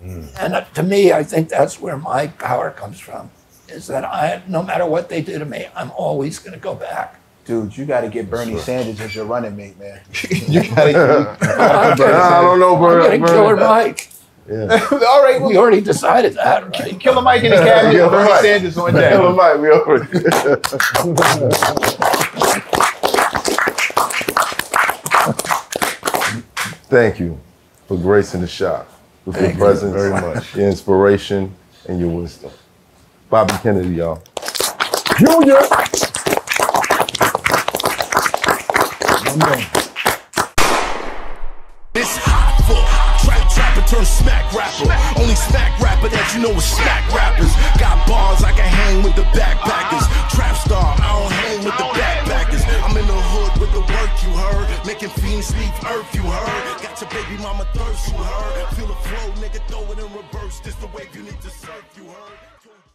And uh, to me, I think that's where my power comes from. Is that I, no matter what they do to me, I'm always going to go back Dude, you got to get Bernie Sanders as your running mate, man. you got to. I'm getting, I don't know, Bernie. I'm bro. getting Killer Mike. Yeah. All right, well, We already decided that, right? Killer Mike in the cabinet, Yeah, Bernie right. Sanders on Tell deck. him, Mike, we already. Thank you for gracing the shop with your presence, very much. your inspiration, and your wisdom. Bobby Kennedy, y'all. Junior. It's hot for trap trapper turn smack rapper. Only smack rapper that you know is smack rappers. Got bars I can hang with the backpackers. Trap star, I don't hang with the you heard. Making fiends leave earth you heard. Got your baby mama thirst you heard. Feel the flow, nigga, throw it in reverse. This the wave you need to surf you heard.